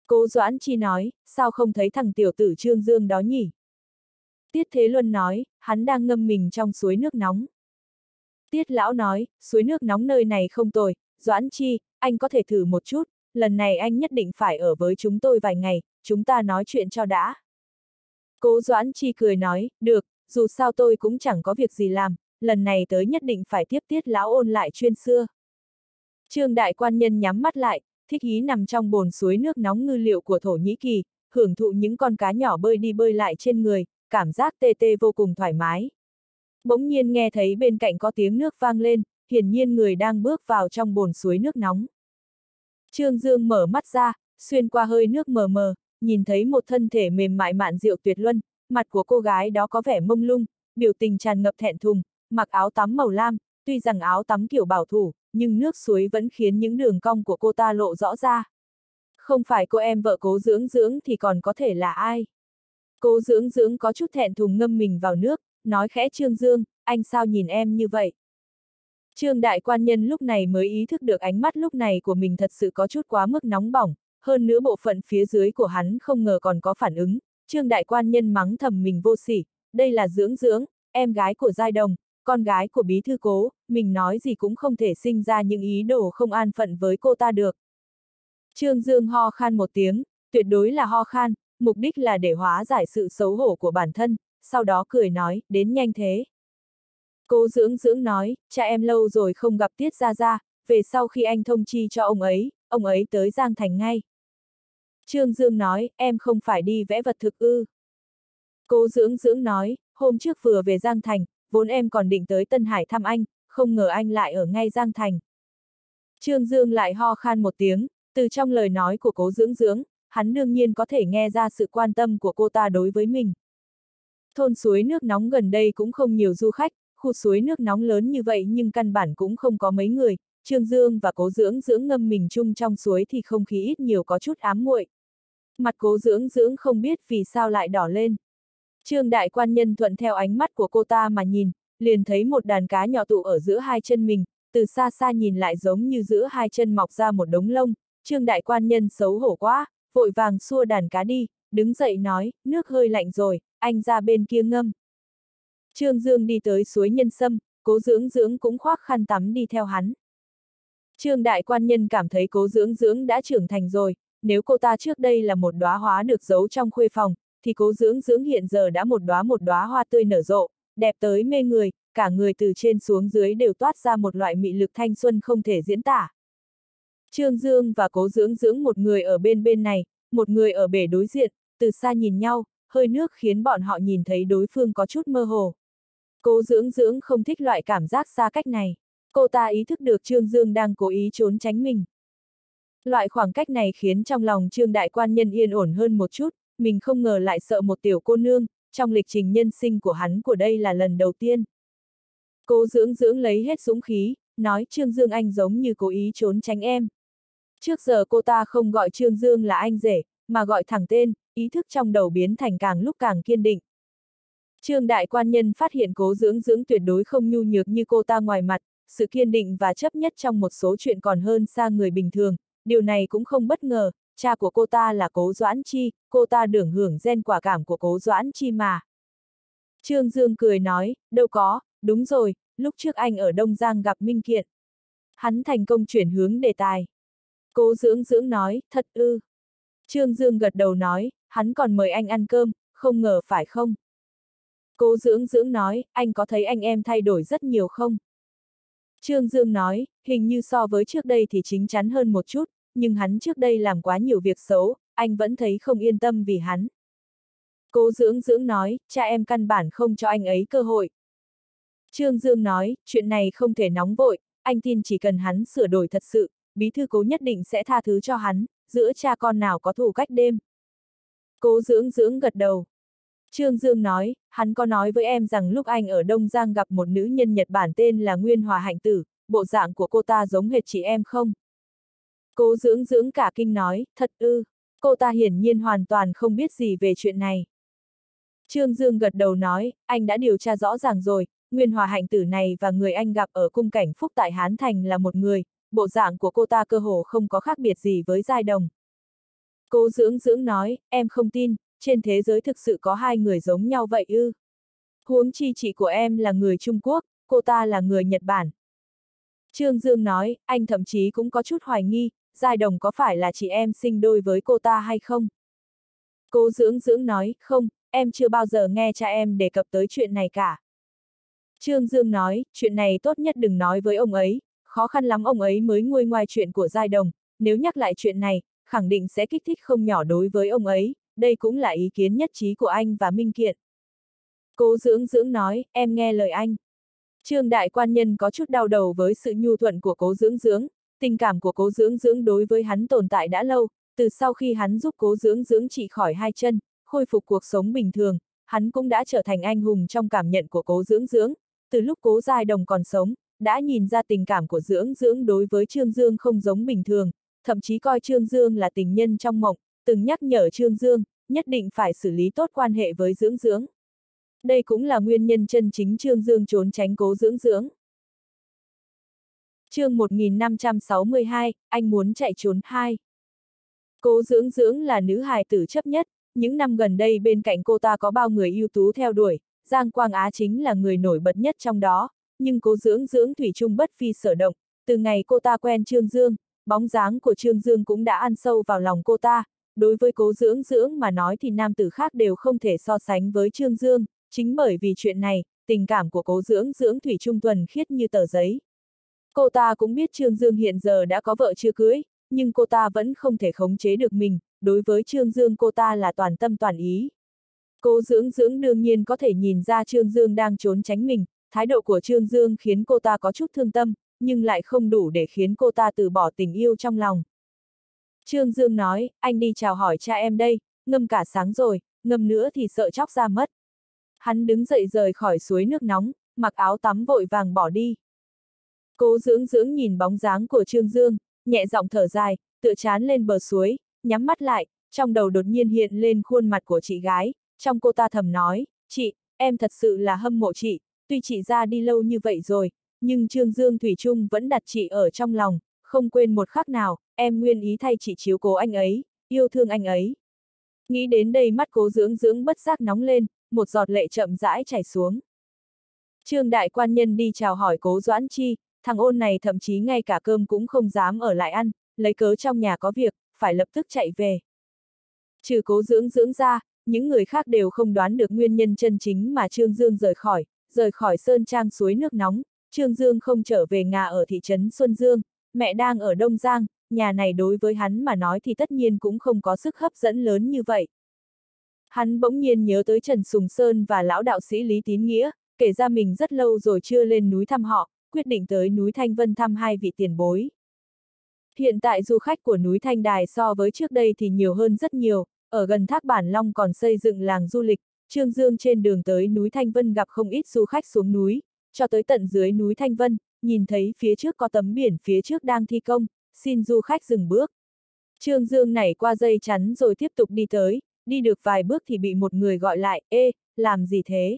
Cố Doãn Chi nói, sao không thấy thằng tiểu tử Trương Dương đó nhỉ? Tiết Thế Luân nói, hắn đang ngâm mình trong suối nước nóng. Tiết Lão nói, suối nước nóng nơi này không tồi, Doãn Chi, anh có thể thử một chút, lần này anh nhất định phải ở với chúng tôi vài ngày, chúng ta nói chuyện cho đã. Cố Doãn Chi cười nói, được, dù sao tôi cũng chẳng có việc gì làm, lần này tới nhất định phải tiếp Tiết Lão ôn lại chuyên xưa. Trương Đại Quan Nhân nhắm mắt lại, thích ý nằm trong bồn suối nước nóng ngư liệu của Thổ Nhĩ Kỳ, hưởng thụ những con cá nhỏ bơi đi bơi lại trên người, cảm giác tê tê vô cùng thoải mái. Bỗng nhiên nghe thấy bên cạnh có tiếng nước vang lên, hiển nhiên người đang bước vào trong bồn suối nước nóng. Trương Dương mở mắt ra, xuyên qua hơi nước mờ mờ, nhìn thấy một thân thể mềm mại mạn diệu tuyệt luân, mặt của cô gái đó có vẻ mông lung, biểu tình tràn ngập thẹn thùng, mặc áo tắm màu lam, tuy rằng áo tắm kiểu bảo thủ, nhưng nước suối vẫn khiến những đường cong của cô ta lộ rõ ra. Không phải cô em vợ cố dưỡng dưỡng thì còn có thể là ai? Cố dưỡng dưỡng có chút thẹn thùng ngâm mình vào nước, nói khẽ Trương Dương, anh sao nhìn em như vậy? Trương đại quan nhân lúc này mới ý thức được ánh mắt lúc này của mình thật sự có chút quá mức nóng bỏng, hơn nữa bộ phận phía dưới của hắn không ngờ còn có phản ứng. Trương đại quan nhân mắng thầm mình vô sỉ, đây là dưỡng dưỡng, em gái của giai đồng, con gái của bí thư cố, mình nói gì cũng không thể sinh ra những ý đồ không an phận với cô ta được. Trương Dương ho khan một tiếng, tuyệt đối là ho khan, mục đích là để hóa giải sự xấu hổ của bản thân, sau đó cười nói, đến nhanh thế. Cố dưỡng dưỡng nói, cha em lâu rồi không gặp Tiết Gia Gia, về sau khi anh thông chi cho ông ấy, ông ấy tới Giang Thành ngay. Trương Dương nói, em không phải đi vẽ vật thực ư. Cố dưỡng dưỡng nói, hôm trước vừa về Giang Thành, vốn em còn định tới Tân Hải thăm anh, không ngờ anh lại ở ngay Giang Thành. Trương Dương lại ho khan một tiếng, từ trong lời nói của cố dưỡng dưỡng, hắn đương nhiên có thể nghe ra sự quan tâm của cô ta đối với mình. Thôn suối nước nóng gần đây cũng không nhiều du khách, khu suối nước nóng lớn như vậy nhưng căn bản cũng không có mấy người, Trương Dương và cố dưỡng dưỡng ngâm mình chung trong suối thì không khí ít nhiều có chút ám muội. Mặt cố dưỡng dưỡng không biết vì sao lại đỏ lên. Trương đại quan nhân thuận theo ánh mắt của cô ta mà nhìn, liền thấy một đàn cá nhỏ tụ ở giữa hai chân mình, từ xa xa nhìn lại giống như giữa hai chân mọc ra một đống lông, trương đại quan nhân xấu hổ quá, vội vàng xua đàn cá đi, đứng dậy nói, nước hơi lạnh rồi, anh ra bên kia ngâm. Trương Dương đi tới suối nhân sâm, cố dưỡng dưỡng cũng khoác khăn tắm đi theo hắn. Trương đại quan nhân cảm thấy cố dưỡng dưỡng đã trưởng thành rồi, nếu cô ta trước đây là một đóa hóa được giấu trong khuê phòng, thì cố dưỡng dưỡng hiện giờ đã một đóa một đóa hoa tươi nở rộ, đẹp tới mê người, cả người từ trên xuống dưới đều toát ra một loại mị lực thanh xuân không thể diễn tả. Trương Dương và cố dưỡng dưỡng một người ở bên bên này, một người ở bể đối diện, từ xa nhìn nhau, hơi nước khiến bọn họ nhìn thấy đối phương có chút mơ hồ. Cố dưỡng dưỡng không thích loại cảm giác xa cách này. Cô ta ý thức được Trương Dương đang cố ý trốn tránh mình. Loại khoảng cách này khiến trong lòng Trương Đại Quan Nhân yên ổn hơn một chút, mình không ngờ lại sợ một tiểu cô nương, trong lịch trình nhân sinh của hắn của đây là lần đầu tiên. Cố dưỡng dưỡng lấy hết dũng khí, nói Trương Dương Anh giống như cố ý trốn tránh em. Trước giờ cô ta không gọi Trương Dương là anh rể, mà gọi thẳng tên, ý thức trong đầu biến thành càng lúc càng kiên định. Trương đại quan nhân phát hiện cố dưỡng dưỡng tuyệt đối không nhu nhược như cô ta ngoài mặt, sự kiên định và chấp nhất trong một số chuyện còn hơn xa người bình thường, điều này cũng không bất ngờ, cha của cô ta là cố Doãn Chi, cô ta đường hưởng gen quả cảm của cố Doãn Chi mà. Trương Dương cười nói, đâu có, đúng rồi, lúc trước anh ở Đông Giang gặp Minh Kiện. Hắn thành công chuyển hướng đề tài. Cố dưỡng dưỡng nói, thật ư. Trương Dương gật đầu nói, hắn còn mời anh ăn cơm, không ngờ phải không? Cố dưỡng dưỡng nói, anh có thấy anh em thay đổi rất nhiều không? Trương Dương nói, hình như so với trước đây thì chính chắn hơn một chút, nhưng hắn trước đây làm quá nhiều việc xấu, anh vẫn thấy không yên tâm vì hắn. Cố dưỡng dưỡng nói, cha em căn bản không cho anh ấy cơ hội. Trương Dương nói, chuyện này không thể nóng vội, anh tin chỉ cần hắn sửa đổi thật sự, bí thư cố nhất định sẽ tha thứ cho hắn, giữa cha con nào có thù cách đêm. Cố dưỡng dưỡng gật đầu. Trương Dương nói, hắn có nói với em rằng lúc anh ở Đông Giang gặp một nữ nhân Nhật Bản tên là Nguyên Hòa Hạnh Tử, bộ dạng của cô ta giống hệt chị em không? Cố dưỡng dưỡng cả kinh nói, thật ư, cô ta hiển nhiên hoàn toàn không biết gì về chuyện này. Trương Dương gật đầu nói, anh đã điều tra rõ ràng rồi, Nguyên Hòa Hạnh Tử này và người anh gặp ở cung cảnh Phúc tại Hán Thành là một người, bộ dạng của cô ta cơ hồ không có khác biệt gì với giai đồng. Cố dưỡng dưỡng nói, em không tin, trên thế giới thực sự có hai người giống nhau vậy ư. Huống chi chị của em là người Trung Quốc, cô ta là người Nhật Bản. Trương Dương nói, anh thậm chí cũng có chút hoài nghi, Giai Đồng có phải là chị em sinh đôi với cô ta hay không? Cố dưỡng dưỡng nói, không, em chưa bao giờ nghe cha em đề cập tới chuyện này cả. Trương Dương nói, chuyện này tốt nhất đừng nói với ông ấy, khó khăn lắm ông ấy mới nguôi ngoài chuyện của Giai Đồng, nếu nhắc lại chuyện này, khẳng định sẽ kích thích không nhỏ đối với ông ấy, đây cũng là ý kiến nhất trí của anh và Minh Kiện. Cố dưỡng dưỡng nói, em nghe lời anh. Trương đại quan nhân có chút đau đầu với sự nhu thuận của cố dưỡng dưỡng, tình cảm của cố dưỡng dưỡng đối với hắn tồn tại đã lâu, từ sau khi hắn giúp cố dưỡng dưỡng trị khỏi hai chân, khôi phục cuộc sống bình thường, hắn cũng đã trở thành anh hùng trong cảm nhận của cố dưỡng dưỡng, từ lúc cố giai đồng còn sống, đã nhìn ra tình cảm của dưỡng dưỡng đối với Trương Dương không giống bình thường, thậm chí coi Trương Dương là tình nhân trong mộng, từng nhắc nhở Trương Dương, nhất định phải xử lý tốt quan hệ với dưỡng dưỡng. Đây cũng là nguyên nhân chân chính Trương Dương trốn tránh cố dưỡng dưỡng chương 1562, anh muốn chạy trốn hai. Cố dưỡng dưỡng là nữ hài tử chấp nhất, những năm gần đây bên cạnh cô ta có bao người ưu tú theo đuổi, Giang Quang Á chính là người nổi bật nhất trong đó, nhưng cố dưỡng dưỡng thủy chung bất phi sở động, từ ngày cô ta quen Trương Dương, bóng dáng của Trương Dương cũng đã ăn sâu vào lòng cô ta, đối với cố dưỡng dưỡng mà nói thì nam tử khác đều không thể so sánh với Trương Dương, chính bởi vì chuyện này, tình cảm của cố dưỡng dưỡng thủy trung tuần khiết như tờ giấy. Cô ta cũng biết Trương Dương hiện giờ đã có vợ chưa cưới, nhưng cô ta vẫn không thể khống chế được mình, đối với Trương Dương cô ta là toàn tâm toàn ý. Cố dưỡng dưỡng đương nhiên có thể nhìn ra Trương Dương đang trốn tránh mình, thái độ của Trương Dương khiến cô ta có chút thương tâm, nhưng lại không đủ để khiến cô ta từ bỏ tình yêu trong lòng. Trương Dương nói, anh đi chào hỏi cha em đây, ngâm cả sáng rồi, ngâm nữa thì sợ chóc ra mất. Hắn đứng dậy rời khỏi suối nước nóng, mặc áo tắm vội vàng bỏ đi. Cố dưỡng dưỡng nhìn bóng dáng của Trương Dương, nhẹ giọng thở dài, tựa chán lên bờ suối, nhắm mắt lại, trong đầu đột nhiên hiện lên khuôn mặt của chị gái, trong cô ta thầm nói, chị, em thật sự là hâm mộ chị, tuy chị ra đi lâu như vậy rồi, nhưng Trương Dương Thủy Trung vẫn đặt chị ở trong lòng, không quên một khắc nào, em nguyên ý thay chị chiếu cố anh ấy, yêu thương anh ấy. Nghĩ đến đây mắt cố dưỡng dưỡng bất giác nóng lên, một giọt lệ chậm rãi chảy xuống. Trương đại quan nhân đi chào hỏi cố Doãn Chi, thằng ôn này thậm chí ngay cả cơm cũng không dám ở lại ăn, lấy cớ trong nhà có việc, phải lập tức chạy về. Trừ cố dưỡng dưỡng ra, những người khác đều không đoán được nguyên nhân chân chính mà Trương Dương rời khỏi, rời khỏi sơn trang suối nước nóng, Trương Dương không trở về nhà ở thị trấn Xuân Dương, mẹ đang ở Đông Giang, nhà này đối với hắn mà nói thì tất nhiên cũng không có sức hấp dẫn lớn như vậy. Hắn bỗng nhiên nhớ tới Trần Sùng Sơn và lão đạo sĩ Lý Tín Nghĩa, kể ra mình rất lâu rồi chưa lên núi thăm họ, quyết định tới núi Thanh Vân thăm hai vị tiền bối. Hiện tại du khách của núi Thanh Đài so với trước đây thì nhiều hơn rất nhiều, ở gần Thác Bản Long còn xây dựng làng du lịch, Trương Dương trên đường tới núi Thanh Vân gặp không ít du khách xuống núi, cho tới tận dưới núi Thanh Vân, nhìn thấy phía trước có tấm biển phía trước đang thi công, xin du khách dừng bước. Trương Dương nảy qua dây chắn rồi tiếp tục đi tới, đi được vài bước thì bị một người gọi lại, ê, làm gì thế?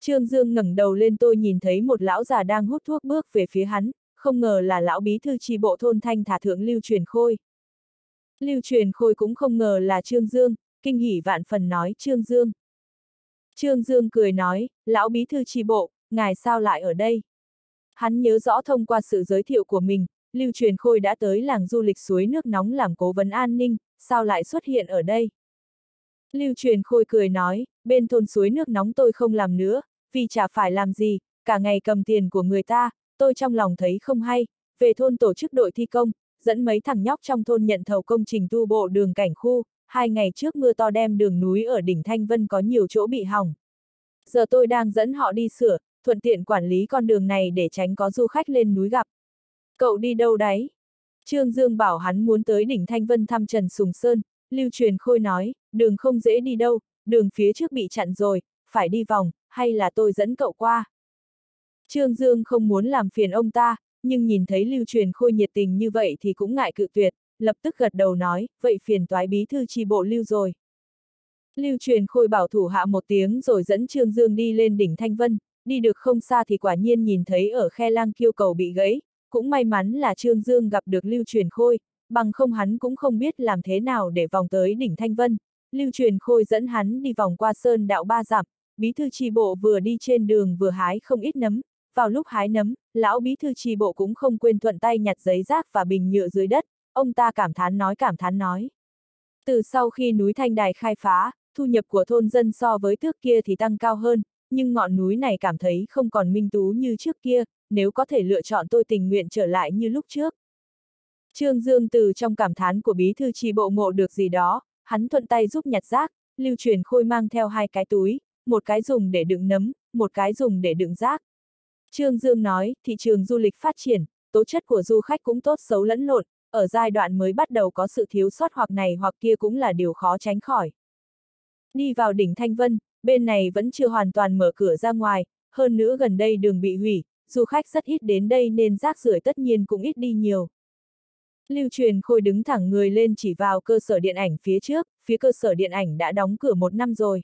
Trương Dương ngẩng đầu lên tôi nhìn thấy một lão già đang hút thuốc bước về phía hắn, không ngờ là lão bí thư tri bộ thôn Thanh Thả Thượng Lưu Truyền Khôi. Lưu Truyền Khôi cũng không ngờ là Trương Dương, kinh hỉ vạn phần nói Trương Dương. Trương Dương cười nói, lão bí thư tri bộ, ngài sao lại ở đây? Hắn nhớ rõ thông qua sự giới thiệu của mình, Lưu Truyền Khôi đã tới làng du lịch suối nước nóng làm cố vấn an ninh, sao lại xuất hiện ở đây? Lưu Truyền Khôi cười nói, bên thôn suối nước nóng tôi không làm nữa, vì chả phải làm gì, cả ngày cầm tiền của người ta, tôi trong lòng thấy không hay, về thôn tổ chức đội thi công, dẫn mấy thằng nhóc trong thôn nhận thầu công trình tu bộ đường cảnh khu, hai ngày trước mưa to đem đường núi ở đỉnh Thanh Vân có nhiều chỗ bị hỏng. Giờ tôi đang dẫn họ đi sửa, thuận tiện quản lý con đường này để tránh có du khách lên núi gặp. Cậu đi đâu đấy? Trương Dương bảo hắn muốn tới đỉnh Thanh Vân thăm Trần Sùng Sơn, Lưu Truyền Khôi nói, đường không dễ đi đâu, đường phía trước bị chặn rồi, phải đi vòng, hay là tôi dẫn cậu qua. Trương Dương không muốn làm phiền ông ta, nhưng nhìn thấy Lưu Truyền Khôi nhiệt tình như vậy thì cũng ngại cự tuyệt, lập tức gật đầu nói, vậy phiền toái bí thư chi bộ Lưu rồi. Lưu Truyền Khôi bảo thủ hạ một tiếng rồi dẫn Trương Dương đi lên đỉnh Thanh Vân, đi được không xa thì quả nhiên nhìn thấy ở khe lang kiêu cầu bị gãy, cũng may mắn là Trương Dương gặp được Lưu Truyền Khôi, bằng không hắn cũng không biết làm thế nào để vòng tới đỉnh Thanh Vân. Lưu Truyền Khôi dẫn hắn đi vòng qua sơn đạo ba dặm, bí thư tri bộ vừa đi trên đường vừa hái không ít nấm, vào lúc hái nấm, lão bí thư tri bộ cũng không quên thuận tay nhặt giấy rác và bình nhựa dưới đất, ông ta cảm thán nói cảm thán nói. Từ sau khi núi Thanh Đài khai phá, thu nhập của thôn dân so với trước kia thì tăng cao hơn, nhưng ngọn núi này cảm thấy không còn minh tú như trước kia, nếu có thể lựa chọn tôi tình nguyện trở lại như lúc trước. Trương Dương từ trong cảm thán của bí thư tri bộ ngộ được gì đó, hắn thuận tay giúp nhặt rác, lưu truyền khôi mang theo hai cái túi, một cái dùng để đựng nấm, một cái dùng để đựng rác. Trương Dương nói, thị trường du lịch phát triển, tố chất của du khách cũng tốt xấu lẫn lộn, ở giai đoạn mới bắt đầu có sự thiếu sót hoặc này hoặc kia cũng là điều khó tránh khỏi. Đi vào đỉnh Thanh Vân, bên này vẫn chưa hoàn toàn mở cửa ra ngoài, hơn nữa gần đây đường bị hủy, du khách rất ít đến đây nên rác rưởi tất nhiên cũng ít đi nhiều. Lưu truyền khôi đứng thẳng người lên chỉ vào cơ sở điện ảnh phía trước, phía cơ sở điện ảnh đã đóng cửa một năm rồi.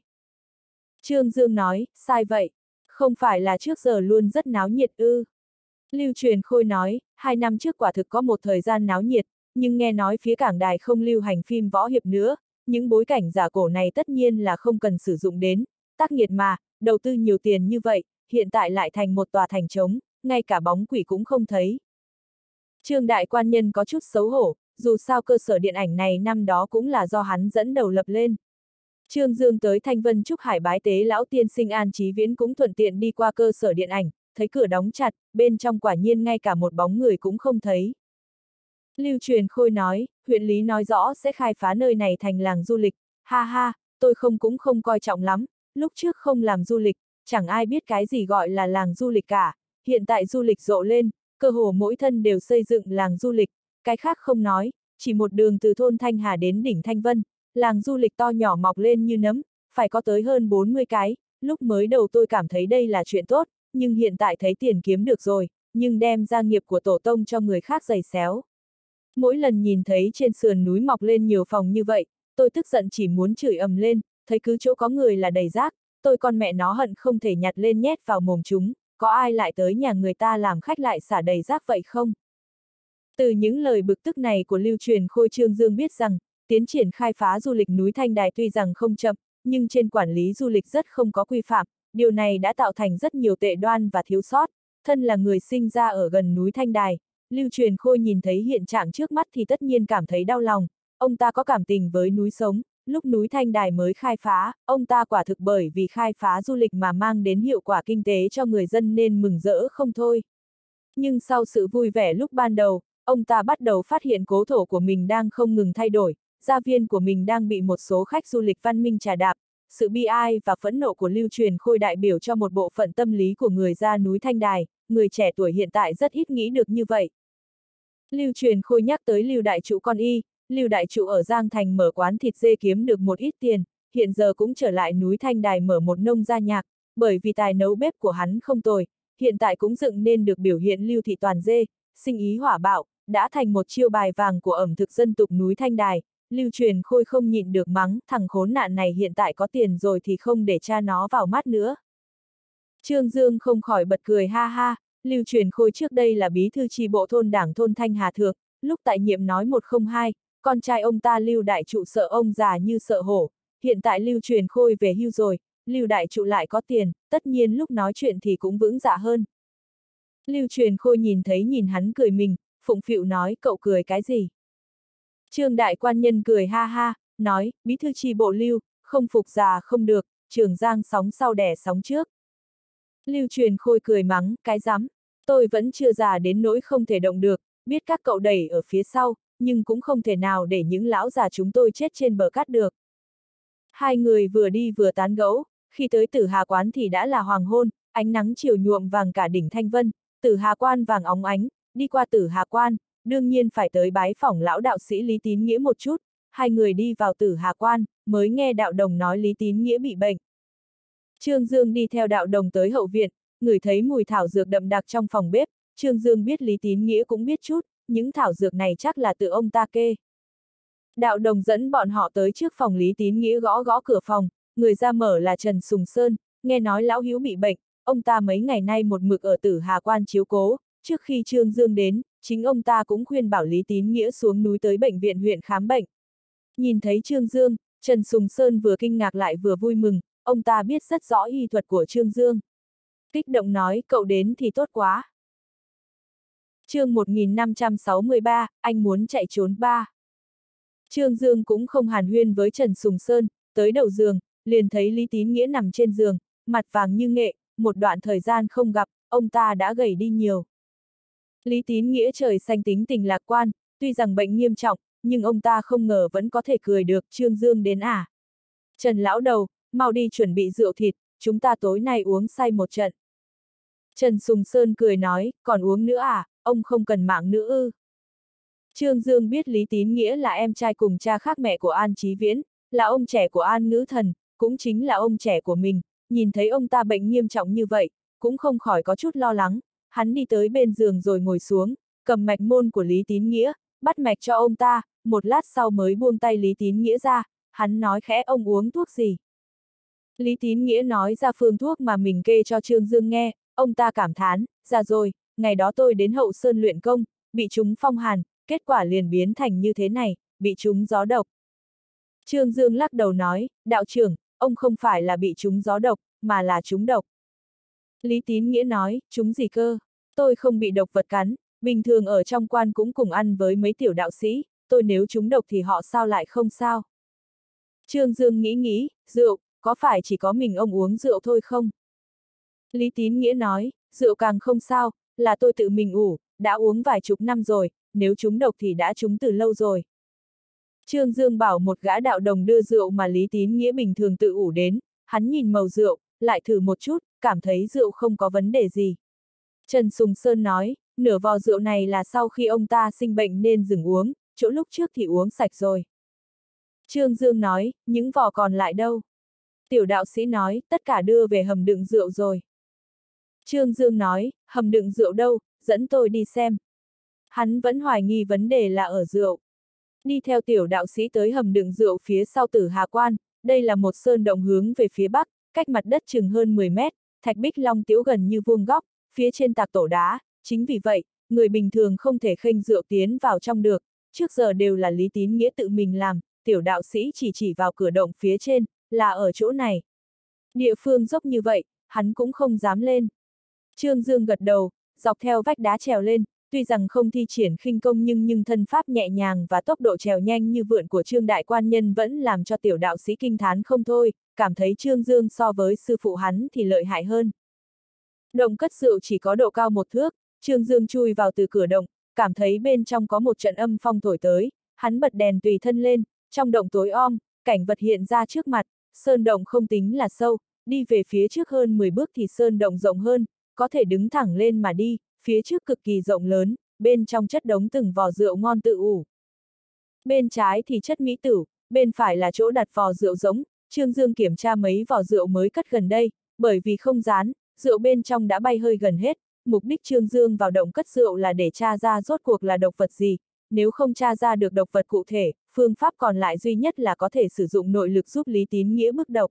Trương Dương nói, sai vậy, không phải là trước giờ luôn rất náo nhiệt ư. Lưu truyền khôi nói, hai năm trước quả thực có một thời gian náo nhiệt, nhưng nghe nói phía cảng đài không lưu hành phim võ hiệp nữa, những bối cảnh giả cổ này tất nhiên là không cần sử dụng đến, tác nghiệt mà, đầu tư nhiều tiền như vậy, hiện tại lại thành một tòa thành trống, ngay cả bóng quỷ cũng không thấy. Trương đại quan nhân có chút xấu hổ, dù sao cơ sở điện ảnh này năm đó cũng là do hắn dẫn đầu lập lên. Trương Dương tới Thanh Vân Trúc Hải bái tế lão tiên sinh An Chí Viễn cũng thuận tiện đi qua cơ sở điện ảnh, thấy cửa đóng chặt, bên trong quả nhiên ngay cả một bóng người cũng không thấy. Lưu truyền khôi nói, huyện lý nói rõ sẽ khai phá nơi này thành làng du lịch, ha ha, tôi không cũng không coi trọng lắm, lúc trước không làm du lịch, chẳng ai biết cái gì gọi là làng du lịch cả, hiện tại du lịch rộ lên, cơ hồ mỗi thân đều xây dựng làng du lịch, cái khác không nói, chỉ một đường từ thôn Thanh Hà đến đỉnh Thanh Vân, làng du lịch to nhỏ mọc lên như nấm, phải có tới hơn 40 cái, lúc mới đầu tôi cảm thấy đây là chuyện tốt, nhưng hiện tại thấy tiền kiếm được rồi, nhưng đem gia nghiệp của tổ tông cho người khác giày xéo. Mỗi lần nhìn thấy trên sườn núi mọc lên nhiều phòng như vậy, tôi tức giận chỉ muốn chửi ầm lên, thấy cứ chỗ có người là đầy rác, tôi con mẹ nó hận không thể nhặt lên nhét vào mồm chúng, có ai lại tới nhà người ta làm khách lại xả đầy rác vậy không? Từ những lời bực tức này của lưu truyền Khôi Trương Dương biết rằng, tiến triển khai phá du lịch núi Thanh Đài tuy rằng không chậm, nhưng trên quản lý du lịch rất không có quy phạm, điều này đã tạo thành rất nhiều tệ đoan và thiếu sót. Thân là người sinh ra ở gần núi Thanh Đài, Lưu Truyền Khôi nhìn thấy hiện trạng trước mắt thì tất nhiên cảm thấy đau lòng, ông ta có cảm tình với núi sống, lúc núi Thanh Đài mới khai phá, ông ta quả thực bởi vì khai phá du lịch mà mang đến hiệu quả kinh tế cho người dân nên mừng rỡ không thôi. Nhưng sau sự vui vẻ lúc ban đầu, ông ta bắt đầu phát hiện cố thổ của mình đang không ngừng thay đổi, gia viên của mình đang bị một số khách du lịch văn minh trà đạp, sự bi ai và phẫn nộ của lưu truyền khôi đại biểu cho một bộ phận tâm lý của người ra núi Thanh Đài, người trẻ tuổi hiện tại rất ít nghĩ được như vậy. Lưu truyền khôi nhắc tới lưu đại trụ con y, lưu đại trụ ở Giang Thành mở quán thịt dê kiếm được một ít tiền, hiện giờ cũng trở lại núi Thanh Đài mở một nông gia nhạc, bởi vì tài nấu bếp của hắn không tồi, hiện tại cũng dựng nên được biểu hiện lưu thị toàn dê, sinh ý hỏa bạo, đã thành một chiêu bài vàng của ẩm thực dân tục núi Thanh Đài, lưu truyền khôi không nhịn được mắng, thằng khốn nạn này hiện tại có tiền rồi thì không để cha nó vào mắt nữa. Trương Dương không khỏi bật cười ha ha, lưu truyền khôi trước đây là bí thư tri bộ thôn đảng thôn Thanh Hà Thượng, lúc tại nhiệm nói 102, con trai ông ta lưu đại trụ sợ ông già như sợ hổ, hiện tại lưu truyền khôi về hưu rồi, lưu đại trụ lại có tiền, tất nhiên lúc nói chuyện thì cũng vững dạ hơn. Lưu truyền khôi nhìn thấy nhìn hắn cười mình, phụng phịu nói cậu cười cái gì? Trương đại quan nhân cười ha ha, nói, bí thư tri bộ lưu, không phục già không được, trường giang sóng sau đẻ sóng trước. Lưu truyền khôi cười mắng, cái rắm tôi vẫn chưa già đến nỗi không thể động được, biết các cậu đẩy ở phía sau, nhưng cũng không thể nào để những lão già chúng tôi chết trên bờ cát được. Hai người vừa đi vừa tán gẫu, khi tới tử hà quán thì đã là hoàng hôn, ánh nắng chiều nhuộm vàng cả đỉnh Thanh Vân, tử hà quan vàng óng ánh, đi qua tử hà quan, đương nhiên phải tới bái phỏng lão đạo sĩ Lý Tín Nghĩa một chút, hai người đi vào tử hà quan, mới nghe đạo đồng nói Lý Tín Nghĩa bị bệnh. Trương Dương đi theo đạo đồng tới hậu viện, người thấy mùi thảo dược đậm đặc trong phòng bếp, Trương Dương biết Lý Tín Nghĩa cũng biết chút, những thảo dược này chắc là tự ông ta kê. Đạo đồng dẫn bọn họ tới trước phòng Lý Tín Nghĩa gõ gõ cửa phòng, người ra mở là Trần Sùng Sơn, nghe nói lão hiếu bị bệnh, ông ta mấy ngày nay một mực ở tử Hà Quan chiếu cố, trước khi Trương Dương đến, chính ông ta cũng khuyên bảo Lý Tín Nghĩa xuống núi tới bệnh viện huyện khám bệnh. Nhìn thấy Trương Dương, Trần Sùng Sơn vừa kinh ngạc lại vừa vui mừng, ông ta biết rất rõ y thuật của Trương Dương. Kích động nói, cậu đến thì tốt quá chương 1563, anh muốn chạy trốn ba. Trương Dương cũng không hàn huyên với Trần Sùng Sơn, tới đầu giường, liền thấy Lý Tín Nghĩa nằm trên giường, mặt vàng như nghệ, một đoạn thời gian không gặp, ông ta đã gầy đi nhiều. Lý Tín Nghĩa trời xanh tính tình lạc quan, tuy rằng bệnh nghiêm trọng, nhưng ông ta không ngờ vẫn có thể cười được Trương Dương đến à. Trần Lão Đầu, mau đi chuẩn bị rượu thịt, chúng ta tối nay uống say một trận. Trần Sùng Sơn cười nói, còn uống nữa à, ông không cần mạng nữa ư. Trương Dương biết Lý Tín Nghĩa là em trai cùng cha khác mẹ của An Chí Viễn, là ông trẻ của An Ngữ Thần, cũng chính là ông trẻ của mình, nhìn thấy ông ta bệnh nghiêm trọng như vậy, cũng không khỏi có chút lo lắng, hắn đi tới bên giường rồi ngồi xuống, cầm mạch môn của Lý Tín Nghĩa, bắt mạch cho ông ta, một lát sau mới buông tay Lý Tín Nghĩa ra, hắn nói khẽ ông uống thuốc gì. Lý Tín Nghĩa nói ra phương thuốc mà mình kê cho Trương Dương nghe, ông ta cảm thán, ra rồi, ngày đó tôi đến hậu sơn luyện công, bị chúng phong hàn, kết quả liền biến thành như thế này, bị chúng gió độc. Trương Dương lắc đầu nói, đạo trưởng, ông không phải là bị chúng gió độc, mà là chúng độc. Lý Tín Nghĩa nói, chúng gì cơ? Tôi không bị độc vật cắn, bình thường ở trong quan cũng cùng ăn với mấy tiểu đạo sĩ, tôi nếu chúng độc thì họ sao lại không sao? Trương Dương nghĩ nghĩ, rượu, có phải chỉ có mình ông uống rượu thôi không? Lý Tín Nghĩa nói, rượu càng không sao, là tôi tự mình ủ, đã uống vài chục năm rồi, nếu chúng độc thì đã chúng từ lâu rồi. Trương Dương bảo một gã đạo đồng đưa rượu mà Lý Tín Nghĩa bình thường tự ủ đến, hắn nhìn màu rượu, lại thử một chút, cảm thấy rượu không có vấn đề gì. Trần Sùng Sơn nói, nửa vò rượu này là sau khi ông ta sinh bệnh nên dừng uống, chỗ lúc trước thì uống sạch rồi. Trương Dương nói, những vò còn lại đâu? Tiểu đạo sĩ nói, tất cả đưa về hầm đựng rượu rồi. Trương Dương nói, hầm đựng rượu đâu, dẫn tôi đi xem. Hắn vẫn hoài nghi vấn đề là ở rượu. Đi theo tiểu đạo sĩ tới hầm đựng rượu phía sau tử Hà Quan, đây là một sơn động hướng về phía bắc, cách mặt đất chừng hơn 10 mét, thạch bích long tiếu gần như vuông góc, phía trên tạc tổ đá, chính vì vậy, người bình thường không thể khênh rượu tiến vào trong được, trước giờ đều là lý tín nghĩa tự mình làm, tiểu đạo sĩ chỉ chỉ vào cửa động phía trên, là ở chỗ này. Địa phương dốc như vậy, hắn cũng không dám lên. Trương Dương gật đầu, dọc theo vách đá trèo lên, tuy rằng không thi triển khinh công nhưng nhưng thân pháp nhẹ nhàng và tốc độ trèo nhanh như vượn của Trương Đại Quan Nhân vẫn làm cho tiểu đạo sĩ kinh thán không thôi, cảm thấy Trương Dương so với sư phụ hắn thì lợi hại hơn. Động cất rượu chỉ có độ cao một thước, Trương Dương chui vào từ cửa động, cảm thấy bên trong có một trận âm phong thổi tới, hắn bật đèn tùy thân lên, trong động tối om, cảnh vật hiện ra trước mặt, sơn động không tính là sâu, đi về phía trước hơn 10 bước thì sơn động rộng hơn, có thể đứng thẳng lên mà đi, phía trước cực kỳ rộng lớn, bên trong chất đống từng vò rượu ngon tự ủ. Bên trái thì chất mỹ tử, bên phải là chỗ đặt vò rượu giống, Trương Dương kiểm tra mấy vò rượu mới cất gần đây, bởi vì không dán, rượu bên trong đã bay hơi gần hết, mục đích Trương Dương vào động cất rượu là để tra ra rốt cuộc là độc vật gì, nếu không tra ra được độc vật cụ thể, phương pháp còn lại duy nhất là có thể sử dụng nội lực giúp Lý Tín Nghĩa bức độc.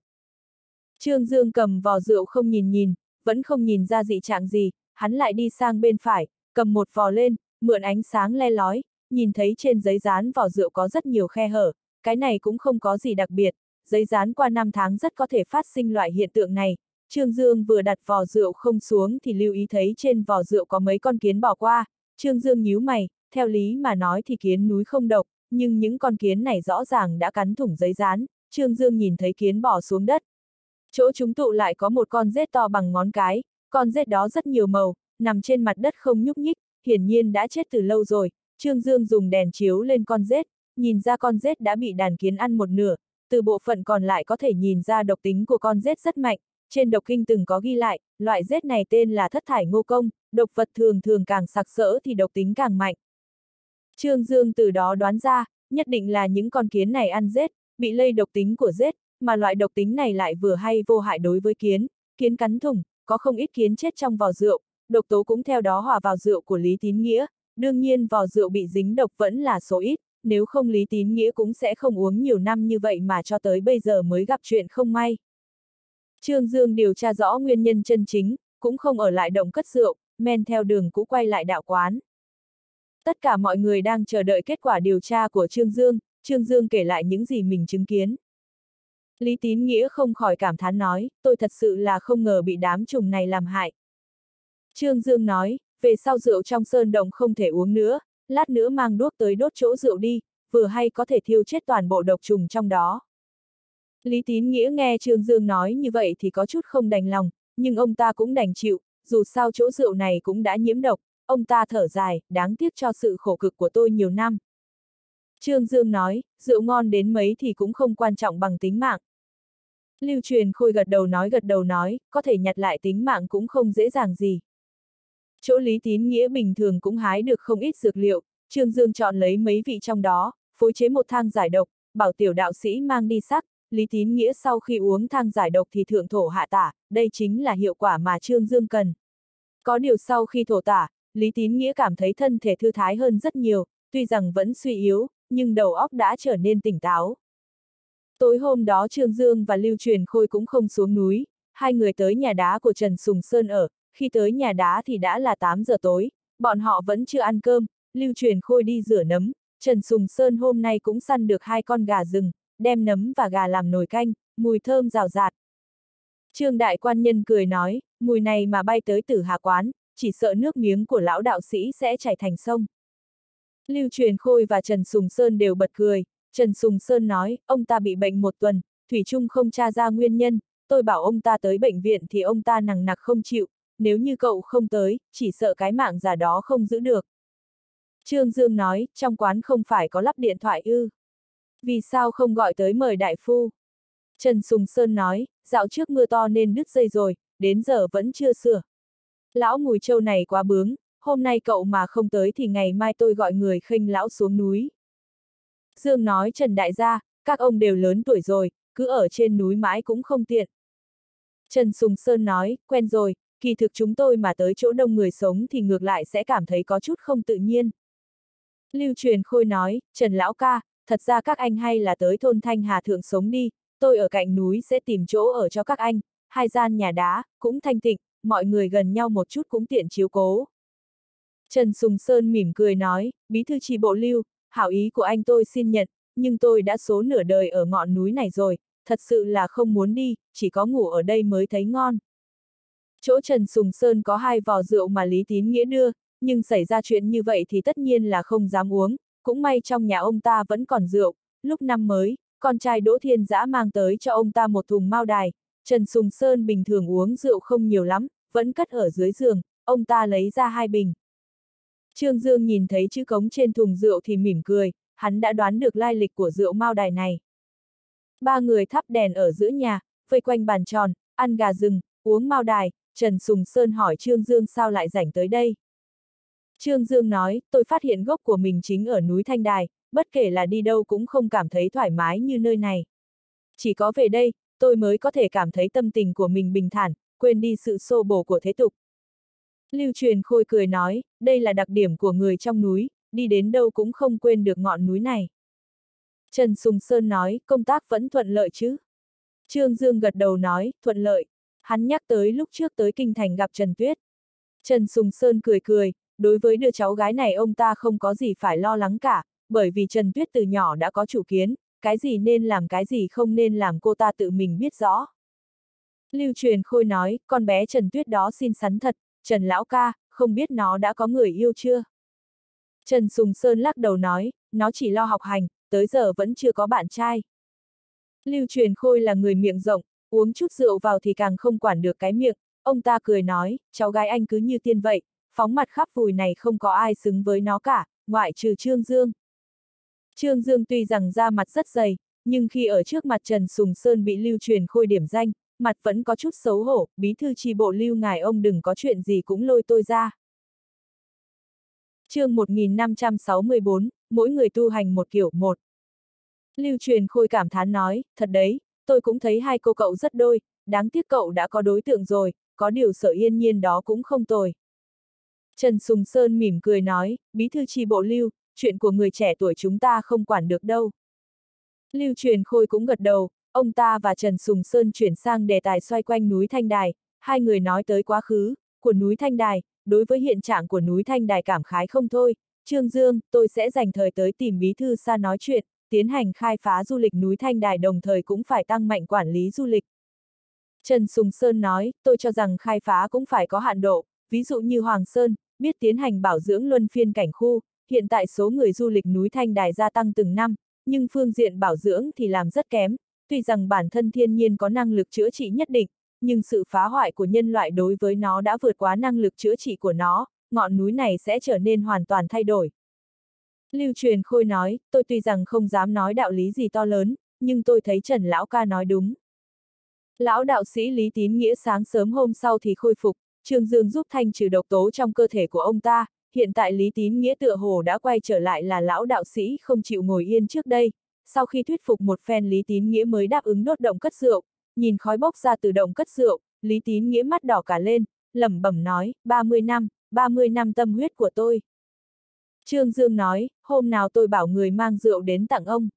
Trương Dương cầm vò rượu không nhìn nhìn, vẫn không nhìn ra dị trạng gì, hắn lại đi sang bên phải, cầm một vò lên, mượn ánh sáng le lói, nhìn thấy trên giấy dán vỏ rượu có rất nhiều khe hở, cái này cũng không có gì đặc biệt, giấy dán qua năm tháng rất có thể phát sinh loại hiện tượng này. Trương Dương vừa đặt vò rượu không xuống thì lưu ý thấy trên vò rượu có mấy con kiến bỏ qua, Trương Dương nhíu mày, theo lý mà nói thì kiến núi không độc, nhưng những con kiến này rõ ràng đã cắn thủng giấy dán, Trương Dương nhìn thấy kiến bỏ xuống đất. Chỗ chúng tụ lại có một con rết to bằng ngón cái, con rết đó rất nhiều màu, nằm trên mặt đất không nhúc nhích, hiển nhiên đã chết từ lâu rồi. Trương Dương dùng đèn chiếu lên con rết, nhìn ra con rết đã bị đàn kiến ăn một nửa, từ bộ phận còn lại có thể nhìn ra độc tính của con rết rất mạnh. Trên độc kinh từng có ghi lại, loại rết này tên là thất thải ngô công, độc vật thường thường càng sặc sỡ thì độc tính càng mạnh. Trương Dương từ đó đoán ra, nhất định là những con kiến này ăn rết, bị lây độc tính của rết, mà loại độc tính này lại vừa hay vô hại đối với kiến, kiến cắn thủng, có không ít kiến chết trong vò rượu, độc tố cũng theo đó hòa vào rượu của Lý Tín Nghĩa, đương nhiên vò rượu bị dính độc vẫn là số ít, nếu không Lý Tín Nghĩa cũng sẽ không uống nhiều năm như vậy mà cho tới bây giờ mới gặp chuyện không may. Trương Dương điều tra rõ nguyên nhân chân chính, cũng không ở lại động cất rượu, men theo đường cũ quay lại đạo quán. Tất cả mọi người đang chờ đợi kết quả điều tra của Trương Dương, Trương Dương kể lại những gì mình chứng kiến. Lý Tín Nghĩa không khỏi cảm thán nói, tôi thật sự là không ngờ bị đám trùng này làm hại. Trương Dương nói, về sau rượu trong sơn động không thể uống nữa, lát nữa mang đuốc tới đốt chỗ rượu đi, vừa hay có thể thiêu chết toàn bộ độc trùng trong đó. Lý Tín Nghĩa nghe Trương Dương nói như vậy thì có chút không đành lòng, nhưng ông ta cũng đành chịu, dù sao chỗ rượu này cũng đã nhiễm độc, ông ta thở dài, đáng tiếc cho sự khổ cực của tôi nhiều năm. Trương Dương nói, rượu ngon đến mấy thì cũng không quan trọng bằng tính mạng. Lưu truyền khôi gật đầu nói gật đầu nói, có thể nhặt lại tính mạng cũng không dễ dàng gì. Chỗ Lý Tín Nghĩa bình thường cũng hái được không ít dược liệu, Trương Dương chọn lấy mấy vị trong đó, phối chế một thang giải độc, bảo tiểu đạo sĩ mang đi sắc, Lý Tín Nghĩa sau khi uống thang giải độc thì thượng thổ hạ tả, đây chính là hiệu quả mà Trương Dương cần. Có điều sau khi thổ tả, Lý Tín Nghĩa cảm thấy thân thể thư thái hơn rất nhiều, tuy rằng vẫn suy yếu, nhưng đầu óc đã trở nên tỉnh táo. Tối hôm đó Trương Dương và Lưu Truyền Khôi cũng không xuống núi, hai người tới nhà đá của Trần Sùng Sơn ở, khi tới nhà đá thì đã là 8 giờ tối, bọn họ vẫn chưa ăn cơm, Lưu Truyền Khôi đi rửa nấm, Trần Sùng Sơn hôm nay cũng săn được hai con gà rừng, đem nấm và gà làm nồi canh, mùi thơm rào rạt. Trương Đại Quan Nhân cười nói, mùi này mà bay tới tử hà quán, chỉ sợ nước miếng của lão đạo sĩ sẽ chảy thành sông. Lưu Truyền Khôi và Trần Sùng Sơn đều bật cười, Trần Sùng Sơn nói, ông ta bị bệnh một tuần, Thủy Trung không tra ra nguyên nhân, tôi bảo ông ta tới bệnh viện thì ông ta nằng nặc không chịu, nếu như cậu không tới, chỉ sợ cái mạng giả đó không giữ được. Trương Dương nói, trong quán không phải có lắp điện thoại ư. Vì sao không gọi tới mời đại phu? Trần Sùng Sơn nói, dạo trước mưa to nên đứt dây rồi, đến giờ vẫn chưa sửa. Lão mùi châu này quá bướng, hôm nay cậu mà không tới thì ngày mai tôi gọi người khinh lão xuống núi. Dương nói Trần Đại gia, các ông đều lớn tuổi rồi, cứ ở trên núi mãi cũng không tiện. Trần Sùng Sơn nói, quen rồi, kỳ thực chúng tôi mà tới chỗ đông người sống thì ngược lại sẽ cảm thấy có chút không tự nhiên. Lưu truyền khôi nói, Trần Lão ca, thật ra các anh hay là tới thôn Thanh Hà Thượng sống đi, tôi ở cạnh núi sẽ tìm chỗ ở cho các anh, hai gian nhà đá, cũng thanh tịnh, mọi người gần nhau một chút cũng tiện chiếu cố. Trần Sùng Sơn mỉm cười nói, bí thư trì bộ lưu, hảo ý của anh tôi xin nhận, nhưng tôi đã số nửa đời ở ngọn núi này rồi, thật sự là không muốn đi, chỉ có ngủ ở đây mới thấy ngon. Chỗ Trần Sùng Sơn có hai vò rượu mà Lý Tín Nghĩa đưa, nhưng xảy ra chuyện như vậy thì tất nhiên là không dám uống, cũng may trong nhà ông ta vẫn còn rượu, lúc năm mới, con trai Đỗ Thiên Giã mang tới cho ông ta một thùng mao đài, Trần Sùng Sơn bình thường uống rượu không nhiều lắm, vẫn cất ở dưới giường, ông ta lấy ra hai bình. Trương Dương nhìn thấy chữ cống trên thùng rượu thì mỉm cười, hắn đã đoán được lai lịch của rượu mao đài này. Ba người thắp đèn ở giữa nhà, vây quanh bàn tròn, ăn gà rừng, uống mao đài, Trần Sùng Sơn hỏi Trương Dương sao lại rảnh tới đây. Trương Dương nói, tôi phát hiện gốc của mình chính ở núi Thanh Đài, bất kể là đi đâu cũng không cảm thấy thoải mái như nơi này. Chỉ có về đây, tôi mới có thể cảm thấy tâm tình của mình bình thản, quên đi sự xô bổ của thế tục. Lưu truyền khôi cười nói, đây là đặc điểm của người trong núi, đi đến đâu cũng không quên được ngọn núi này. Trần Sùng Sơn nói, công tác vẫn thuận lợi chứ? Trương Dương gật đầu nói, thuận lợi. Hắn nhắc tới lúc trước tới Kinh Thành gặp Trần Tuyết. Trần Sùng Sơn cười cười, đối với đứa cháu gái này ông ta không có gì phải lo lắng cả, bởi vì Trần Tuyết từ nhỏ đã có chủ kiến, cái gì nên làm cái gì không nên làm cô ta tự mình biết rõ. Lưu truyền khôi nói, con bé Trần Tuyết đó xin sắn thật, Trần Lão ca, không biết nó đã có người yêu chưa? Trần Sùng Sơn lắc đầu nói, nó chỉ lo học hành, tới giờ vẫn chưa có bạn trai. Lưu truyền khôi là người miệng rộng, uống chút rượu vào thì càng không quản được cái miệng, ông ta cười nói, cháu gái anh cứ như tiên vậy, phóng mặt khắp vùi này không có ai xứng với nó cả, ngoại trừ Trương Dương. Trương Dương tuy rằng da mặt rất dày, nhưng khi ở trước mặt Trần Sùng Sơn bị lưu truyền khôi điểm danh, mặt vẫn có chút xấu hổ, bí thư tri bộ lưu ngài ông đừng có chuyện gì cũng lôi tôi ra. chương 1564, mỗi người tu hành một kiểu một. Lưu truyền khôi cảm thán nói, thật đấy, tôi cũng thấy hai cô cậu rất đôi, đáng tiếc cậu đã có đối tượng rồi, có điều sợ yên nhiên đó cũng không tồi. Trần Sùng Sơn mỉm cười nói, bí thư tri bộ lưu, chuyện của người trẻ tuổi chúng ta không quản được đâu. Lưu truyền khôi cũng gật đầu, ông ta và Trần Sùng Sơn chuyển sang đề tài xoay quanh núi Thanh Đài, hai người nói tới quá khứ, của núi Thanh Đài, đối với hiện trạng của núi Thanh Đài cảm khái không thôi, Trương Dương, tôi sẽ dành thời tới tìm bí thư xa nói chuyện, tiến hành khai phá du lịch núi Thanh Đài đồng thời cũng phải tăng mạnh quản lý du lịch. Trần Sùng Sơn nói, tôi cho rằng khai phá cũng phải có hạn độ, ví dụ như Hoàng Sơn, biết tiến hành bảo dưỡng luân phiên cảnh khu, hiện tại số người du lịch núi Thanh Đài gia tăng từng năm, nhưng phương diện bảo dưỡng thì làm rất kém, tuy rằng bản thân thiên nhiên có năng lực chữa trị nhất định, nhưng sự phá hoại của nhân loại đối với nó đã vượt quá năng lực chữa trị của nó, ngọn núi này sẽ trở nên hoàn toàn thay đổi. Lưu truyền khôi nói, tôi tuy rằng không dám nói đạo lý gì to lớn, nhưng tôi thấy Trần Lão ca nói đúng. Lão đạo sĩ Lý Tín Nghĩa sáng sớm hôm sau thì khôi phục, Trương Dương giúp thanh trừ độc tố trong cơ thể của ông ta, hiện tại Lý Tín Nghĩa tựa hồ đã quay trở lại là lão đạo sĩ không chịu ngồi yên trước đây, sau khi thuyết phục một phen Lý Tín Nghĩa mới đáp ứng đốt động cất rượu, nhìn khói bốc ra từ động cất rượu, Lý Tín Nghĩa mắt đỏ cả lên, lẩm bẩm nói, 30 năm, 30 năm tâm huyết của tôi. Trương Dương nói, hôm nào tôi bảo người mang rượu đến tặng ông.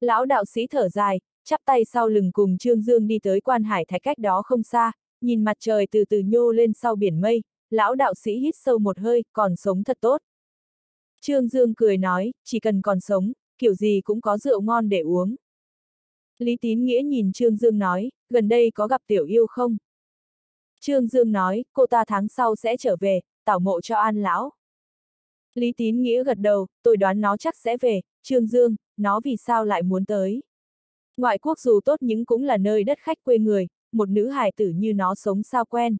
Lão đạo sĩ thở dài, chắp tay sau lưng cùng Trương Dương đi tới quan hải thạch cách đó không xa, nhìn mặt trời từ từ nhô lên sau biển mây, lão đạo sĩ hít sâu một hơi, còn sống thật tốt. Trương Dương cười nói, chỉ cần còn sống, kiểu gì cũng có rượu ngon để uống. Lý Tín Nghĩa nhìn Trương Dương nói, gần đây có gặp tiểu yêu không? Trương Dương nói, cô ta tháng sau sẽ trở về, tảo mộ cho an lão. Lý Tín Nghĩa gật đầu, tôi đoán nó chắc sẽ về, Trương Dương, nó vì sao lại muốn tới? Ngoại quốc dù tốt nhưng cũng là nơi đất khách quê người, một nữ hài tử như nó sống sao quen.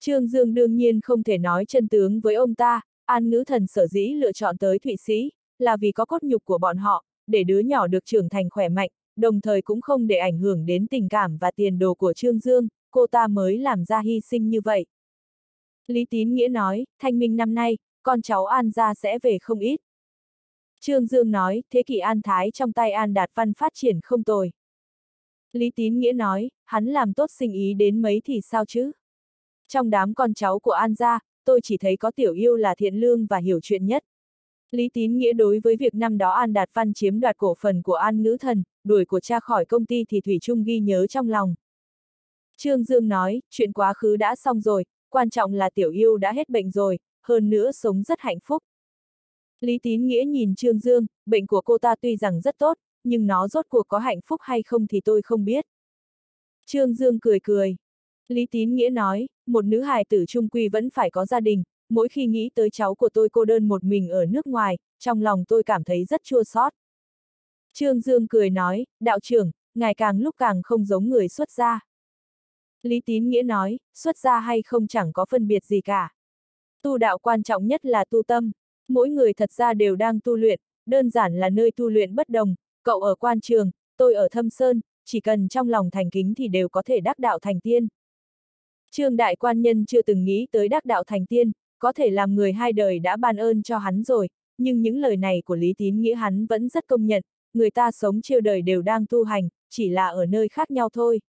Trương Dương đương nhiên không thể nói chân tướng với ông ta, an ngữ thần sở dĩ lựa chọn tới Thụy Sĩ, là vì có cốt nhục của bọn họ, để đứa nhỏ được trưởng thành khỏe mạnh, đồng thời cũng không để ảnh hưởng đến tình cảm và tiền đồ của Trương Dương, cô ta mới làm ra hy sinh như vậy. Lý Tín Nghĩa nói, thanh minh năm nay, con cháu An gia sẽ về không ít. Trương Dương nói, thế kỷ An Thái trong tay An Đạt Văn phát triển không tồi. Lý Tín Nghĩa nói, hắn làm tốt sinh ý đến mấy thì sao chứ? Trong đám con cháu của An gia, tôi chỉ thấy có tiểu yêu là thiện lương và hiểu chuyện nhất. Lý Tín Nghĩa đối với việc năm đó An Đạt Văn chiếm đoạt cổ phần của An Ngữ Thần, đuổi của cha khỏi công ty thì Thủy Trung ghi nhớ trong lòng. Trương Dương nói, chuyện quá khứ đã xong rồi, quan trọng là tiểu yêu đã hết bệnh rồi, hơn nữa sống rất hạnh phúc. Lý Tín Nghĩa nhìn Trương Dương, bệnh của cô ta tuy rằng rất tốt, nhưng nó rốt cuộc có hạnh phúc hay không thì tôi không biết. Trương Dương cười cười. Lý Tín Nghĩa nói, một nữ hài tử trung quy vẫn phải có gia đình, mỗi khi nghĩ tới cháu của tôi cô đơn một mình ở nước ngoài, trong lòng tôi cảm thấy rất chua xót. Trương Dương cười nói, đạo trưởng, ngài càng lúc càng không giống người xuất gia. Lý Tín Nghĩa nói, xuất gia hay không chẳng có phân biệt gì cả. Tu đạo quan trọng nhất là tu tâm. Mỗi người thật ra đều đang tu luyện, đơn giản là nơi tu luyện bất đồng, cậu ở quan trường, tôi ở thâm sơn, chỉ cần trong lòng thành kính thì đều có thể đắc đạo thành tiên. Trương Đại Quan Nhân chưa từng nghĩ tới đắc đạo thành tiên, có thể làm người hai đời đã ban ơn cho hắn rồi, nhưng những lời này của Lý Tín Nghĩa hắn vẫn rất công nhận, người ta sống chiêu đời đều đang tu hành, chỉ là ở nơi khác nhau thôi.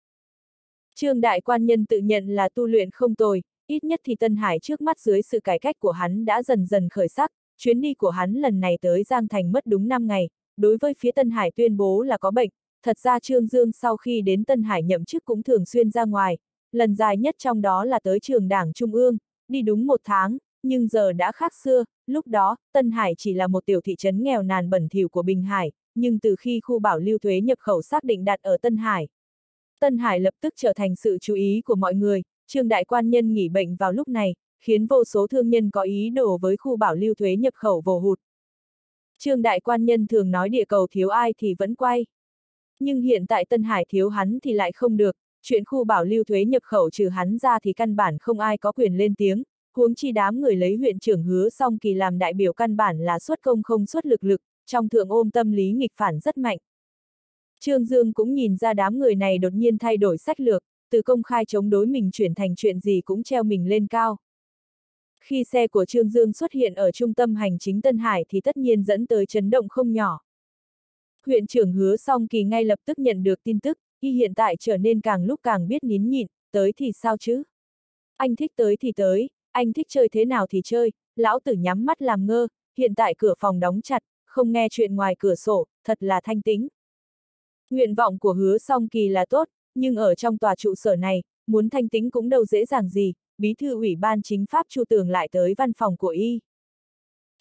Trương Đại Quan Nhân tự nhận là tu luyện không tồi, ít nhất thì Tân Hải trước mắt dưới sự cải cách của hắn đã dần dần khởi sắc, chuyến đi của hắn lần này tới Giang Thành mất đúng 5 ngày, đối với phía Tân Hải tuyên bố là có bệnh, thật ra Trương Dương sau khi đến Tân Hải nhậm chức cũng thường xuyên ra ngoài, lần dài nhất trong đó là tới trường đảng Trung ương, đi đúng một tháng, nhưng giờ đã khác xưa, lúc đó, Tân Hải chỉ là một tiểu thị trấn nghèo nàn bẩn thỉu của Bình Hải, nhưng từ khi khu bảo lưu thuế nhập khẩu xác định đặt ở Tân Hải, Tân Hải lập tức trở thành sự chú ý của mọi người, Trương Đại Quan Nhân nghỉ bệnh vào lúc này, khiến vô số thương nhân có ý đồ với khu bảo lưu thuế nhập khẩu vồ hụt. Trương Đại Quan Nhân thường nói địa cầu thiếu ai thì vẫn quay. Nhưng hiện tại Tân Hải thiếu hắn thì lại không được, chuyện khu bảo lưu thuế nhập khẩu trừ hắn ra thì căn bản không ai có quyền lên tiếng, huống chi đám người lấy huyện trưởng hứa xong kỳ làm đại biểu căn bản là xuất công không xuất lực lực, trong thượng ôm tâm lý nghịch phản rất mạnh. Trương Dương cũng nhìn ra đám người này đột nhiên thay đổi sách lược, từ công khai chống đối mình chuyển thành chuyện gì cũng treo mình lên cao. Khi xe của Trương Dương xuất hiện ở trung tâm hành chính Tân Hải thì tất nhiên dẫn tới chấn động không nhỏ. Huyện trưởng hứa song kỳ ngay lập tức nhận được tin tức, y hiện tại trở nên càng lúc càng biết nín nhịn, tới thì sao chứ? Anh thích tới thì tới, anh thích chơi thế nào thì chơi, lão tử nhắm mắt làm ngơ, hiện tại cửa phòng đóng chặt, không nghe chuyện ngoài cửa sổ, thật là thanh tính. Nguyện vọng của hứa song kỳ là tốt, nhưng ở trong tòa trụ sở này, muốn thanh tính cũng đâu dễ dàng gì, bí thư ủy ban chính pháp Chu Tường lại tới văn phòng của y.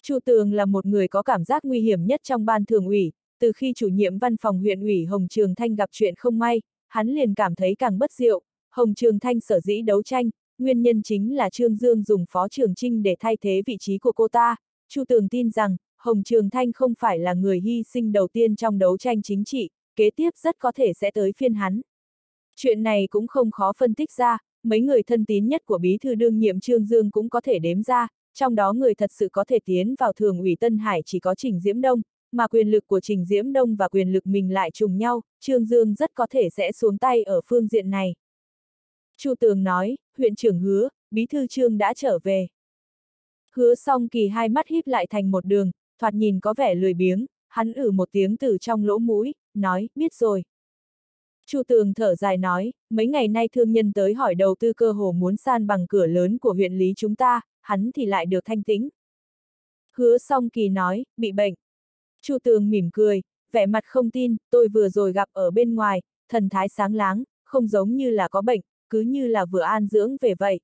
Chu Tường là một người có cảm giác nguy hiểm nhất trong ban thường ủy, từ khi chủ nhiệm văn phòng huyện ủy Hồng Trường Thanh gặp chuyện không may, hắn liền cảm thấy càng bất diệu, Hồng Trường Thanh sở dĩ đấu tranh, nguyên nhân chính là Trương Dương dùng Phó Trường Trinh để thay thế vị trí của cô ta. Chu Tường tin rằng, Hồng Trường Thanh không phải là người hy sinh đầu tiên trong đấu tranh chính trị, kế tiếp rất có thể sẽ tới phiên hắn. Chuyện này cũng không khó phân tích ra, mấy người thân tín nhất của bí thư đương nhiệm Trương Dương cũng có thể đếm ra, trong đó người thật sự có thể tiến vào thường ủy Tân Hải chỉ có Trình Diễm Đông, mà quyền lực của Trình Diễm Đông và quyền lực mình lại trùng nhau, Trương Dương rất có thể sẽ xuống tay ở phương diện này. Chu Tường nói, huyện trưởng hứa, bí thư Trương đã trở về. Hứa xong kỳ hai mắt híp lại thành một đường, thoạt nhìn có vẻ lười biếng, hắn ử một tiếng từ trong lỗ mũi, nói, biết rồi. Chu Tường thở dài nói, mấy ngày nay thương nhân tới hỏi đầu tư cơ hồ muốn san bằng cửa lớn của huyện lý chúng ta, hắn thì lại được thanh tĩnh. Hứa song kỳ nói, bị bệnh. Chu Tường mỉm cười, vẻ mặt không tin, tôi vừa rồi gặp ở bên ngoài, thần thái sáng láng, không giống như là có bệnh, cứ như là vừa an dưỡng về vậy.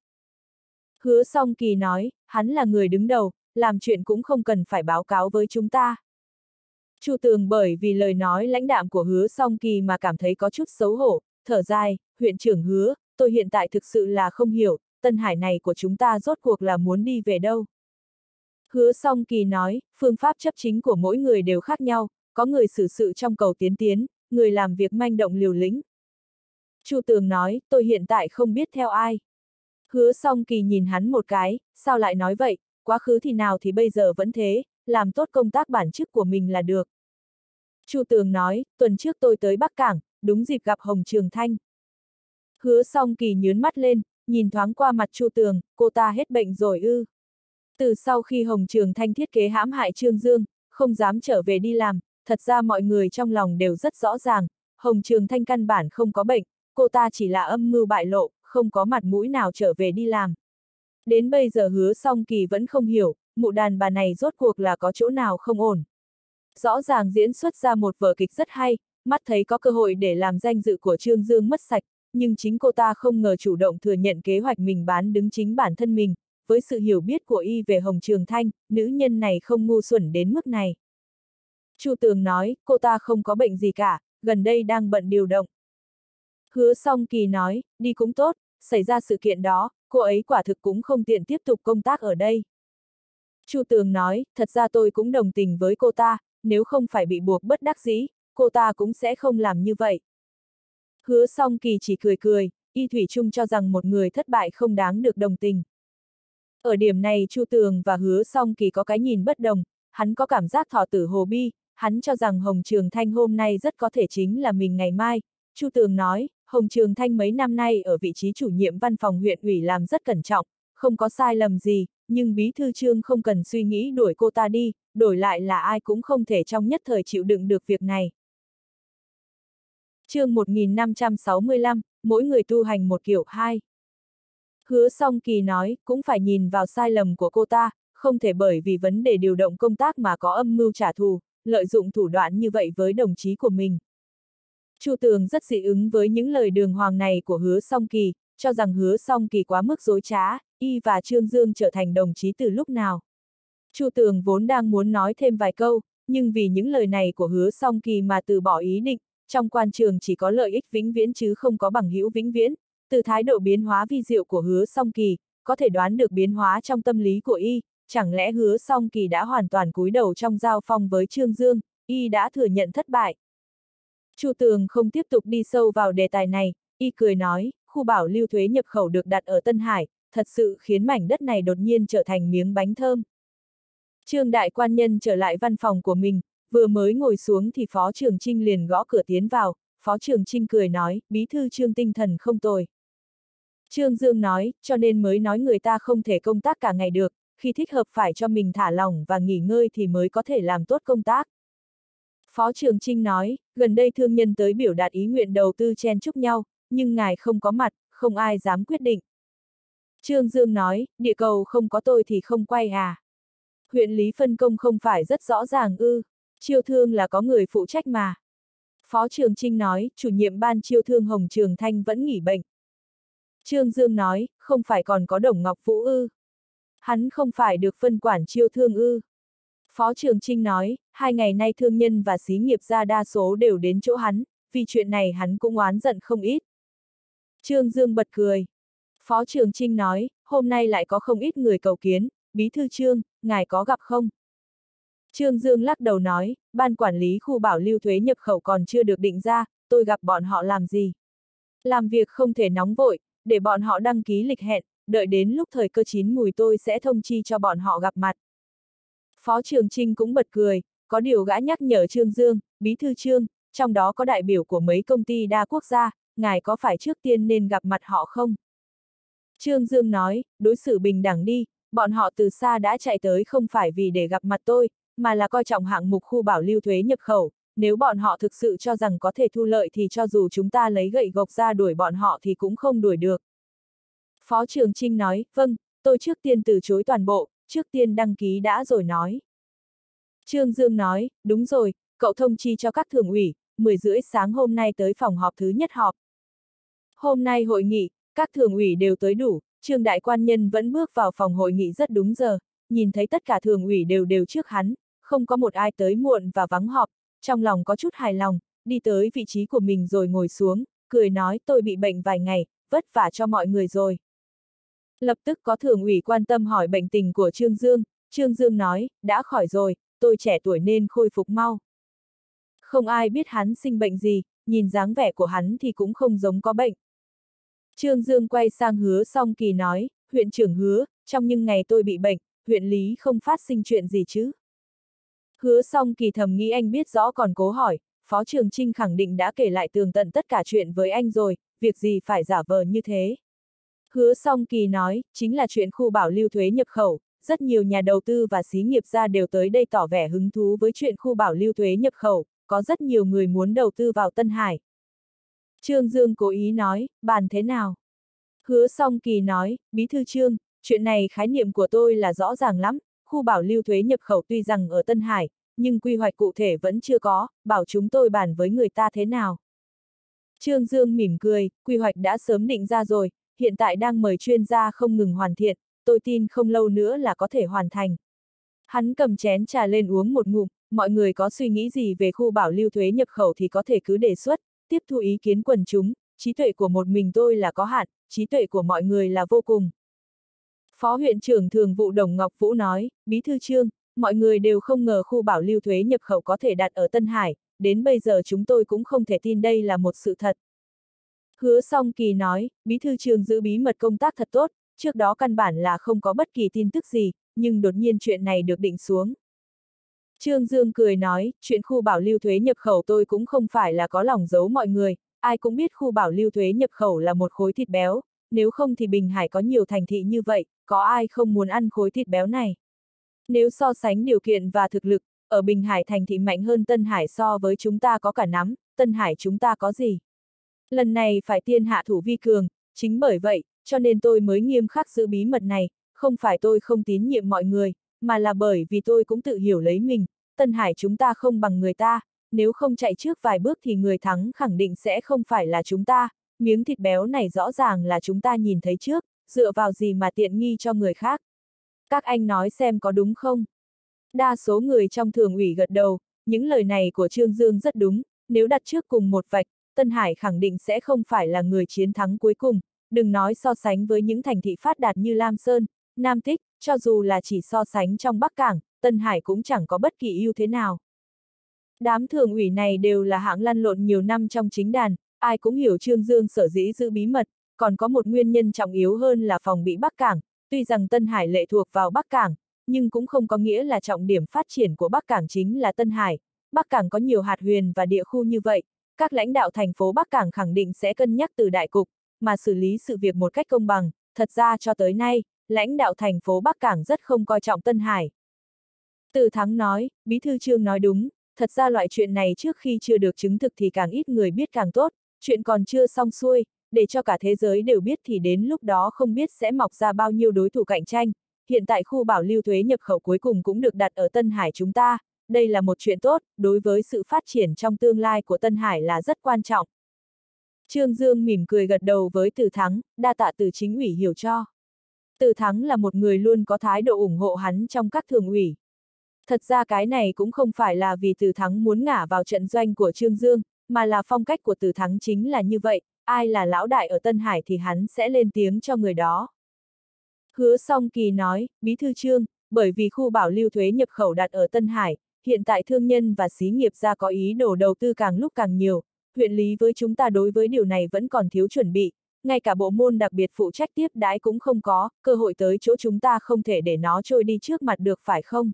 Hứa song kỳ nói, hắn là người đứng đầu, làm chuyện cũng không cần phải báo cáo với chúng ta. Chu Tường bởi vì lời nói lãnh đạm của hứa song kỳ mà cảm thấy có chút xấu hổ, thở dài, huyện trưởng hứa, tôi hiện tại thực sự là không hiểu, Tân Hải này của chúng ta rốt cuộc là muốn đi về đâu. Hứa song kỳ nói, phương pháp chấp chính của mỗi người đều khác nhau, có người xử sự trong cầu tiến tiến, người làm việc manh động liều lĩnh. Chu Tường nói, tôi hiện tại không biết theo ai. Hứa song kỳ nhìn hắn một cái, sao lại nói vậy, quá khứ thì nào thì bây giờ vẫn thế, làm tốt công tác bản chức của mình là được. Chu Tường nói, tuần trước tôi tới Bắc Cảng, đúng dịp gặp Hồng Trường Thanh. Hứa song kỳ nhướn mắt lên, nhìn thoáng qua mặt Chu Tường, cô ta hết bệnh rồi ư. Từ sau khi Hồng Trường Thanh thiết kế hãm hại Trương Dương, không dám trở về đi làm, thật ra mọi người trong lòng đều rất rõ ràng, Hồng Trường Thanh căn bản không có bệnh, cô ta chỉ là âm mưu bại lộ, không có mặt mũi nào trở về đi làm. Đến bây giờ hứa song kỳ vẫn không hiểu, mụ đàn bà này rốt cuộc là có chỗ nào không ổn. Rõ ràng diễn xuất ra một vở kịch rất hay, mắt thấy có cơ hội để làm danh dự của Trương Dương mất sạch, nhưng chính cô ta không ngờ chủ động thừa nhận kế hoạch mình bán đứng chính bản thân mình, với sự hiểu biết của y về Hồng Trường Thanh, nữ nhân này không ngu xuẩn đến mức này. Chu Tường nói, cô ta không có bệnh gì cả, gần đây đang bận điều động. Hứa song kỳ nói, đi cũng tốt, xảy ra sự kiện đó, cô ấy quả thực cũng không tiện tiếp tục công tác ở đây. Chu Tường nói, thật ra tôi cũng đồng tình với cô ta, nếu không phải bị buộc bất đắc dĩ, cô ta cũng sẽ không làm như vậy. Hứa song kỳ chỉ cười cười, y thủy chung cho rằng một người thất bại không đáng được đồng tình. Ở điểm này Chu Tường và hứa song kỳ có cái nhìn bất đồng, hắn có cảm giác thọ tử hồ bi, hắn cho rằng Hồng Trường Thanh hôm nay rất có thể chính là mình ngày mai. Chu Tường nói, Hồng Trường Thanh mấy năm nay ở vị trí chủ nhiệm văn phòng huyện ủy làm rất cẩn trọng, không có sai lầm gì, nhưng bí thư trương không cần suy nghĩ đuổi cô ta đi, đổi lại là ai cũng không thể trong nhất thời chịu đựng được việc này. chương 1565, mỗi người tu hành một kiểu hai. Hứa song kỳ nói, cũng phải nhìn vào sai lầm của cô ta, không thể bởi vì vấn đề điều động công tác mà có âm mưu trả thù, lợi dụng thủ đoạn như vậy với đồng chí của mình. Chu Tường rất dị ứng với những lời đường hoàng này của hứa song kỳ, cho rằng hứa song kỳ quá mức dối trá, y và Trương Dương trở thành đồng chí từ lúc nào. Chu Tường vốn đang muốn nói thêm vài câu, nhưng vì những lời này của hứa song kỳ mà từ bỏ ý định, trong quan trường chỉ có lợi ích vĩnh viễn chứ không có bằng hữu vĩnh viễn, từ thái độ biến hóa vi diệu của hứa song kỳ, có thể đoán được biến hóa trong tâm lý của y, chẳng lẽ hứa song kỳ đã hoàn toàn cúi đầu trong giao phong với Trương Dương, y đã thừa nhận thất bại. Chu Tường không tiếp tục đi sâu vào đề tài này, y cười nói, khu bảo lưu thuế nhập khẩu được đặt ở Tân Hải, thật sự khiến mảnh đất này đột nhiên trở thành miếng bánh thơm. Trương đại quan nhân trở lại văn phòng của mình, vừa mới ngồi xuống thì Phó Trường Trinh liền gõ cửa tiến vào, Phó Trường Trinh cười nói, bí thư Trương tinh thần không tồi. Trương Dương nói, cho nên mới nói người ta không thể công tác cả ngày được, khi thích hợp phải cho mình thả lỏng và nghỉ ngơi thì mới có thể làm tốt công tác. Phó Trường Trinh nói, gần đây thương nhân tới biểu đạt ý nguyện đầu tư chen chúc nhau, nhưng ngài không có mặt, không ai dám quyết định. Trương Dương nói, địa cầu không có tôi thì không quay à. Huyện lý phân công không phải rất rõ ràng ư, chiêu thương là có người phụ trách mà. Phó Trường Trinh nói, chủ nhiệm ban chiêu thương Hồng Trường Thanh vẫn nghỉ bệnh. Trương Dương nói, không phải còn có Đồng Ngọc Vũ ư. Hắn không phải được phân quản chiêu thương ư. Phó Trường Trinh nói, hai ngày nay thương nhân và xí nghiệp ra đa số đều đến chỗ hắn, vì chuyện này hắn cũng oán giận không ít. Trương Dương bật cười. Phó Trường Trinh nói, hôm nay lại có không ít người cầu kiến, bí thư Trương, ngài có gặp không? Trương Dương lắc đầu nói, ban quản lý khu bảo lưu thuế nhập khẩu còn chưa được định ra, tôi gặp bọn họ làm gì? Làm việc không thể nóng vội, để bọn họ đăng ký lịch hẹn, đợi đến lúc thời cơ chín mùi tôi sẽ thông chi cho bọn họ gặp mặt. Phó Trường Trinh cũng bật cười, có điều gã nhắc nhở Trương Dương, bí thư Trương, trong đó có đại biểu của mấy công ty đa quốc gia, ngài có phải trước tiên nên gặp mặt họ không? Trương Dương nói, đối xử bình đẳng đi, bọn họ từ xa đã chạy tới không phải vì để gặp mặt tôi, mà là coi trọng hạng mục khu bảo lưu thuế nhập khẩu, nếu bọn họ thực sự cho rằng có thể thu lợi thì cho dù chúng ta lấy gậy gộc ra đuổi bọn họ thì cũng không đuổi được. Phó Trường Trinh nói, vâng, tôi trước tiên từ chối toàn bộ, trước tiên đăng ký đã rồi nói. Trương Dương nói, đúng rồi, cậu thông chi cho các thường ủy, 10 rưỡi sáng hôm nay tới phòng họp thứ nhất họp. Hôm nay hội nghị, các thường ủy đều tới đủ, Trương Đại Quan Nhân vẫn bước vào phòng hội nghị rất đúng giờ, nhìn thấy tất cả thường ủy đều đều trước hắn, không có một ai tới muộn và vắng họp, trong lòng có chút hài lòng, đi tới vị trí của mình rồi ngồi xuống, cười nói tôi bị bệnh vài ngày, vất vả cho mọi người rồi. Lập tức có thường ủy quan tâm hỏi bệnh tình của Trương Dương, Trương Dương nói, đã khỏi rồi, tôi trẻ tuổi nên khôi phục mau. Không ai biết hắn sinh bệnh gì, nhìn dáng vẻ của hắn thì cũng không giống có bệnh. Trương Dương quay sang hứa song kỳ nói, huyện trưởng hứa, trong những ngày tôi bị bệnh, huyện lý không phát sinh chuyện gì chứ. Hứa song kỳ thầm nghĩ anh biết rõ còn cố hỏi, Phó Trường Trinh khẳng định đã kể lại tường tận tất cả chuyện với anh rồi, việc gì phải giả vờ như thế. Hứa song kỳ nói, chính là chuyện khu bảo lưu thuế nhập khẩu, rất nhiều nhà đầu tư và xí nghiệp gia đều tới đây tỏ vẻ hứng thú với chuyện khu bảo lưu thuế nhập khẩu, có rất nhiều người muốn đầu tư vào Tân Hải. Trương Dương cố ý nói, bàn thế nào? Hứa song kỳ nói, bí thư trương, chuyện này khái niệm của tôi là rõ ràng lắm, khu bảo lưu thuế nhập khẩu tuy rằng ở Tân Hải, nhưng quy hoạch cụ thể vẫn chưa có, bảo chúng tôi bàn với người ta thế nào. Trương Dương mỉm cười, quy hoạch đã sớm định ra rồi, hiện tại đang mời chuyên gia không ngừng hoàn thiện, tôi tin không lâu nữa là có thể hoàn thành. Hắn cầm chén trà lên uống một ngụm, mọi người có suy nghĩ gì về khu bảo lưu thuế nhập khẩu thì có thể cứ đề xuất, tiếp thu ý kiến quần chúng, trí tuệ của một mình tôi là có hạn, trí tuệ của mọi người là vô cùng. Phó huyện trưởng thường vụ Đồng Ngọc Vũ nói, Bí thư trương, mọi người đều không ngờ khu bảo lưu thuế nhập khẩu có thể đặt ở Tân Hải, đến bây giờ chúng tôi cũng không thể tin đây là một sự thật. Hứa song kỳ nói, Bí thư trương giữ bí mật công tác thật tốt, trước đó căn bản là không có bất kỳ tin tức gì, nhưng đột nhiên chuyện này được định xuống. Trương Dương cười nói, chuyện khu bảo lưu thuế nhập khẩu tôi cũng không phải là có lòng giấu mọi người, ai cũng biết khu bảo lưu thuế nhập khẩu là một khối thịt béo, nếu không thì Bình Hải có nhiều thành thị như vậy, có ai không muốn ăn khối thịt béo này. Nếu so sánh điều kiện và thực lực, ở Bình Hải thành thị mạnh hơn Tân Hải so với chúng ta có cả nắm, Tân Hải chúng ta có gì. Lần này phải tiên hạ thủ vi cường, chính bởi vậy, cho nên tôi mới nghiêm khắc giữ bí mật này, không phải tôi không tín nhiệm mọi người, mà là bởi vì tôi cũng tự hiểu lấy mình, Tân Hải chúng ta không bằng người ta, nếu không chạy trước vài bước thì người thắng khẳng định sẽ không phải là chúng ta, miếng thịt béo này rõ ràng là chúng ta nhìn thấy trước, dựa vào gì mà tiện nghi cho người khác. Các anh nói xem có đúng không? Đa số người trong thường ủy gật đầu, những lời này của Trương Dương rất đúng, nếu đặt trước cùng một vạch, Tân Hải khẳng định sẽ không phải là người chiến thắng cuối cùng, đừng nói so sánh với những thành thị phát đạt như Lam Sơn, Nam Tích, cho dù là chỉ so sánh trong Bắc Cảng, Tân Hải cũng chẳng có bất kỳ ưu thế nào. Đám thường ủy này đều là hãng lăn lộn nhiều năm trong chính đàn, ai cũng hiểu Trương Dương sở dĩ giữ bí mật, còn có một nguyên nhân trọng yếu hơn là phòng bị Bắc Cảng, tuy rằng Tân Hải lệ thuộc vào Bắc Cảng, nhưng cũng không có nghĩa là trọng điểm phát triển của Bắc Cảng chính là Tân Hải. Bắc Cảng có nhiều hạt huyền và địa khu như vậy, các lãnh đạo thành phố Bắc Cảng khẳng định sẽ cân nhắc từ đại cục, mà xử lý sự việc một cách công bằng, thật ra cho tới nay, lãnh đạo thành phố Bắc Cảng rất không coi trọng Tân Hải. Từ Thắng nói, Bí Thư Trương nói đúng, thật ra loại chuyện này trước khi chưa được chứng thực thì càng ít người biết càng tốt, chuyện còn chưa xong xuôi, để cho cả thế giới đều biết thì đến lúc đó không biết sẽ mọc ra bao nhiêu đối thủ cạnh tranh. Hiện tại khu bảo lưu thuế nhập khẩu cuối cùng cũng được đặt ở Tân Hải chúng ta, đây là một chuyện tốt, đối với sự phát triển trong tương lai của Tân Hải là rất quan trọng. Trương Dương mỉm cười gật đầu với Từ Thắng, đa tạ từ chính ủy hiểu cho. Từ Thắng là một người luôn có thái độ ủng hộ hắn trong các thường ủy. Thật ra cái này cũng không phải là vì Từ Thắng muốn ngả vào trận doanh của Trương Dương, mà là phong cách của Từ Thắng chính là như vậy, ai là lão đại ở Tân Hải thì hắn sẽ lên tiếng cho người đó. Hứa song kỳ nói, Bí thư Trương, bởi vì khu bảo lưu thuế nhập khẩu đặt ở Tân Hải, hiện tại thương nhân và xí nghiệp ra có ý đồ đầu tư càng lúc càng nhiều, huyện lý với chúng ta đối với điều này vẫn còn thiếu chuẩn bị, ngay cả bộ môn đặc biệt phụ trách tiếp đái cũng không có, cơ hội tới chỗ chúng ta không thể để nó trôi đi trước mặt được phải không?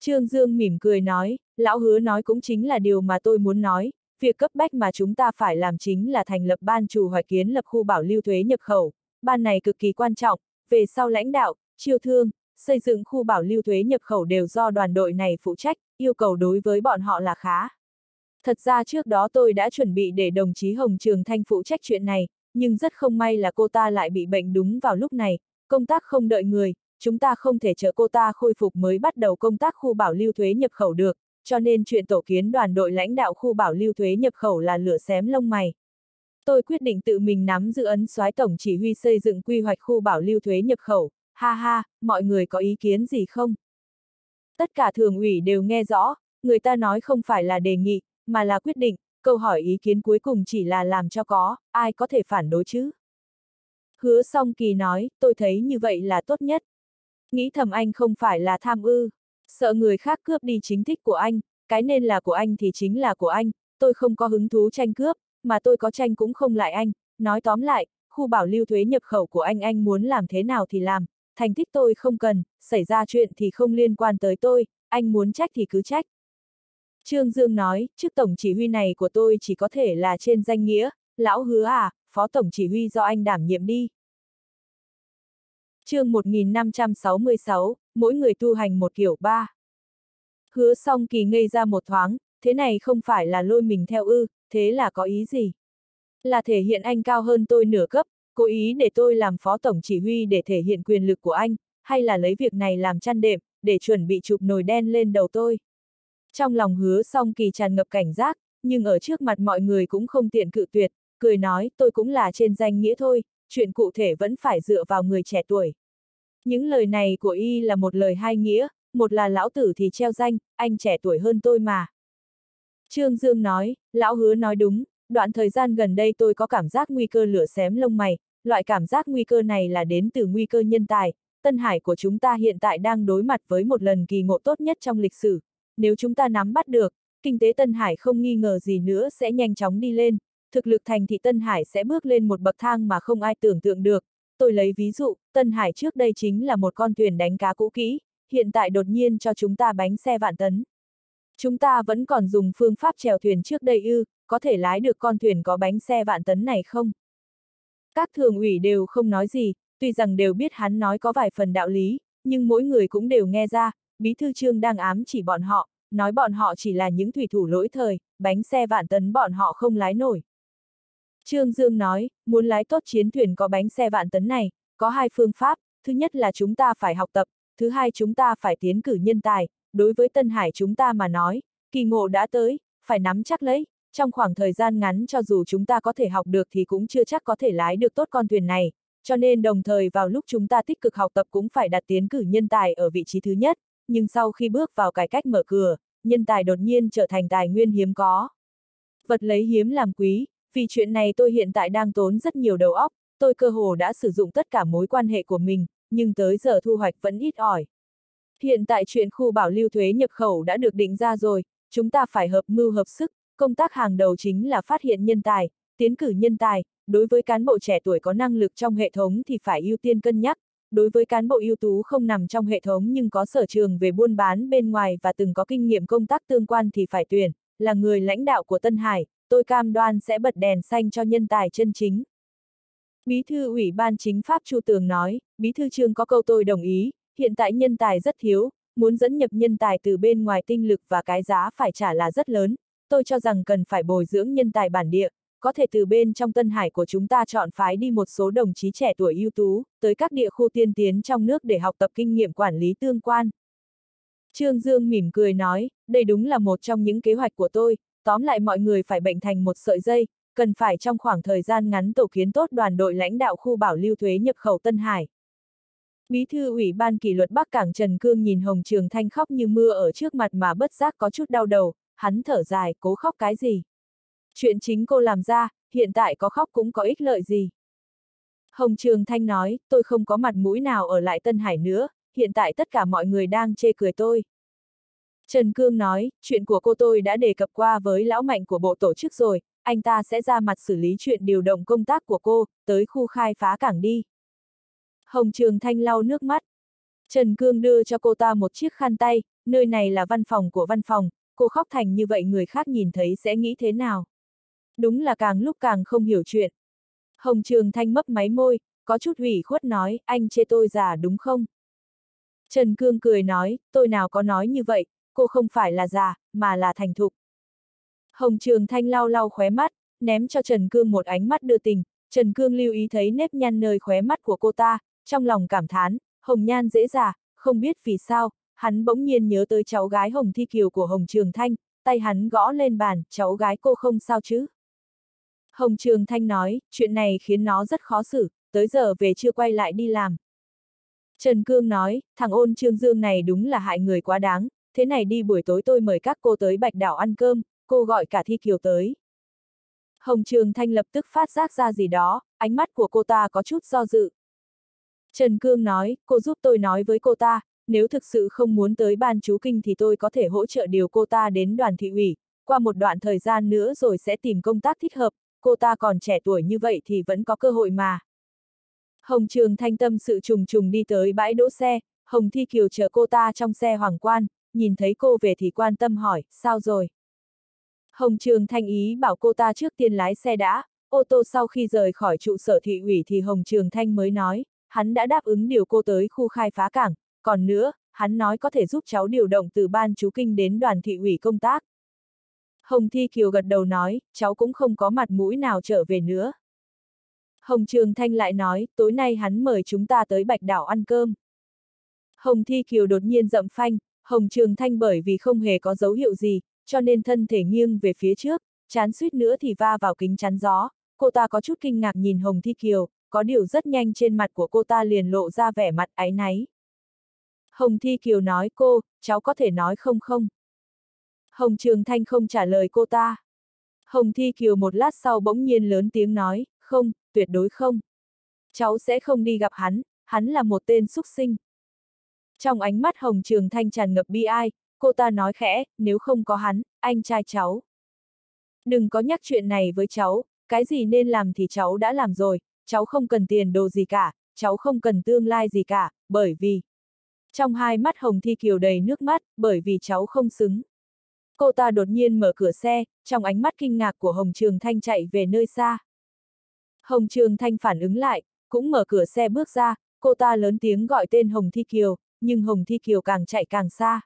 Trương Dương mỉm cười nói, lão hứa nói cũng chính là điều mà tôi muốn nói, việc cấp bách mà chúng ta phải làm chính là thành lập ban chủ hoạch kiến lập khu bảo lưu thuế nhập khẩu, ban này cực kỳ quan trọng, về sau lãnh đạo, chiêu thương, xây dựng khu bảo lưu thuế nhập khẩu đều do đoàn đội này phụ trách, yêu cầu đối với bọn họ là khá. Thật ra trước đó tôi đã chuẩn bị để đồng chí Hồng Trường Thanh phụ trách chuyện này, nhưng rất không may là cô ta lại bị bệnh đúng vào lúc này, công tác không đợi người, chúng ta không thể chờ cô ta khôi phục mới bắt đầu công tác khu bảo lưu thuế nhập khẩu được, cho nên chuyện tổ kiến đoàn đội lãnh đạo khu bảo lưu thuế nhập khẩu là lửa xém lông mày. Tôi quyết định tự mình nắm giữ ấn soái tổng chỉ huy xây dựng quy hoạch khu bảo lưu thuế nhập khẩu, ha ha, mọi người có ý kiến gì không? Tất cả thường ủy đều nghe rõ, người ta nói không phải là đề nghị, mà là quyết định, câu hỏi ý kiến cuối cùng chỉ là làm cho có, ai có thể phản đối chứ? Hứa song kỳ nói, tôi thấy như vậy là tốt nhất. Nghĩ thầm anh không phải là tham ư, sợ người khác cướp đi chính thích của anh, cái nên là của anh thì chính là của anh, tôi không có hứng thú tranh cướp, mà tôi có tranh cũng không lại anh, nói tóm lại, khu bảo lưu thuế nhập khẩu của anh anh muốn làm thế nào thì làm, thành tích tôi không cần, xảy ra chuyện thì không liên quan tới tôi, anh muốn trách thì cứ trách. Trương Dương nói, chức tổng chỉ huy này của tôi chỉ có thể là trên danh nghĩa, lão hứa à, phó tổng chỉ huy do anh đảm nhiệm đi. chương 1566, mỗi người tu hành một kiểu ba. Hứa song kỳ ngây ra một thoáng, thế này không phải là lôi mình theo ư, thế là có ý gì? Là thể hiện anh cao hơn tôi nửa cấp, cố ý để tôi làm phó tổng chỉ huy để thể hiện quyền lực của anh, hay là lấy việc này làm chăn đệm, để chuẩn bị chụp nồi đen lên đầu tôi. Trong lòng hứa song kỳ tràn ngập cảnh giác, nhưng ở trước mặt mọi người cũng không tiện cự tuyệt, cười nói tôi cũng là trên danh nghĩa thôi, chuyện cụ thể vẫn phải dựa vào người trẻ tuổi. Những lời này của y là một lời hai nghĩa, một là lão tử thì treo danh, anh trẻ tuổi hơn tôi mà. Trương Dương nói, lão hứa nói đúng, đoạn thời gian gần đây tôi có cảm giác nguy cơ lửa xém lông mày, loại cảm giác nguy cơ này là đến từ nguy cơ nhân tài, Tân Hải của chúng ta hiện tại đang đối mặt với một lần kỳ ngộ tốt nhất trong lịch sử. Nếu chúng ta nắm bắt được, kinh tế Tân Hải không nghi ngờ gì nữa sẽ nhanh chóng đi lên, thực lực thành thị Tân Hải sẽ bước lên một bậc thang mà không ai tưởng tượng được. Tôi lấy ví dụ, Tân Hải trước đây chính là một con thuyền đánh cá cũ kỹ, hiện tại đột nhiên cho chúng ta bánh xe vạn tấn. Chúng ta vẫn còn dùng phương pháp chèo thuyền trước đây ư, có thể lái được con thuyền có bánh xe vạn tấn này không? Các thường ủy đều không nói gì, tuy rằng đều biết hắn nói có vài phần đạo lý, nhưng mỗi người cũng đều nghe ra, bí thư trương đang ám chỉ bọn họ, nói bọn họ chỉ là những thủy thủ lỗi thời, bánh xe vạn tấn bọn họ không lái nổi. Trương Dương nói, muốn lái tốt chiến thuyền có bánh xe vạn tấn này, có hai phương pháp, thứ nhất là chúng ta phải học tập, thứ hai chúng ta phải tiến cử nhân tài, đối với Tân Hải chúng ta mà nói, kỳ ngộ đã tới, phải nắm chắc lấy, trong khoảng thời gian ngắn cho dù chúng ta có thể học được thì cũng chưa chắc có thể lái được tốt con thuyền này, cho nên đồng thời vào lúc chúng ta tích cực học tập cũng phải đặt tiến cử nhân tài ở vị trí thứ nhất, nhưng sau khi bước vào cải cách mở cửa, nhân tài đột nhiên trở thành tài nguyên hiếm có. Vật lấy hiếm làm quý, vì chuyện này tôi hiện tại đang tốn rất nhiều đầu óc, tôi cơ hồ đã sử dụng tất cả mối quan hệ của mình, nhưng tới giờ thu hoạch vẫn ít ỏi. Hiện tại chuyện khu bảo lưu thuế nhập khẩu đã được định ra rồi, chúng ta phải hợp mưu hợp sức, công tác hàng đầu chính là phát hiện nhân tài, tiến cử nhân tài, đối với cán bộ trẻ tuổi có năng lực trong hệ thống thì phải ưu tiên cân nhắc, đối với cán bộ ưu tú không nằm trong hệ thống nhưng có sở trường về buôn bán bên ngoài và từng có kinh nghiệm công tác tương quan thì phải tuyển, là người lãnh đạo của Tân Hải, tôi cam đoan sẽ bật đèn xanh cho nhân tài chân chính. Bí thư Ủy ban Chính pháp Chu Tường nói, Bí thư Trương có câu tôi đồng ý, hiện tại nhân tài rất thiếu, muốn dẫn nhập nhân tài từ bên ngoài tinh lực và cái giá phải trả là rất lớn, tôi cho rằng cần phải bồi dưỡng nhân tài bản địa, có thể từ bên trong Tân Hải của chúng ta chọn phái đi một số đồng chí trẻ tuổi ưu tú, tới các địa khu tiên tiến trong nước để học tập kinh nghiệm quản lý tương quan. Trương Dương mỉm cười nói, đây đúng là một trong những kế hoạch của tôi, tóm lại mọi người phải bệnh thành một sợi dây, cần phải trong khoảng thời gian ngắn tổ kiến tốt đoàn đội lãnh đạo khu bảo lưu thuế nhập khẩu Tân Hải. Bí thư Ủy ban kỷ luật Bắc Cảng Trần Cương nhìn Hồng Trường Thanh khóc như mưa ở trước mặt mà bất giác có chút đau đầu, hắn thở dài, cố khóc cái gì? Chuyện chính cô làm ra, hiện tại có khóc cũng có ích lợi gì? Hồng Trường Thanh nói, tôi không có mặt mũi nào ở lại Tân Hải nữa, hiện tại tất cả mọi người đang chê cười tôi. Trần Cương nói, chuyện của cô tôi đã đề cập qua với lão mạnh của bộ tổ chức rồi, anh ta sẽ ra mặt xử lý chuyện điều động công tác của cô, tới khu khai phá cảng đi. Hồng Trường Thanh lau nước mắt. Trần Cương đưa cho cô ta một chiếc khăn tay, nơi này là văn phòng của văn phòng, cô khóc thành như vậy người khác nhìn thấy sẽ nghĩ thế nào. Đúng là càng lúc càng không hiểu chuyện. Hồng Trường Thanh mấp máy môi, có chút ủy khuất nói, anh chê tôi già đúng không? Trần Cương cười nói, tôi nào có nói như vậy, cô không phải là già, mà là thành thục. Hồng Trường Thanh lau lau khóe mắt, ném cho Trần Cương một ánh mắt đưa tình, Trần Cương lưu ý thấy nếp nhăn nơi khóe mắt của cô ta, trong lòng cảm thán, Hồng Nhan dễ già, không biết vì sao, hắn bỗng nhiên nhớ tới cháu gái Hồng Thi Kiều của Hồng Trường Thanh, tay hắn gõ lên bàn, cháu gái cô không sao chứ. Hồng Trường Thanh nói, chuyện này khiến nó rất khó xử, tới giờ về chưa quay lại đi làm. Trần Cương nói, thằng ôn Trương Dương này đúng là hại người quá đáng, thế này đi buổi tối tôi mời các cô tới Bạch Đảo ăn cơm, cô gọi cả Thi Kiều tới. Hồng Trường Thanh lập tức phát giác ra gì đó, ánh mắt của cô ta có chút do dự. Trần Cương nói, cô giúp tôi nói với cô ta, nếu thực sự không muốn tới ban chú kinh thì tôi có thể hỗ trợ điều cô ta đến đoàn thị ủy, qua một đoạn thời gian nữa rồi sẽ tìm công tác thích hợp, cô ta còn trẻ tuổi như vậy thì vẫn có cơ hội mà. Hồng Trường Thanh tâm sự trùng trùng đi tới bãi đỗ xe, Hồng Thi Kiều chờ cô ta trong xe hoàng quan, nhìn thấy cô về thì quan tâm hỏi, sao rồi? Hồng Trường Thanh ý bảo cô ta trước tiên lái xe đã, ô tô sau khi rời khỏi trụ sở thị ủy thì Hồng Trường Thanh mới nói, hắn đã đáp ứng điều cô tới khu khai phá cảng, còn nữa, hắn nói có thể giúp cháu điều động từ ban chú kinh đến đoàn thị ủy công tác. Hồng Thi Kiều gật đầu nói, cháu cũng không có mặt mũi nào trở về nữa. Hồng Trường Thanh lại nói, tối nay hắn mời chúng ta tới Bạch Đảo ăn cơm. Hồng Thi Kiều đột nhiên rậm phanh, Hồng Trường Thanh bởi vì không hề có dấu hiệu gì, cho nên thân thể nghiêng về phía trước, chán suýt nữa thì va vào kính chắn gió. Cô ta có chút kinh ngạc nhìn Hồng Thi Kiều, có điều rất nhanh trên mặt của cô ta liền lộ ra vẻ mặt áy náy. Hồng Thi Kiều nói cô, cháu có thể nói không không? Hồng Trường Thanh không trả lời cô ta. Hồng Thi Kiều một lát sau bỗng nhiên lớn tiếng nói, không, tuyệt đối không. Cháu sẽ không đi gặp hắn, hắn là một tên xúc sinh. Trong ánh mắt Hồng Trường Thanh tràn ngập bi ai, cô ta nói khẽ, nếu không có hắn, anh trai cháu. Đừng có nhắc chuyện này với cháu, cái gì nên làm thì cháu đã làm rồi, cháu không cần tiền đồ gì cả, cháu không cần tương lai gì cả, bởi vì... Trong hai mắt Hồng Thi Kiều đầy nước mắt, bởi vì cháu không xứng. Cô ta đột nhiên mở cửa xe, trong ánh mắt kinh ngạc của Hồng Trường Thanh chạy về nơi xa. Hồng Trường Thanh phản ứng lại, cũng mở cửa xe bước ra, cô ta lớn tiếng gọi tên Hồng Thi Kiều, nhưng Hồng Thi Kiều càng chạy càng xa.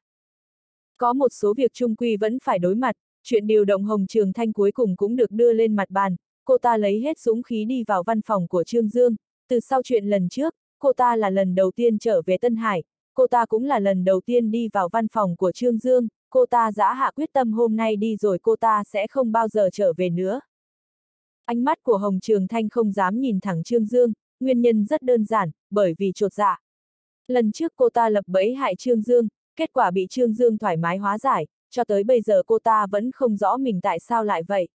Có một số việc trung quy vẫn phải đối mặt, chuyện điều động Hồng Trường Thanh cuối cùng cũng được đưa lên mặt bàn, cô ta lấy hết dũng khí đi vào văn phòng của Trương Dương, từ sau chuyện lần trước, cô ta là lần đầu tiên trở về Tân Hải, cô ta cũng là lần đầu tiên đi vào văn phòng của Trương Dương, cô ta giã hạ quyết tâm hôm nay đi rồi cô ta sẽ không bao giờ trở về nữa. Ánh mắt của Hồng Trường Thanh không dám nhìn thẳng Trương Dương, nguyên nhân rất đơn giản, bởi vì trột dạ. Lần trước cô ta lập bẫy hại Trương Dương, kết quả bị Trương Dương thoải mái hóa giải, cho tới bây giờ cô ta vẫn không rõ mình tại sao lại vậy.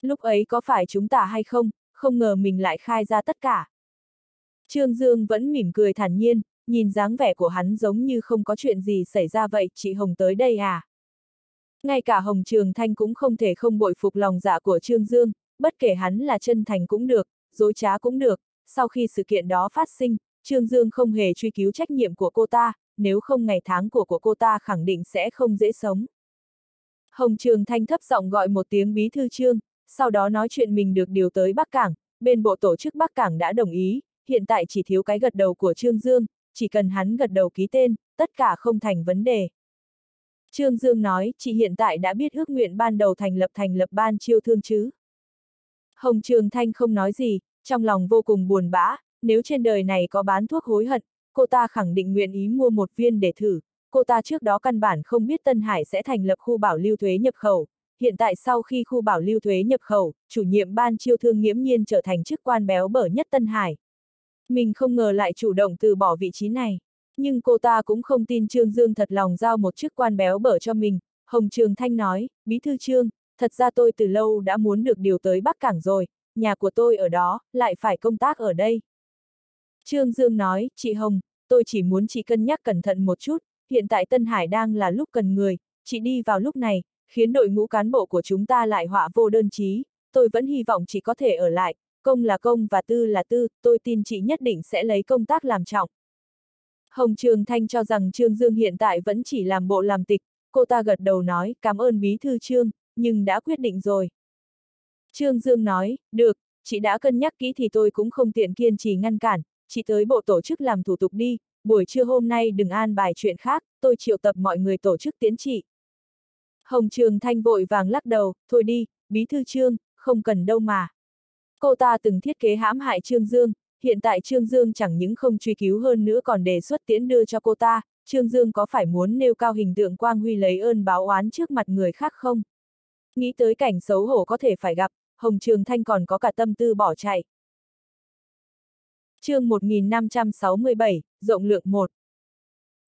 Lúc ấy có phải chúng ta hay không, không ngờ mình lại khai ra tất cả. Trương Dương vẫn mỉm cười thản nhiên, nhìn dáng vẻ của hắn giống như không có chuyện gì xảy ra vậy, chị Hồng tới đây à? Ngay cả Hồng Trường Thanh cũng không thể không bội phục lòng dạ của Trương Dương, bất kể hắn là chân thành cũng được, dối trá cũng được, sau khi sự kiện đó phát sinh, Trương Dương không hề truy cứu trách nhiệm của cô ta, nếu không ngày tháng của của cô ta khẳng định sẽ không dễ sống. Hồng Trường Thanh thấp giọng gọi một tiếng bí thư trương, sau đó nói chuyện mình được điều tới Bắc Cảng, bên bộ tổ chức Bắc Cảng đã đồng ý, hiện tại chỉ thiếu cái gật đầu của Trương Dương, chỉ cần hắn gật đầu ký tên, tất cả không thành vấn đề. Trương Dương nói, chị hiện tại đã biết ước nguyện ban đầu thành lập thành lập ban chiêu thương chứ. Hồng Trường Thanh không nói gì, trong lòng vô cùng buồn bã, nếu trên đời này có bán thuốc hối hận, cô ta khẳng định nguyện ý mua một viên để thử. Cô ta trước đó căn bản không biết Tân Hải sẽ thành lập khu bảo lưu thuế nhập khẩu. Hiện tại sau khi khu bảo lưu thuế nhập khẩu, chủ nhiệm ban chiêu thương nghiễm nhiên trở thành chức quan béo bở nhất Tân Hải. Mình không ngờ lại chủ động từ bỏ vị trí này. Nhưng cô ta cũng không tin Trương Dương thật lòng giao một chức quan béo bở cho mình. Hồng Trường Thanh nói, Bí thư Trương, thật ra tôi từ lâu đã muốn được điều tới Bắc Cảng rồi, nhà của tôi ở đó, lại phải công tác ở đây. Trương Dương nói, chị Hồng, tôi chỉ muốn chị cân nhắc cẩn thận một chút, hiện tại Tân Hải đang là lúc cần người, chị đi vào lúc này, khiến đội ngũ cán bộ của chúng ta lại họa vô đơn chí, tôi vẫn hy vọng chị có thể ở lại, công là công và tư là tư, tôi tin chị nhất định sẽ lấy công tác làm trọng. Hồng Trường Thanh cho rằng Trương Dương hiện tại vẫn chỉ làm bộ làm tịch, cô ta gật đầu nói, cảm ơn bí thư Trương, nhưng đã quyết định rồi. Trương Dương nói, được, chị đã cân nhắc kỹ thì tôi cũng không tiện kiên trì ngăn cản, chị tới bộ tổ chức làm thủ tục đi, buổi trưa hôm nay đừng an bài chuyện khác, tôi triệu tập mọi người tổ chức tiến trị. Hồng Trường Thanh vội vàng lắc đầu, thôi đi, bí thư Trương, không cần đâu mà. Cô ta từng thiết kế hãm hại Trương Dương, hiện tại Trương Dương chẳng những không truy cứu hơn nữa còn đề xuất tiễn đưa cho cô ta, Trương Dương có phải muốn nêu cao hình tượng Quang Huy lấy ơn báo oán trước mặt người khác không? Nghĩ tới cảnh xấu hổ có thể phải gặp, Hồng Trường Thanh còn có cả tâm tư bỏ chạy chương 1567, rộng lượng 1.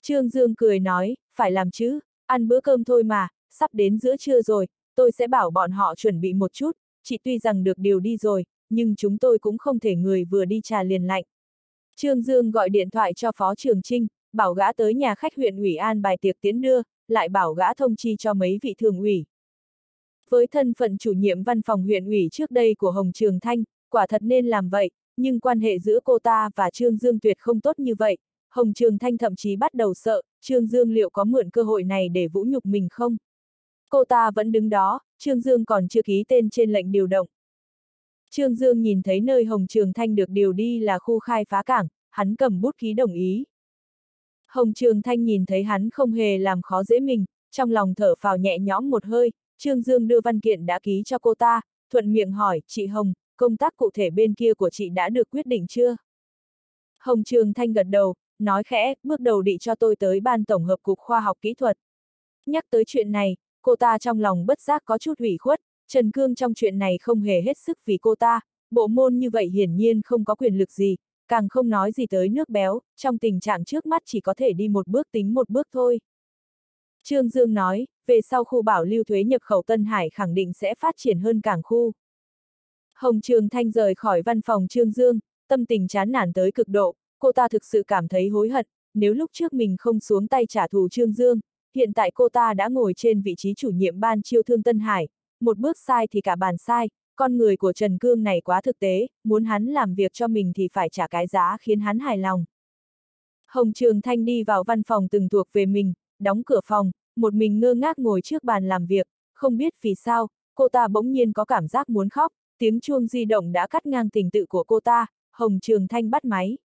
Trương Dương cười nói, phải làm chứ, ăn bữa cơm thôi mà, sắp đến giữa trưa rồi, tôi sẽ bảo bọn họ chuẩn bị một chút, chị tuy rằng được điều đi rồi, nhưng chúng tôi cũng không thể người vừa đi trà liền lạnh. Trương Dương gọi điện thoại cho Phó Trường Trinh, bảo gã tới nhà khách huyện ủy an bài tiệc tiến đưa, lại bảo gã thông chi cho mấy vị thường ủy. Với thân phận chủ nhiệm văn phòng huyện ủy trước đây của Hồng Trường Thanh, quả thật nên làm vậy, nhưng quan hệ giữa cô ta và Trương Dương tuyệt không tốt như vậy. Hồng Trường Thanh thậm chí bắt đầu sợ, Trương Dương liệu có mượn cơ hội này để vũ nhục mình không? Cô ta vẫn đứng đó, Trương Dương còn chưa ký tên trên lệnh điều động. Trương Dương nhìn thấy nơi Hồng Trường Thanh được điều đi là khu khai phá cảng, hắn cầm bút ký đồng ý. Hồng Trường Thanh nhìn thấy hắn không hề làm khó dễ mình, trong lòng thở phào nhẹ nhõm một hơi, Trương Dương đưa văn kiện đã ký cho cô ta, thuận miệng hỏi, chị Hồng, công tác cụ thể bên kia của chị đã được quyết định chưa? Hồng Trường Thanh gật đầu, nói khẽ, bước đầu đi cho tôi tới ban tổng hợp cục khoa học kỹ thuật. Nhắc tới chuyện này, cô ta trong lòng bất giác có chút hủy khuất, Trần Cương trong chuyện này không hề hết sức vì cô ta, bộ môn như vậy hiển nhiên không có quyền lực gì, càng không nói gì tới nước béo, trong tình trạng trước mắt chỉ có thể đi một bước tính một bước thôi. Trương Dương nói, về sau khu bảo lưu thuế nhập khẩu Tân Hải khẳng định sẽ phát triển hơn cảng khu. Hồng Trường Thanh rời khỏi văn phòng Trương Dương, tâm tình chán nản tới cực độ, cô ta thực sự cảm thấy hối hận, nếu lúc trước mình không xuống tay trả thù Trương Dương, hiện tại cô ta đã ngồi trên vị trí chủ nhiệm ban chiêu thương Tân Hải, một bước sai thì cả bàn sai, con người của Trần Cương này quá thực tế, muốn hắn làm việc cho mình thì phải trả cái giá khiến hắn hài lòng. Hồng Trường Thanh đi vào văn phòng từng thuộc về mình, đóng cửa phòng, một mình ngơ ngác ngồi trước bàn làm việc, không biết vì sao, cô ta bỗng nhiên có cảm giác muốn khóc, tiếng chuông di động đã cắt ngang tình tự của cô ta, Hồng Trường Thanh bắt máy.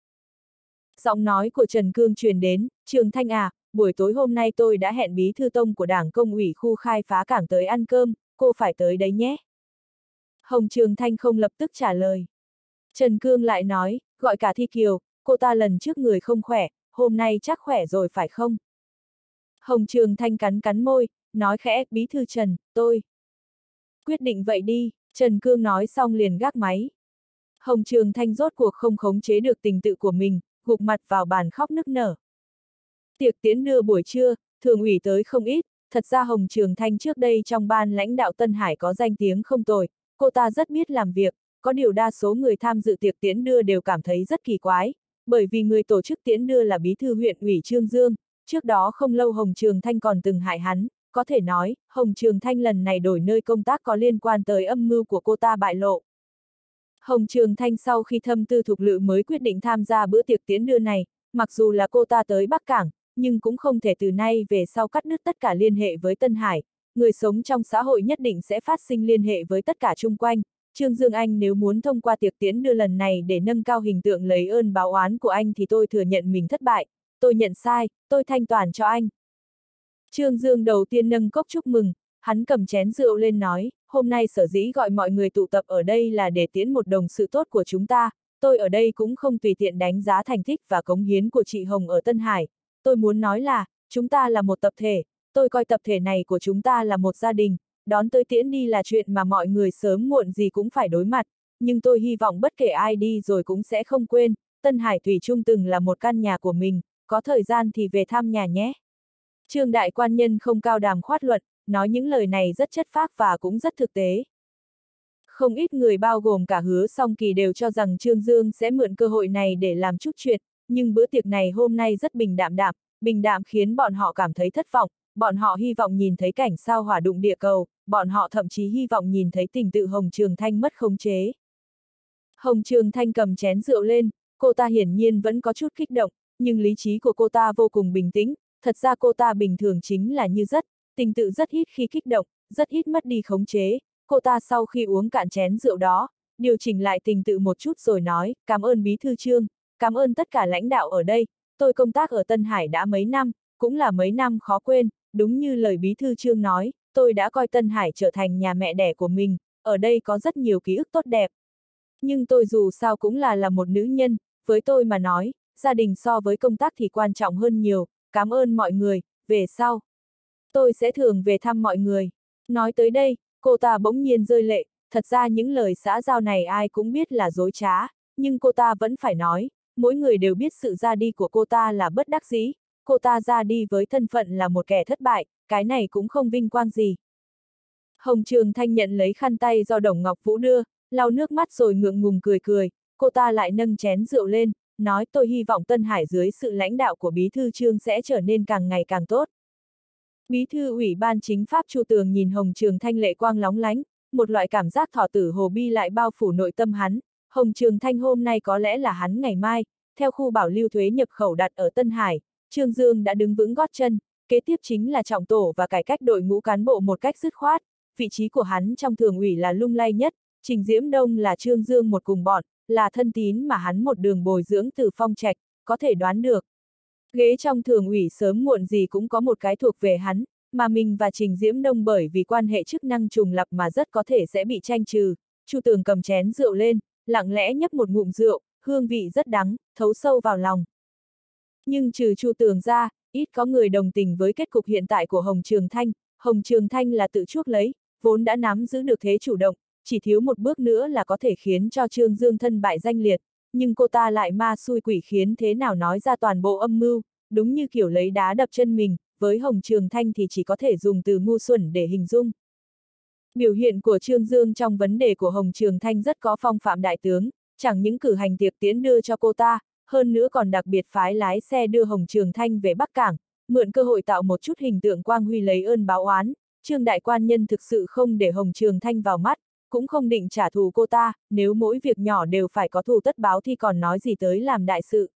Giọng nói của Trần Cương truyền đến, Trường Thanh à, buổi tối hôm nay tôi đã hẹn bí thư tông của đảng công ủy khu khai phá cảng tới ăn cơm, cô phải tới đấy nhé. Hồng Trường Thanh không lập tức trả lời. Trần Cương lại nói, gọi cả Thi Kiều, cô ta lần trước người không khỏe, hôm nay chắc khỏe rồi phải không? Hồng Trường Thanh cắn cắn môi, nói khẽ, bí thư Trần, tôi. Quyết định vậy đi, Trần Cương nói xong liền gác máy. Hồng Trường Thanh rốt cuộc không khống chế được tình tự của mình, gục mặt vào bàn khóc nức nở. Tiệc tiến đưa buổi trưa, thường ủy tới không ít, thật ra Hồng Trường Thanh trước đây trong ban lãnh đạo Tân Hải có danh tiếng không tồi, cô ta rất biết làm việc, có điều đa số người tham dự tiệc tiễn đưa đều cảm thấy rất kỳ quái, bởi vì người tổ chức tiễn đưa là bí thư huyện ủy Trương Dương, trước đó không lâu Hồng Trường Thanh còn từng hại hắn, có thể nói, Hồng Trường Thanh lần này đổi nơi công tác có liên quan tới âm mưu của cô ta bại lộ. Hồng Trường Thanh sau khi thâm tư thục lự mới quyết định tham gia bữa tiệc tiễn đưa này, mặc dù là cô ta tới Bắc Cảng, nhưng cũng không thể từ nay về sau cắt đứt tất cả liên hệ với Tân Hải, người sống trong xã hội nhất định sẽ phát sinh liên hệ với tất cả chung quanh. Trương Dương Anh nếu muốn thông qua tiệc tiễn đưa lần này để nâng cao hình tượng lấy ơn báo oán của anh thì tôi thừa nhận mình thất bại, tôi nhận sai, tôi thanh toàn cho anh. Trương Dương đầu tiên nâng cốc chúc mừng, hắn cầm chén rượu lên nói, hôm nay sở dĩ gọi mọi người tụ tập ở đây là để tiến một đồng sự tốt của chúng ta, tôi ở đây cũng không tùy tiện đánh giá thành tích và cống hiến của chị Hồng ở Tân Hải, tôi muốn nói là, chúng ta là một tập thể, tôi coi tập thể này của chúng ta là một gia đình, đón tới tiễn đi là chuyện mà mọi người sớm muộn gì cũng phải đối mặt, nhưng tôi hy vọng bất kể ai đi rồi cũng sẽ không quên, Tân Hải Thủy Trung từng là một căn nhà của mình, có thời gian thì về thăm nhà nhé. Trương Đại Quan Nhân không cao đàm khoát luận, nói những lời này rất chất phác và cũng rất thực tế. Không ít người bao gồm cả hứa song kỳ đều cho rằng Trương Dương sẽ mượn cơ hội này để làm chút chuyện, nhưng bữa tiệc này hôm nay rất bình đạm đạm, bình đạm khiến bọn họ cảm thấy thất vọng, bọn họ hy vọng nhìn thấy cảnh sao hỏa đụng địa cầu, bọn họ thậm chí hy vọng nhìn thấy tình tự Hồng Trường Thanh mất khống chế. Hồng Trường Thanh cầm chén rượu lên, cô ta hiển nhiên vẫn có chút kích động, nhưng lý trí của cô ta vô cùng bình tĩnh, thật ra cô ta bình thường chính là như rất, tình tự rất ít khi kích động, rất ít mất đi khống chế, cô ta sau khi uống cạn chén rượu đó, điều chỉnh lại tình tự một chút rồi nói, cảm ơn bí thư trương, cảm ơn tất cả lãnh đạo ở đây, tôi công tác ở Tân Hải đã mấy năm, cũng là mấy năm khó quên, đúng như lời bí thư trương nói, tôi đã coi Tân Hải trở thành nhà mẹ đẻ của mình, ở đây có rất nhiều ký ức tốt đẹp. Nhưng tôi dù sao cũng là là một nữ nhân, với tôi mà nói, gia đình so với công tác thì quan trọng hơn nhiều, cảm ơn mọi người, về sau. Tôi sẽ thường về thăm mọi người. Nói tới đây, cô ta bỗng nhiên rơi lệ, thật ra những lời xã giao này ai cũng biết là dối trá, nhưng cô ta vẫn phải nói, mỗi người đều biết sự ra đi của cô ta là bất đắc dĩ, cô ta ra đi với thân phận là một kẻ thất bại, cái này cũng không vinh quang gì. Hồng Trường Thanh nhận lấy khăn tay do Đồng Ngọc Vũ đưa, lau nước mắt rồi ngượng ngùng cười cười, cô ta lại nâng chén rượu lên, nói tôi hy vọng Tân Hải dưới sự lãnh đạo của Bí Thư Trương sẽ trở nên càng ngày càng tốt. Bí Thư Ủy ban Chính pháp Chu Tường nhìn Hồng Trường Thanh lệ quang lóng lánh, một loại cảm giác thỏ tử hồ bi lại bao phủ nội tâm hắn, Hồng Trường Thanh hôm nay có lẽ là hắn ngày mai, theo khu bảo lưu thuế nhập khẩu đặt ở Tân Hải, Trương Dương đã đứng vững gót chân, kế tiếp chính là trọng tổ và cải cách đội ngũ cán bộ một cách dứt khoát, vị trí của hắn trong thường ủy là lung lay nhất, Trình Diễm Đông là Trương Dương một cùng bọn, là thân tín mà hắn một đường bồi dưỡng từ phong trạch, có thể đoán được. Ghế trong thường ủy sớm muộn gì cũng có một cái thuộc về hắn, mà mình và Trình Diễm Đông bởi vì quan hệ chức năng trùng lập mà rất có thể sẽ bị tranh trừ, Chu Tường cầm chén rượu lên, lặng lẽ nhấp một ngụm rượu, hương vị rất đắng, thấu sâu vào lòng. Nhưng trừ Chu Tường ra, ít có người đồng tình với kết cục hiện tại của Hồng Trường Thanh, Hồng Trường Thanh là tự chuốc lấy, vốn đã nắm giữ được thế chủ động, chỉ thiếu một bước nữa là có thể khiến cho Trương Dương thân bại danh liệt, nhưng cô ta lại ma xui quỷ khiến thế nào nói ra toàn bộ âm mưu, đúng như kiểu lấy đá đập chân mình, với Hồng Trường Thanh thì chỉ có thể dùng từ ngu xuẩn để hình dung. Biểu hiện của Trương Dương trong vấn đề của Hồng Trường Thanh rất có phong phạm đại tướng, chẳng những cử hành tiệc tiễn đưa cho cô ta, hơn nữa còn đặc biệt phái lái xe đưa Hồng Trường Thanh về Bắc Cảng, mượn cơ hội tạo một chút hình tượng quang huy lấy ơn báo oán, Trương Đại Quan Nhân thực sự không để Hồng Trường Thanh vào mắt, cũng không định trả thù cô ta, nếu mỗi việc nhỏ đều phải có thù tất báo thì còn nói gì tới làm đại sự.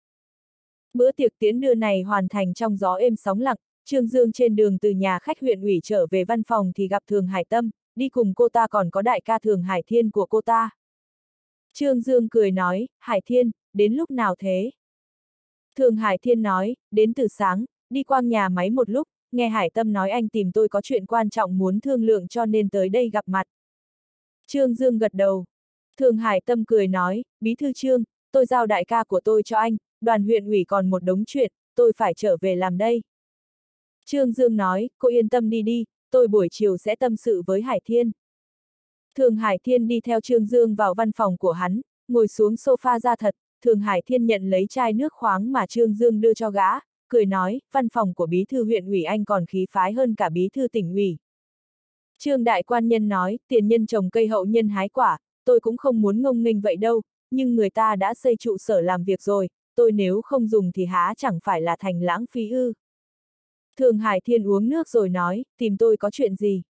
Bữa tiệc tiễn đưa này hoàn thành trong gió êm sóng lặng, Trương Dương trên đường từ nhà khách huyện ủy trở về văn phòng thì gặp Thường Hải Tâm, đi cùng cô ta còn có đại ca Thường Hải Thiên của cô ta. Trương Dương cười nói, Hải Thiên, đến lúc nào thế? Thường Hải Thiên nói, đến từ sáng, đi qua nhà máy một lúc, nghe Hải Tâm nói anh tìm tôi có chuyện quan trọng muốn thương lượng cho nên tới đây gặp mặt. Trương Dương gật đầu. Thường Hải Tâm cười nói, Bí thư Trương, tôi giao đại ca của tôi cho anh, đoàn huyện ủy còn một đống chuyện, tôi phải trở về làm đây. Trương Dương nói, cô yên tâm đi đi, tôi buổi chiều sẽ tâm sự với Hải Thiên. Thường Hải Thiên đi theo Trương Dương vào văn phòng của hắn, ngồi xuống sofa ra thật, Thường Hải Thiên nhận lấy chai nước khoáng mà Trương Dương đưa cho gã, cười nói, văn phòng của bí thư huyện ủy anh còn khí phái hơn cả bí thư tỉnh ủy. Trương Đại Quan Nhân nói, tiền nhân trồng cây hậu nhân hái quả, tôi cũng không muốn ngông nghênh vậy đâu, nhưng người ta đã xây trụ sở làm việc rồi, tôi nếu không dùng thì há chẳng phải là thành lãng phí ư. Thường Hải Thiên uống nước rồi nói, tìm tôi có chuyện gì?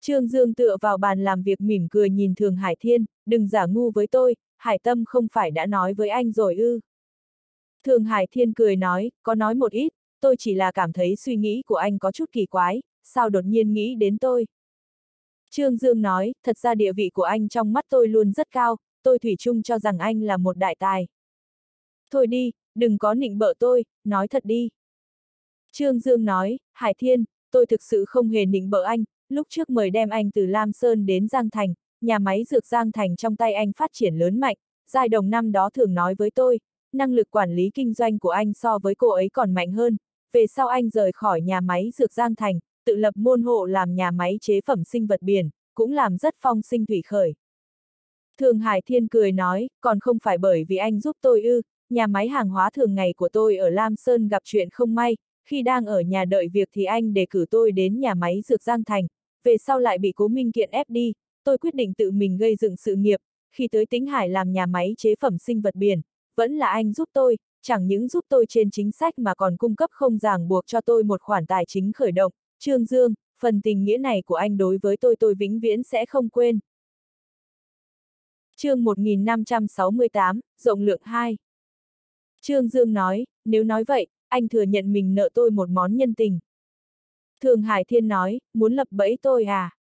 Trương Dương tựa vào bàn làm việc mỉm cười nhìn Thường Hải Thiên, đừng giả ngu với tôi, Hải Tâm không phải đã nói với anh rồi ư. Thường Hải Thiên cười nói, có nói một ít, tôi chỉ là cảm thấy suy nghĩ của anh có chút kỳ quái, sao đột nhiên nghĩ đến tôi. Trương Dương nói, thật ra địa vị của anh trong mắt tôi luôn rất cao, tôi thủy chung cho rằng anh là một đại tài. Thôi đi, đừng có nịnh bợ tôi, nói thật đi. Trương Dương nói, Hải Thiên, tôi thực sự không hề nịnh bợ anh, lúc trước mời đem anh từ Lam Sơn đến Giang Thành, nhà máy dược Giang Thành trong tay anh phát triển lớn mạnh, giai đồng năm đó thường nói với tôi, năng lực quản lý kinh doanh của anh so với cô ấy còn mạnh hơn, về sau anh rời khỏi nhà máy dược Giang Thành, tự lập môn hộ làm nhà máy chế phẩm sinh vật biển, cũng làm rất phong sinh thủy khởi. Thường Hải Thiên cười nói, còn không phải bởi vì anh giúp tôi ư, nhà máy hàng hóa thường ngày của tôi ở Lam Sơn gặp chuyện không may, khi đang ở nhà đợi việc thì anh đề cử tôi đến nhà máy dược Giang Thành, về sau lại bị cố minh kiện ép đi, tôi quyết định tự mình gây dựng sự nghiệp, khi tới Tĩnh Hải làm nhà máy chế phẩm sinh vật biển, vẫn là anh giúp tôi, chẳng những giúp tôi trên chính sách mà còn cung cấp không ràng buộc cho tôi một khoản tài chính khởi động, Trương Dương, phần tình nghĩa này của anh đối với tôi tôi vĩnh viễn sẽ không quên. chương 1568, rộng lượng 2 Trương Dương nói, nếu nói vậy, anh thừa nhận mình nợ tôi một món nhân tình. Thường Hải Thiên nói, muốn lập bẫy tôi à?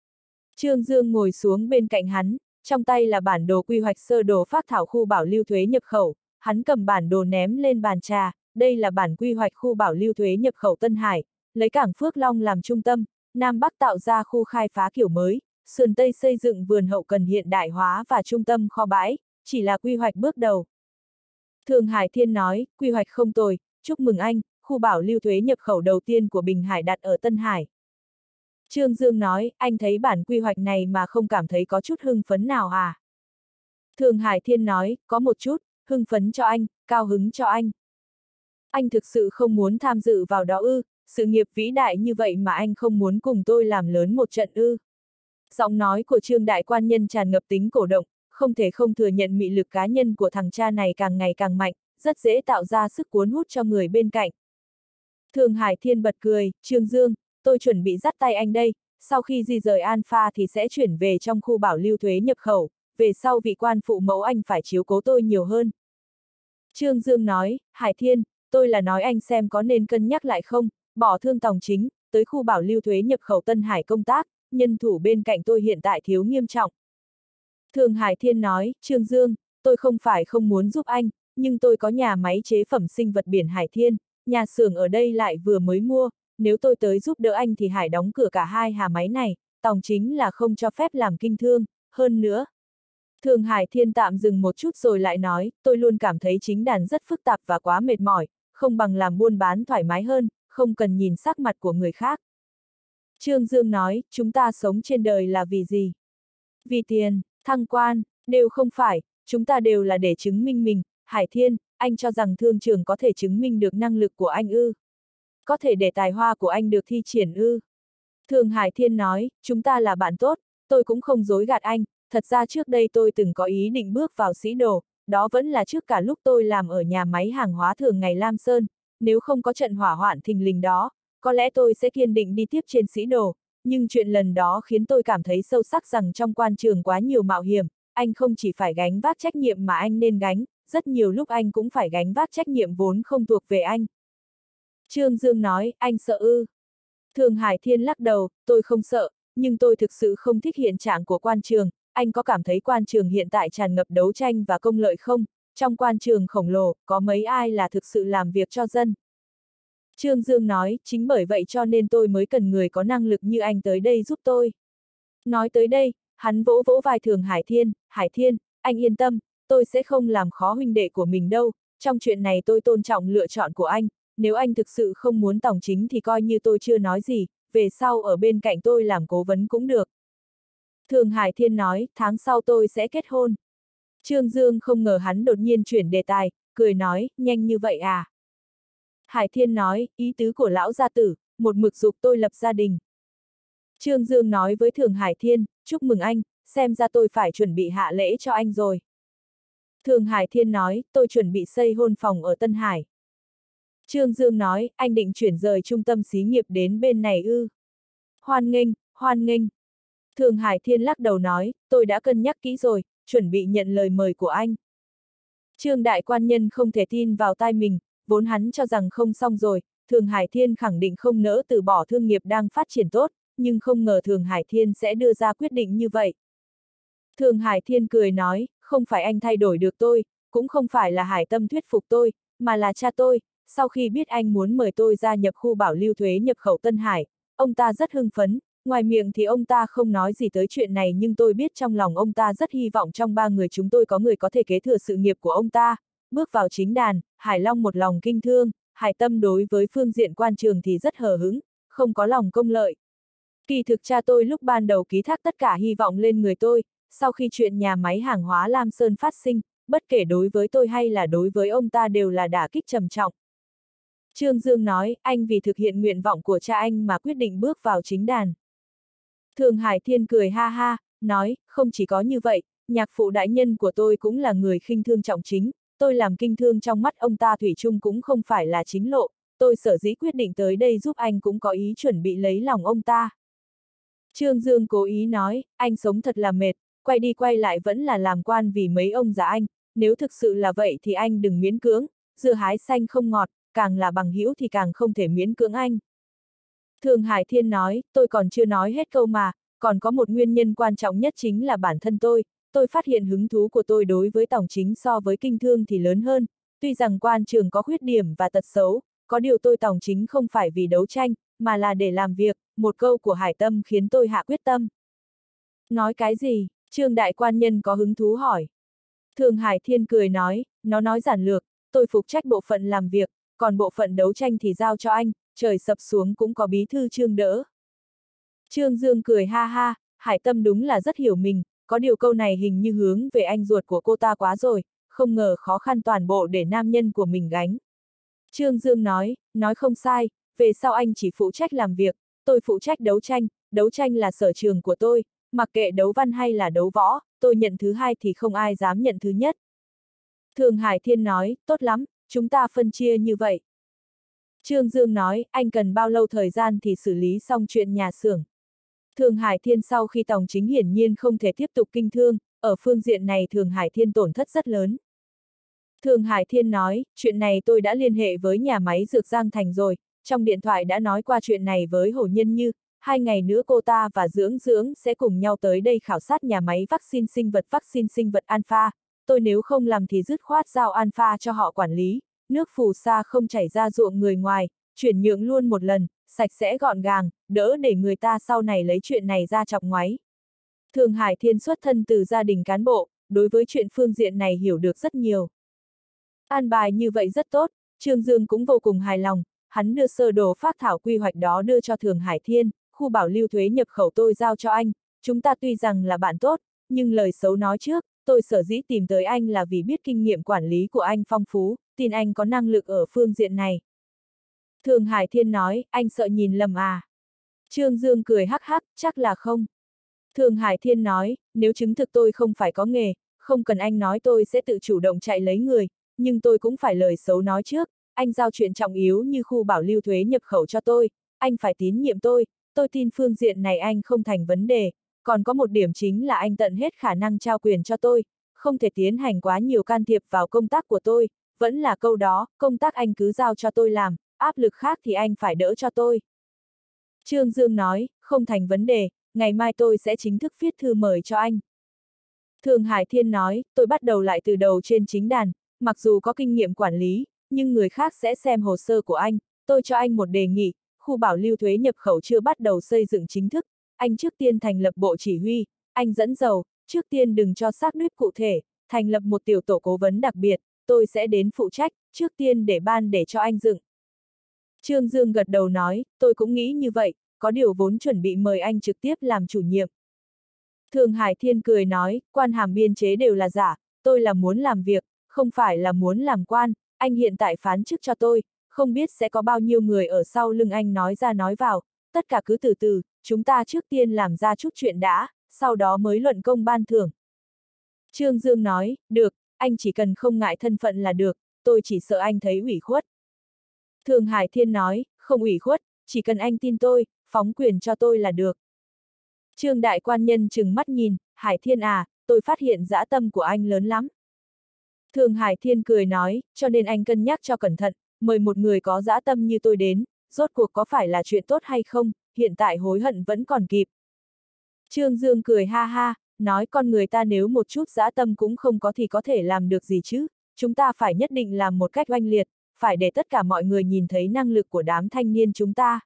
Trương Dương ngồi xuống bên cạnh hắn, trong tay là bản đồ quy hoạch sơ đồ phát thảo khu bảo lưu thuế nhập khẩu, hắn cầm bản đồ ném lên bàn trà, đây là bản quy hoạch khu bảo lưu thuế nhập khẩu Tân Hải, lấy cảng Phước Long làm trung tâm, Nam Bắc tạo ra khu khai phá kiểu mới, sườn Tây xây dựng vườn hậu cần hiện đại hóa và trung tâm kho bãi, chỉ là quy hoạch bước đầu. Thường Hải Thiên nói, quy hoạch không tồi, chúc mừng anh, khu bảo lưu thuế nhập khẩu đầu tiên của Bình Hải đặt ở Tân Hải. Trương Dương nói, anh thấy bản quy hoạch này mà không cảm thấy có chút hưng phấn nào à? Thường Hải Thiên nói, có một chút, hưng phấn cho anh, cao hứng cho anh. Anh thực sự không muốn tham dự vào đó ư, sự nghiệp vĩ đại như vậy mà anh không muốn cùng tôi làm lớn một trận ư. Giọng nói của Trương Đại Quan Nhân tràn ngập tính cổ động, không thể không thừa nhận mị lực cá nhân của thằng cha này càng ngày càng mạnh, rất dễ tạo ra sức cuốn hút cho người bên cạnh. Thường Hải Thiên bật cười, Trương Dương, tôi chuẩn bị dắt tay anh đây, sau khi di rời Alpha thì sẽ chuyển về trong khu bảo lưu thuế nhập khẩu, về sau vị quan phụ mẫu anh phải chiếu cố tôi nhiều hơn. Trương Dương nói, Hải Thiên, tôi là nói anh xem có nên cân nhắc lại không, bỏ thương tòng chính, tới khu bảo lưu thuế nhập khẩu Tân Hải công tác, nhân thủ bên cạnh tôi hiện tại thiếu nghiêm trọng. Thường Hải Thiên nói, Trương Dương, tôi không phải không muốn giúp anh, nhưng tôi có nhà máy chế phẩm sinh vật biển Hải Thiên, nhà xưởng ở đây lại vừa mới mua, nếu tôi tới giúp đỡ anh thì Hải đóng cửa cả hai hà máy này, tòng chính là không cho phép làm kinh thương, hơn nữa. Thường Hải Thiên tạm dừng một chút rồi lại nói, tôi luôn cảm thấy chính đàn rất phức tạp và quá mệt mỏi, không bằng làm buôn bán thoải mái hơn, không cần nhìn sắc mặt của người khác. Trương Dương nói, chúng ta sống trên đời là vì gì? Vì tiền, thăng quan, đều không phải, chúng ta đều là để chứng minh mình, Hải Thiên, anh cho rằng thương trường có thể chứng minh được năng lực của anh ư. Có thể để tài hoa của anh được thi triển ư. Thường Hải Thiên nói, chúng ta là bạn tốt, tôi cũng không dối gạt anh, thật ra trước đây tôi từng có ý định bước vào sĩ đồ, đó vẫn là trước cả lúc tôi làm ở nhà máy hàng hóa thường ngày Lam Sơn, nếu không có trận hỏa hoạn thình lình đó, có lẽ tôi sẽ kiên định đi tiếp trên sĩ đồ, nhưng chuyện lần đó khiến tôi cảm thấy sâu sắc rằng trong quan trường quá nhiều mạo hiểm, anh không chỉ phải gánh vác trách nhiệm mà anh nên gánh, rất nhiều lúc anh cũng phải gánh vác trách nhiệm vốn không thuộc về anh. Trương Dương nói, anh sợ ư. Thường Hải Thiên lắc đầu, tôi không sợ, nhưng tôi thực sự không thích hiện trạng của quan trường, anh có cảm thấy quan trường hiện tại tràn ngập đấu tranh và công lợi không? Trong quan trường khổng lồ, có mấy ai là thực sự làm việc cho dân? Trương Dương nói, chính bởi vậy cho nên tôi mới cần người có năng lực như anh tới đây giúp tôi. Nói tới đây, hắn vỗ vỗ vai thường Hải Thiên, Hải Thiên, anh yên tâm, tôi sẽ không làm khó huynh đệ của mình đâu, trong chuyện này tôi tôn trọng lựa chọn của anh, nếu anh thực sự không muốn tổng chính thì coi như tôi chưa nói gì, về sau ở bên cạnh tôi làm cố vấn cũng được. Thường Hải Thiên nói, tháng sau tôi sẽ kết hôn. Trương Dương không ngờ hắn đột nhiên chuyển đề tài, cười nói, nhanh như vậy à? Hải Thiên nói, ý tứ của lão gia tử, một mực dục tôi lập gia đình. Trương Dương nói với Thường Hải Thiên, chúc mừng anh, xem ra tôi phải chuẩn bị hạ lễ cho anh rồi. Thường Hải Thiên nói, tôi chuẩn bị xây hôn phòng ở Tân Hải. Trương Dương nói, anh định chuyển rời trung tâm xí nghiệp đến bên này ư. Hoan nghênh, hoan nghênh. Thường Hải Thiên lắc đầu nói, tôi đã cân nhắc kỹ rồi, chuẩn bị nhận lời mời của anh. Trương Đại Quan Nhân không thể tin vào tai mình, vốn hắn cho rằng không xong rồi, Thường Hải Thiên khẳng định không nỡ từ bỏ thương nghiệp đang phát triển tốt, nhưng không ngờ Thường Hải Thiên sẽ đưa ra quyết định như vậy. Thường Hải Thiên cười nói, không phải anh thay đổi được tôi, cũng không phải là Hải Tâm thuyết phục tôi, mà là cha tôi, sau khi biết anh muốn mời tôi gia nhập khu bảo lưu thuế nhập khẩu Tân Hải, ông ta rất hưng phấn, ngoài miệng thì ông ta không nói gì tới chuyện này nhưng tôi biết trong lòng ông ta rất hy vọng trong ba người chúng tôi có người có thể kế thừa sự nghiệp của ông ta, bước vào chính đàn, Hải Long một lòng kinh thương, Hải Tâm đối với phương diện quan trường thì rất hờ hứng, không có lòng công lợi. Kỳ thực cha tôi lúc ban đầu ký thác tất cả hy vọng lên người tôi, sau khi chuyện nhà máy hàng hóa Lam Sơn phát sinh, bất kể đối với tôi hay là đối với ông ta đều là đả kích trầm trọng. Trương Dương nói, anh vì thực hiện nguyện vọng của cha anh mà quyết định bước vào chính đàn. Thường Hải Thiên cười ha ha, nói, không chỉ có như vậy, nhạc phụ đại nhân của tôi cũng là người khinh thương trọng chính, tôi làm kinh thương trong mắt ông ta Thủy chung cũng không phải là chính lộ, tôi sở dĩ quyết định tới đây giúp anh cũng có ý chuẩn bị lấy lòng ông ta. Trương Dương cố ý nói, anh sống thật là mệt, quay đi quay lại vẫn là làm quan vì mấy ông già anh, nếu thực sự là vậy thì anh đừng miễn cưỡng, dưa hái xanh không ngọt, càng là bằng hữu thì càng không thể miễn cưỡng anh. Thường Hải Thiên nói, tôi còn chưa nói hết câu mà, còn có một nguyên nhân quan trọng nhất chính là bản thân tôi, tôi phát hiện hứng thú của tôi đối với tổng chính so với kinh thương thì lớn hơn, tuy rằng quan trường có khuyết điểm và tật xấu, có điều tôi tổng chính không phải vì đấu tranh, mà là để làm việc, một câu của Hải Tâm khiến tôi hạ quyết tâm. Nói cái gì? Trương Đại Quan Nhân có hứng thú hỏi. Thường Hải Thiên cười nói, nó nói giản lược, tôi phục trách bộ phận làm việc, còn bộ phận đấu tranh thì giao cho anh, trời sập xuống cũng có bí thư Trương đỡ. Trương Dương cười ha ha, Hải Tâm đúng là rất hiểu mình, có điều câu này hình như hướng về anh ruột của cô ta quá rồi, không ngờ khó khăn toàn bộ để nam nhân của mình gánh. Trương Dương nói, nói không sai, về sau anh chỉ phụ trách làm việc, tôi phụ trách đấu tranh, đấu tranh là sở trường của tôi, mặc kệ đấu văn hay là đấu võ, tôi nhận thứ hai thì không ai dám nhận thứ nhất. Thường Hải Thiên nói, tốt lắm, chúng ta phân chia như vậy. Trương Dương nói, anh cần bao lâu thời gian thì xử lý xong chuyện nhà xưởng. Thường Hải Thiên sau khi Tòng Chính hiển nhiên không thể tiếp tục kinh thương, ở phương diện này Thường Hải Thiên tổn thất rất lớn. Thường Hải Thiên nói, chuyện này tôi đã liên hệ với nhà máy Dược Giang Thành rồi, trong điện thoại đã nói qua chuyện này với Hồ Nhân Như, hai ngày nữa cô ta và Dưỡng Dưỡng sẽ cùng nhau tới đây khảo sát nhà máy vaccine sinh vật vaccine sinh vật Alpha, tôi nếu không làm thì dứt khoát giao Alpha cho họ quản lý, nước phù sa không chảy ra ruộng người ngoài, chuyển nhượng luôn một lần, sạch sẽ gọn gàng, đỡ để người ta sau này lấy chuyện này ra chọc ngoáy. Thường Hải Thiên xuất thân từ gia đình cán bộ, đối với chuyện phương diện này hiểu được rất nhiều. An bài như vậy rất tốt, Trương Dương cũng vô cùng hài lòng, hắn đưa sơ đồ phát thảo quy hoạch đó đưa cho Thường Hải Thiên, khu bảo lưu thuế nhập khẩu tôi giao cho anh, chúng ta tuy rằng là bạn tốt, nhưng lời xấu nói trước, tôi sở dĩ tìm tới anh là vì biết kinh nghiệm quản lý của anh phong phú, tin anh có năng lực ở phương diện này. Thường Hải Thiên nói, anh sợ nhìn lầm à? Trương Dương cười hắc hắc, chắc là không. Thường Hải Thiên nói, nếu chứng thực tôi không phải có nghề, không cần anh nói tôi sẽ tự chủ động chạy lấy người, nhưng tôi cũng phải lời xấu nói trước, anh giao chuyện trọng yếu như khu bảo lưu thuế nhập khẩu cho tôi, anh phải tín nhiệm tôi, tôi tin phương diện này anh không thành vấn đề, còn có một điểm chính là anh tận hết khả năng trao quyền cho tôi, không thể tiến hành quá nhiều can thiệp vào công tác của tôi, vẫn là câu đó, công tác anh cứ giao cho tôi làm, áp lực khác thì anh phải đỡ cho tôi. Trương Dương nói, không thành vấn đề, ngày mai tôi sẽ chính thức viết thư mời cho anh. Thường Hải Thiên nói, tôi bắt đầu lại từ đầu trên chính đàn, mặc dù có kinh nghiệm quản lý, nhưng người khác sẽ xem hồ sơ của anh, tôi cho anh một đề nghị, khu bảo lưu thuế nhập khẩu chưa bắt đầu xây dựng chính thức, anh trước tiên thành lập bộ chỉ huy, anh dẫn dầu, trước tiên đừng cho xác đuyết cụ thể, thành lập một tiểu tổ cố vấn đặc biệt, tôi sẽ đến phụ trách, trước tiên để ban để cho anh dựng. Trương Dương gật đầu nói, tôi cũng nghĩ như vậy, có điều vốn chuẩn bị mời anh trực tiếp làm chủ nhiệm. Thường Hải Thiên cười nói, quan hàm biên chế đều là giả, tôi là muốn làm việc, không phải là muốn làm quan, anh hiện tại phán chức cho tôi, không biết sẽ có bao nhiêu người ở sau lưng anh nói ra nói vào, tất cả cứ từ từ, chúng ta trước tiên làm ra chút chuyện đã, sau đó mới luận công ban thưởng. Trương Dương nói, được, anh chỉ cần không ngại thân phận là được, tôi chỉ sợ anh thấy ủy khuất. Thường Hải Thiên nói, không ủy khuất, chỉ cần anh tin tôi, phóng quyền cho tôi là được. Trương Đại Quan Nhân chừng mắt nhìn, Hải Thiên à, tôi phát hiện dã tâm của anh lớn lắm. Thường Hải Thiên cười nói, cho nên anh cân nhắc cho cẩn thận, mời một người có dã tâm như tôi đến, rốt cuộc có phải là chuyện tốt hay không, hiện tại hối hận vẫn còn kịp. Trương Dương cười ha ha, nói con người ta nếu một chút dã tâm cũng không có thì có thể làm được gì chứ, chúng ta phải nhất định làm một cách oanh liệt, phải để tất cả mọi người nhìn thấy năng lực của đám thanh niên chúng ta.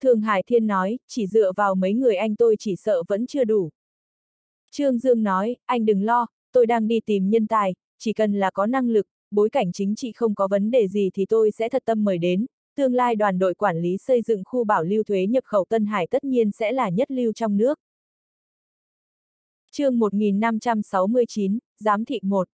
Thường Hải Thiên nói, chỉ dựa vào mấy người anh tôi chỉ sợ vẫn chưa đủ. Trương Dương nói, anh đừng lo, tôi đang đi tìm nhân tài, chỉ cần là có năng lực, bối cảnh chính trị không có vấn đề gì thì tôi sẽ thật tâm mời đến, tương lai đoàn đội quản lý xây dựng khu bảo lưu thuế nhập khẩu Tân Hải tất nhiên sẽ là nhất lưu trong nước. chương 1569, Giám thị 1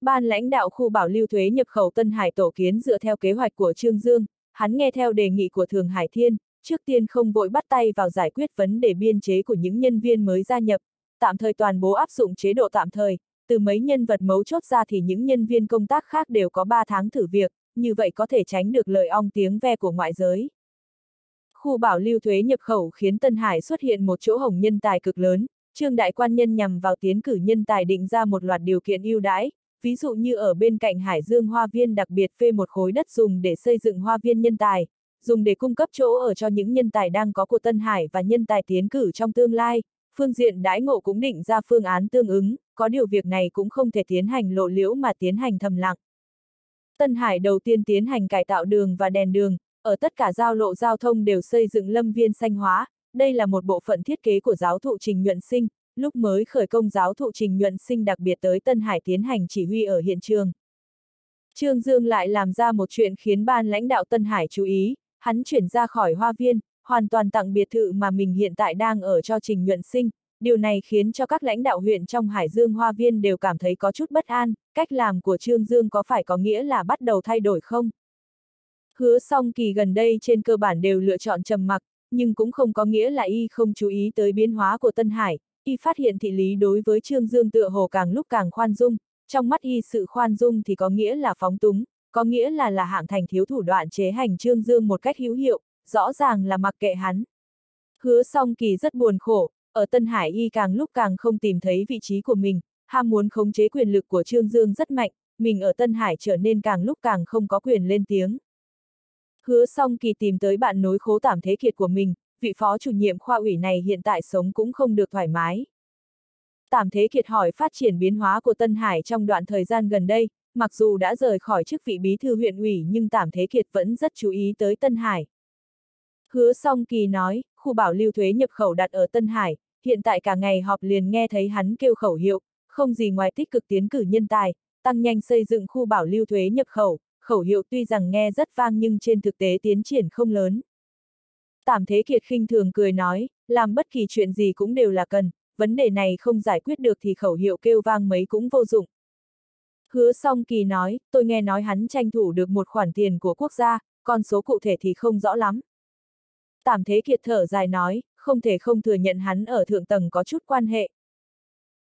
Ban lãnh đạo khu bảo lưu thuế nhập khẩu Tân Hải tổ kiến dựa theo kế hoạch của Trương Dương, hắn nghe theo đề nghị của Thường Hải Thiên, trước tiên không vội bắt tay vào giải quyết vấn đề biên chế của những nhân viên mới gia nhập, tạm thời toàn bố áp dụng chế độ tạm thời, từ mấy nhân vật mấu chốt ra thì những nhân viên công tác khác đều có 3 tháng thử việc, như vậy có thể tránh được lời ong tiếng ve của ngoại giới. Khu bảo lưu thuế nhập khẩu khiến Tân Hải xuất hiện một chỗ hồng nhân tài cực lớn, Trương Đại Quan Nhân nhằm vào tiến cử nhân tài định ra một loạt điều kiện ưu đãi, ví dụ như ở bên cạnh Hải Dương Hoa Viên đặc biệt phê một khối đất dùng để xây dựng hoa viên nhân tài, dùng để cung cấp chỗ ở cho những nhân tài đang có của Tân Hải và nhân tài tiến cử trong tương lai, phương diện đãi ngộ cũng định ra phương án tương ứng, có điều việc này cũng không thể tiến hành lộ liễu mà tiến hành thầm lặng. Tân Hải đầu tiên tiến hành cải tạo đường và đèn đường, ở tất cả giao lộ giao thông đều xây dựng lâm viên xanh hóa, đây là một bộ phận thiết kế của giáo thụ Trình Nhuận Sinh, lúc mới khởi công giáo thụ Trình Nhuận Sinh đặc biệt tới Tân Hải tiến hành chỉ huy ở hiện trường. Trương Dương lại làm ra một chuyện khiến ban lãnh đạo Tân Hải chú ý, hắn chuyển ra khỏi hoa viên, hoàn toàn tặng biệt thự mà mình hiện tại đang ở cho Trình Nhuận Sinh, điều này khiến cho các lãnh đạo huyện trong Hải Dương Hoa Viên đều cảm thấy có chút bất an, cách làm của Trương Dương có phải có nghĩa là bắt đầu thay đổi không? Hứa song kỳ gần đây trên cơ bản đều lựa chọn trầm mặc, nhưng cũng không có nghĩa là y không chú ý tới biến hóa của Tân Hải, y phát hiện thị lý đối với Trương Dương tựa hồ càng lúc càng khoan dung, trong mắt y sự khoan dung thì có nghĩa là phóng túng, có nghĩa là là hạng thành thiếu thủ đoạn chế hành Trương Dương một cách hữu hiệu, rõ ràng là mặc kệ hắn. Hứa song kỳ rất buồn khổ, ở Tân Hải y càng lúc càng không tìm thấy vị trí của mình, ham muốn khống chế quyền lực của Trương Dương rất mạnh, mình ở Tân Hải trở nên càng lúc càng không có quyền lên tiếng. Hứa song kỳ tìm tới bạn nối khố tảm thế kiệt của mình, vị phó chủ nhiệm khoa ủy này hiện tại sống cũng không được thoải mái. Tảm Thế Kiệt hỏi phát triển biến hóa của Tân Hải trong đoạn thời gian gần đây, mặc dù đã rời khỏi chức vị bí thư huyện ủy nhưng Tảm Thế Kiệt vẫn rất chú ý tới Tân Hải. Hứa song kỳ nói, khu bảo lưu thuế nhập khẩu đặt ở Tân Hải, hiện tại cả ngày họp liền nghe thấy hắn kêu khẩu hiệu, không gì ngoài tích cực tiến cử nhân tài, tăng nhanh xây dựng khu bảo lưu thuế nhập khẩu, khẩu hiệu tuy rằng nghe rất vang nhưng trên thực tế tiến triển không lớn. Tảm Thế Kiệt khinh thường cười nói, làm bất kỳ chuyện gì cũng đều là cần, vấn đề này không giải quyết được thì khẩu hiệu kêu vang mấy cũng vô dụng. Hứa song kỳ nói, tôi nghe nói hắn tranh thủ được một khoản tiền của quốc gia, con số cụ thể thì không rõ lắm tạm Thế Kiệt thở dài nói, không thể không thừa nhận hắn ở thượng tầng có chút quan hệ.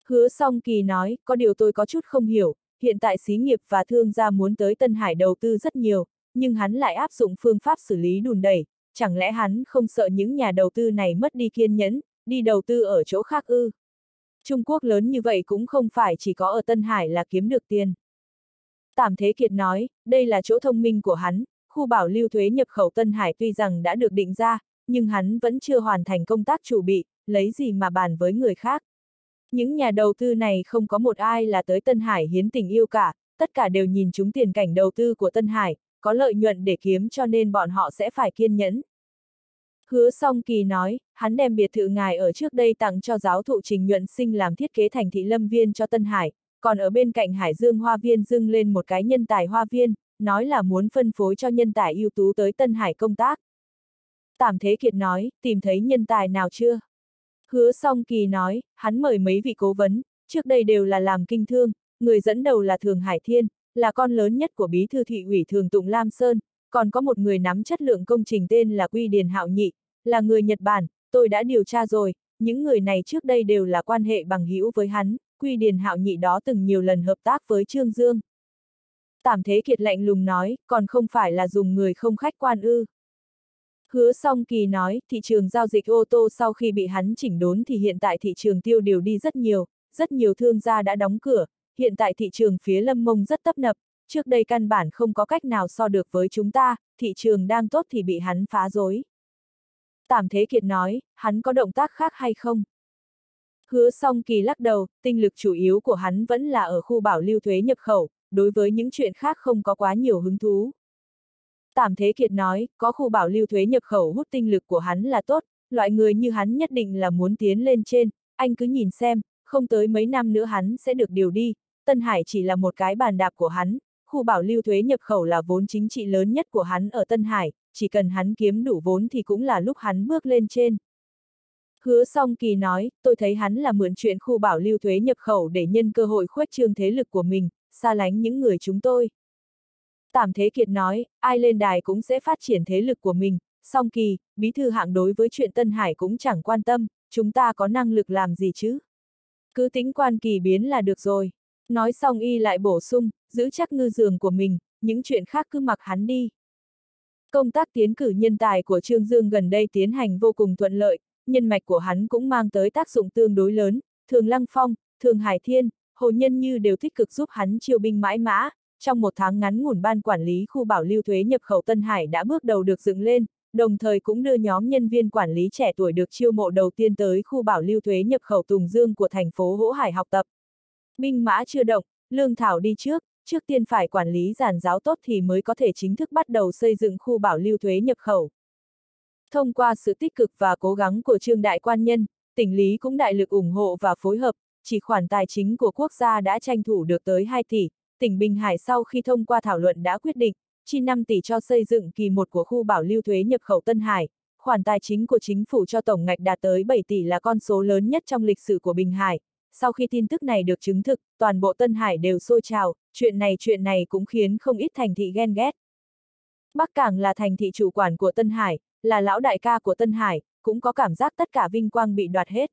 Hứa song kỳ nói, có điều tôi có chút không hiểu, hiện tại xí nghiệp và thương gia muốn tới Tân Hải đầu tư rất nhiều, nhưng hắn lại áp dụng phương pháp xử lý đùn đẩy, chẳng lẽ hắn không sợ những nhà đầu tư này mất đi kiên nhẫn, đi đầu tư ở chỗ khác ư? Trung Quốc lớn như vậy cũng không phải chỉ có ở Tân Hải là kiếm được tiền. tạm Thế Kiệt nói, đây là chỗ thông minh của hắn, khu bảo lưu thuế nhập khẩu Tân Hải tuy rằng đã được định ra, nhưng hắn vẫn chưa hoàn thành công tác chủ bị, lấy gì mà bàn với người khác. Những nhà đầu tư này không có một ai là tới Tân Hải hiến tình yêu cả, tất cả đều nhìn chúng tiền cảnh đầu tư của Tân Hải, có lợi nhuận để kiếm cho nên bọn họ sẽ phải kiên nhẫn. Hứa song kỳ nói, hắn đem biệt thự ngài ở trước đây tặng cho giáo thụ trình nhuận sinh làm thiết kế thành thị lâm viên cho Tân Hải, còn ở bên cạnh Hải Dương Hoa Viên dưng lên một cái nhân tài hoa viên, nói là muốn phân phối cho nhân tài ưu tú tới Tân Hải công tác. Tạm Thế Kiệt nói, tìm thấy nhân tài nào chưa? Hứa song kỳ nói, hắn mời mấy vị cố vấn, trước đây đều là làm kinh thương, người dẫn đầu là Thường Hải Thiên, là con lớn nhất của bí thư thị ủy Thường Tụng Lam Sơn, còn có một người nắm chất lượng công trình tên là Quy Điền Hạo Nhị, là người Nhật Bản, tôi đã điều tra rồi, những người này trước đây đều là quan hệ bằng hữu với hắn, Quy Điền Hạo Nhị đó từng nhiều lần hợp tác với Trương Dương. Tảm Thế Kiệt lạnh lùng nói, còn không phải là dùng người không khách quan ư. Hứa song kỳ nói, thị trường giao dịch ô tô sau khi bị hắn chỉnh đốn thì hiện tại thị trường tiêu điều đi rất nhiều, rất nhiều thương gia đã đóng cửa, hiện tại thị trường phía lâm mông rất tấp nập, trước đây căn bản không có cách nào so được với chúng ta, thị trường đang tốt thì bị hắn phá rối. Tảm Thế Kiệt nói, hắn có động tác khác hay không? Hứa song kỳ lắc đầu, tinh lực chủ yếu của hắn vẫn là ở khu bảo lưu thuế nhập khẩu, đối với những chuyện khác không có quá nhiều hứng thú. Tạm Thế Kiệt nói, có khu bảo lưu thuế nhập khẩu hút tinh lực của hắn là tốt, loại người như hắn nhất định là muốn tiến lên trên, anh cứ nhìn xem, không tới mấy năm nữa hắn sẽ được điều đi, Tân Hải chỉ là một cái bàn đạp của hắn, khu bảo lưu thuế nhập khẩu là vốn chính trị lớn nhất của hắn ở Tân Hải, chỉ cần hắn kiếm đủ vốn thì cũng là lúc hắn bước lên trên. Hứa song kỳ nói, tôi thấy hắn là mượn chuyện khu bảo lưu thuế nhập khẩu để nhân cơ hội khuếch trương thế lực của mình, xa lánh những người chúng tôi. Tảm Thế Kiệt nói, ai lên đài cũng sẽ phát triển thế lực của mình, song kỳ, bí thư hạng đối với chuyện Tân Hải cũng chẳng quan tâm, chúng ta có năng lực làm gì chứ? Cứ tính quan kỳ biến là được rồi. Nói xong y lại bổ sung, giữ chắc ngư giường của mình, những chuyện khác cứ mặc hắn đi. Công tác tiến cử nhân tài của Trương Dương gần đây tiến hành vô cùng thuận lợi, nhân mạch của hắn cũng mang tới tác dụng tương đối lớn, Thường Lăng Phong, Thường Hải Thiên, Hồ Nhân Như đều tích cực giúp hắn chiêu binh mãi mã, trong một tháng ngắn ngủn ban quản lý khu bảo lưu thuế nhập khẩu Tân Hải đã bước đầu được dựng lên, đồng thời cũng đưa nhóm nhân viên quản lý trẻ tuổi được chiêu mộ đầu tiên tới khu bảo lưu thuế nhập khẩu Tùng Dương của thành phố Hỗ Hải học tập. Binh mã chưa động, lương thảo đi trước, trước tiên phải quản lý giàn giáo tốt thì mới có thể chính thức bắt đầu xây dựng khu bảo lưu thuế nhập khẩu. Thông qua sự tích cực và cố gắng của trương đại quan nhân, tỉnh Lý cũng đại lực ủng hộ và phối hợp, chỉ khoản tài chính của quốc gia đã tranh thủ được tới 2 tỷ, tỉnh Bình Hải sau khi thông qua thảo luận đã quyết định, chi 5 tỷ cho xây dựng kỳ 1 của khu bảo lưu thuế nhập khẩu Tân Hải, khoản tài chính của chính phủ cho tổng ngạch đạt tới 7 tỷ là con số lớn nhất trong lịch sử của Bình Hải. Sau khi tin tức này được chứng thực, toàn bộ Tân Hải đều sôi trào, chuyện này chuyện này cũng khiến không ít thành thị ghen ghét. Bắc Cảng là thành thị chủ quản của Tân Hải, là lão đại ca của Tân Hải, cũng có cảm giác tất cả vinh quang bị đoạt hết.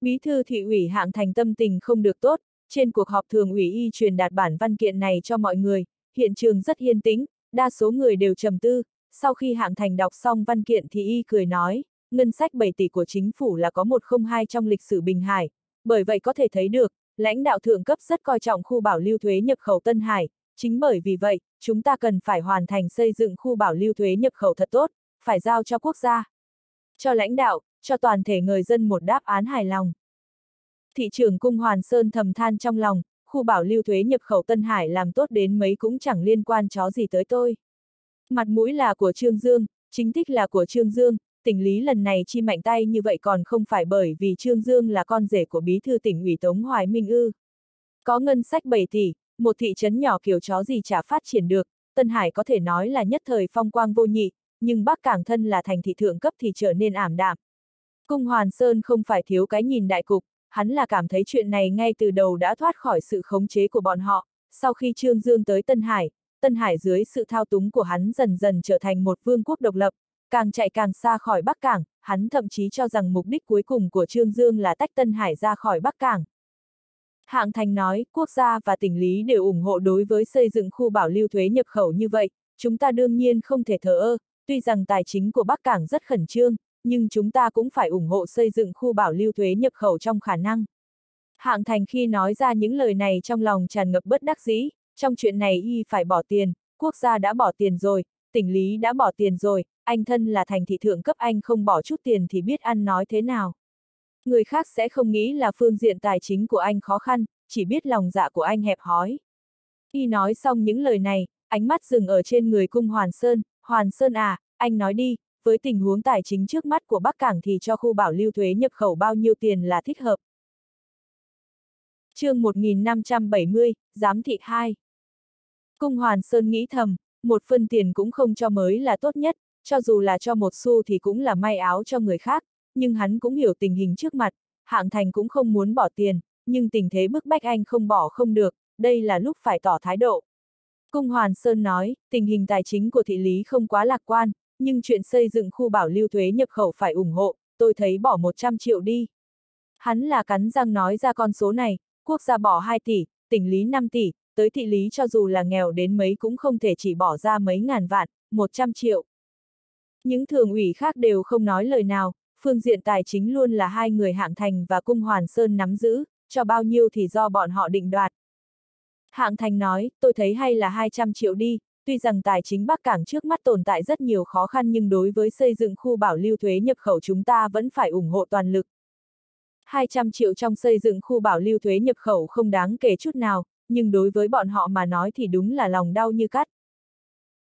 Bí thư thị ủy hạng thành tâm tình không được tốt, trên cuộc họp thường ủy y truyền đạt bản văn kiện này cho mọi người, hiện trường rất yên tĩnh, đa số người đều trầm tư, sau khi hạng thành đọc xong văn kiện thì y cười nói, ngân sách 7 tỷ của chính phủ là có 102 trong lịch sử Bình Hải, bởi vậy có thể thấy được, lãnh đạo thượng cấp rất coi trọng khu bảo lưu thuế nhập khẩu Tân Hải, chính bởi vì vậy, chúng ta cần phải hoàn thành xây dựng khu bảo lưu thuế nhập khẩu thật tốt, phải giao cho quốc gia, cho lãnh đạo, cho toàn thể người dân một đáp án hài lòng. Thị trưởng Cung Hoàn Sơn thầm than trong lòng, khu bảo lưu thuế nhập khẩu Tân Hải làm tốt đến mấy cũng chẳng liên quan chó gì tới tôi. Mặt mũi là của Trương Dương, chính thích là của Trương Dương, tỉnh lý lần này chi mạnh tay như vậy còn không phải bởi vì Trương Dương là con rể của bí thư tỉnh ủy Tống Hoài Minh ư. Có ngân sách 7 tỷ, một thị trấn nhỏ kiểu chó gì chả phát triển được, Tân Hải có thể nói là nhất thời phong quang vô nhị, nhưng Bắc Cảng thân là thành thị thượng cấp thì trở nên ảm đạm. Cung Hoàn Sơn không phải thiếu cái nhìn đại cục, hắn là cảm thấy chuyện này ngay từ đầu đã thoát khỏi sự khống chế của bọn họ, sau khi Trương Dương tới Tân Hải, Tân Hải dưới sự thao túng của hắn dần dần trở thành một vương quốc độc lập, càng chạy càng xa khỏi Bắc Cảng, hắn thậm chí cho rằng mục đích cuối cùng của Trương Dương là tách Tân Hải ra khỏi Bắc Cảng. Hạng Thành nói, quốc gia và tỉnh lý đều ủng hộ đối với xây dựng khu bảo lưu thuế nhập khẩu như vậy, chúng ta đương nhiên không thể thờ ơ, tuy rằng tài chính của Bắc Cảng rất khẩn trương, nhưng chúng ta cũng phải ủng hộ xây dựng khu bảo lưu thuế nhập khẩu trong khả năng. Hạng Thành khi nói ra những lời này trong lòng tràn ngập bất đắc dĩ, trong chuyện này y phải bỏ tiền, quốc gia đã bỏ tiền rồi, tỉnh lý đã bỏ tiền rồi, anh thân là thành thị thượng cấp anh không bỏ chút tiền thì biết ăn nói thế nào. Người khác sẽ không nghĩ là phương diện tài chính của anh khó khăn, chỉ biết lòng dạ của anh hẹp hói. Y nói xong những lời này, ánh mắt dừng ở trên người cung Hoàn Sơn, Hoàn Sơn à, anh nói đi, với tình huống tài chính trước mắt của Bắc Cảng thì cho khu bảo lưu thuế nhập khẩu bao nhiêu tiền là thích hợp. chương 1570, Giám thị 2 Cung Hoàn Sơn nghĩ thầm, một phân tiền cũng không cho mới là tốt nhất, cho dù là cho một xu thì cũng là may áo cho người khác, nhưng hắn cũng hiểu tình hình trước mặt, hạng thành cũng không muốn bỏ tiền, nhưng tình thế bức bách anh không bỏ không được, đây là lúc phải tỏ thái độ. Cung Hoàn Sơn nói, tình hình tài chính của thị lý không quá lạc quan, nhưng chuyện xây dựng khu bảo lưu thuế nhập khẩu phải ủng hộ, tôi thấy bỏ 100 triệu đi. Hắn là cắn răng nói ra con số này, quốc gia bỏ 2 tỷ, tỉnh lý 5 tỷ, tới thị lý cho dù là nghèo đến mấy cũng không thể chỉ bỏ ra mấy ngàn vạn, 100 triệu. Những thường ủy khác đều không nói lời nào, phương diện tài chính luôn là hai người hạng thành và cung hoàn sơn nắm giữ, cho bao nhiêu thì do bọn họ định đoạt. Hạng thành nói, tôi thấy hay là 200 triệu đi, tuy rằng tài chính Bắc Cảng trước mắt tồn tại rất nhiều khó khăn nhưng đối với xây dựng khu bảo lưu thuế nhập khẩu chúng ta vẫn phải ủng hộ toàn lực. 200 triệu trong xây dựng khu bảo lưu thuế nhập khẩu không đáng kể chút nào, nhưng đối với bọn họ mà nói thì đúng là lòng đau như cắt.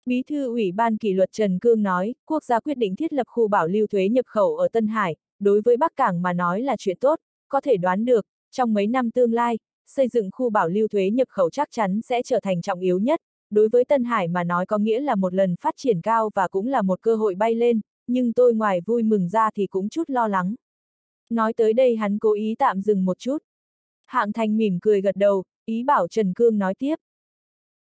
Bí thư Ủy ban kỷ luật Trần Cương nói, quốc gia quyết định thiết lập khu bảo lưu thuế nhập khẩu ở Tân Hải, đối với Bắc Cảng mà nói là chuyện tốt, có thể đoán được, trong mấy năm tương lai, xây dựng khu bảo lưu thuế nhập khẩu chắc chắn sẽ trở thành trọng yếu nhất, đối với Tân Hải mà nói có nghĩa là một lần phát triển cao và cũng là một cơ hội bay lên, nhưng tôi ngoài vui mừng ra thì cũng chút lo lắng. Nói tới đây hắn cố ý tạm dừng một chút. Hạng Thành mỉm cười gật đầu, ý bảo Trần Cương nói tiếp.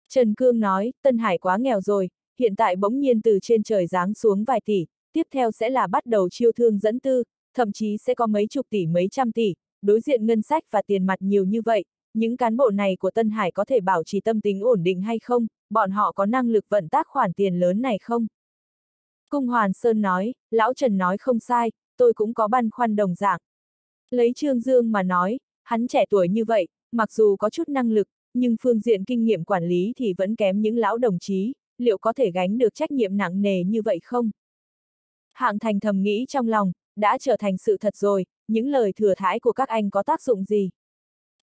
Trần Cương nói, Tân Hải quá nghèo rồi, hiện tại bỗng nhiên từ trên trời giáng xuống vài tỷ, tiếp theo sẽ là bắt đầu chiêu thương dẫn tư, thậm chí sẽ có mấy chục tỷ mấy trăm tỷ, đối diện ngân sách và tiền mặt nhiều như vậy, những cán bộ này của Tân Hải có thể bảo trì tâm tính ổn định hay không, bọn họ có năng lực vận tác khoản tiền lớn này không? Cung Hoàn Sơn nói, Lão Trần nói không sai, tôi cũng có băn khoăn đồng dạng. Lấy Trương Dương mà nói, hắn trẻ tuổi như vậy, mặc dù có chút năng lực, nhưng phương diện kinh nghiệm quản lý thì vẫn kém những lão đồng chí, liệu có thể gánh được trách nhiệm nặng nề như vậy không? Hạng thành thầm nghĩ trong lòng, đã trở thành sự thật rồi, những lời thừa thãi của các anh có tác dụng gì?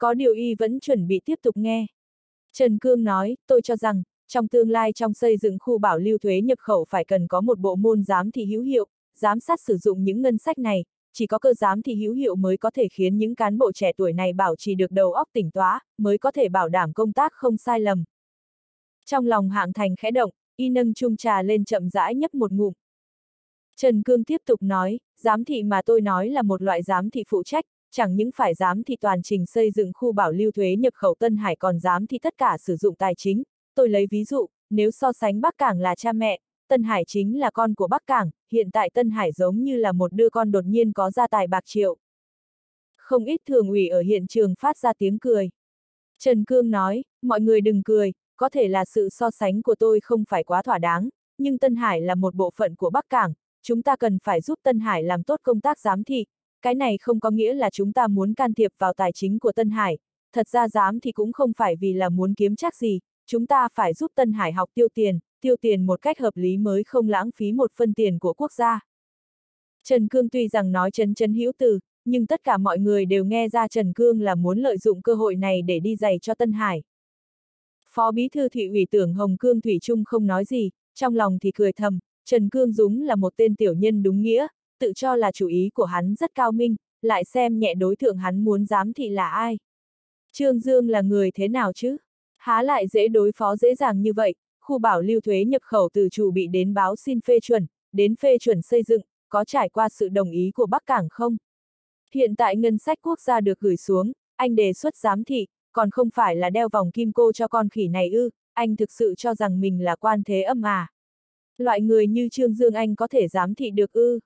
Có điều y vẫn chuẩn bị tiếp tục nghe. Trần Cương nói, tôi cho rằng, trong tương lai trong xây dựng khu bảo lưu thuế nhập khẩu phải cần có một bộ môn giám thị hữu hiệu, giám sát sử dụng những ngân sách này, chỉ có cơ giám thị hữu hiệu mới có thể khiến những cán bộ trẻ tuổi này bảo trì được đầu óc tỉnh táo, mới có thể bảo đảm công tác không sai lầm. Trong lòng hạng thành khẽ động, y nâng chung trà lên chậm rãi nhấp một ngụm. Trần Cương tiếp tục nói, giám thị mà tôi nói là một loại giám thị phụ trách, chẳng những phải giám thị toàn trình xây dựng khu bảo lưu thuế nhập khẩu Tân Hải còn giám thị tất cả sử dụng tài chính. Tôi lấy ví dụ, nếu so sánh Bắc Cảng là cha mẹ, Tân Hải chính là con của Bắc Cảng, hiện tại Tân Hải giống như là một đứa con đột nhiên có gia tài bạc triệu. Không ít thường ủy ở hiện trường phát ra tiếng cười. Trần Cương nói, mọi người đừng cười, có thể là sự so sánh của tôi không phải quá thỏa đáng, nhưng Tân Hải là một bộ phận của Bắc Cảng, chúng ta cần phải giúp Tân Hải làm tốt công tác giám thị, cái này không có nghĩa là chúng ta muốn can thiệp vào tài chính của Tân Hải, thật ra dám thì cũng không phải vì là muốn kiếm chắc gì, chúng ta phải giúp Tân Hải học tiêu tiền, tiêu tiền một cách hợp lý mới không lãng phí một phân tiền của quốc gia. Trần Cương tuy rằng nói chấn chấn hữu từ, nhưng tất cả mọi người đều nghe ra Trần Cương là muốn lợi dụng cơ hội này để đi giày cho Tân Hải. Phó Bí Thư Thị ủy tưởng Hồng Cương Thủy Trung không nói gì, trong lòng thì cười thầm, Trần Cương dũng là một tên tiểu nhân đúng nghĩa, tự cho là chủ ý của hắn rất cao minh, lại xem nhẹ đối tượng hắn muốn giám thị là ai. Trương Dương là người thế nào chứ? Há lại dễ đối phó dễ dàng như vậy, khu bảo lưu thuế nhập khẩu từ chủ bị đến báo xin phê chuẩn, đến phê chuẩn xây dựng, có trải qua sự đồng ý của Bắc Cảng không? Hiện tại ngân sách quốc gia được gửi xuống, anh đề xuất giám thị, còn không phải là đeo vòng kim cô cho con khỉ này ư, anh thực sự cho rằng mình là quan thế âm à. Loại người như Trương Dương Anh có thể giám thị được ư.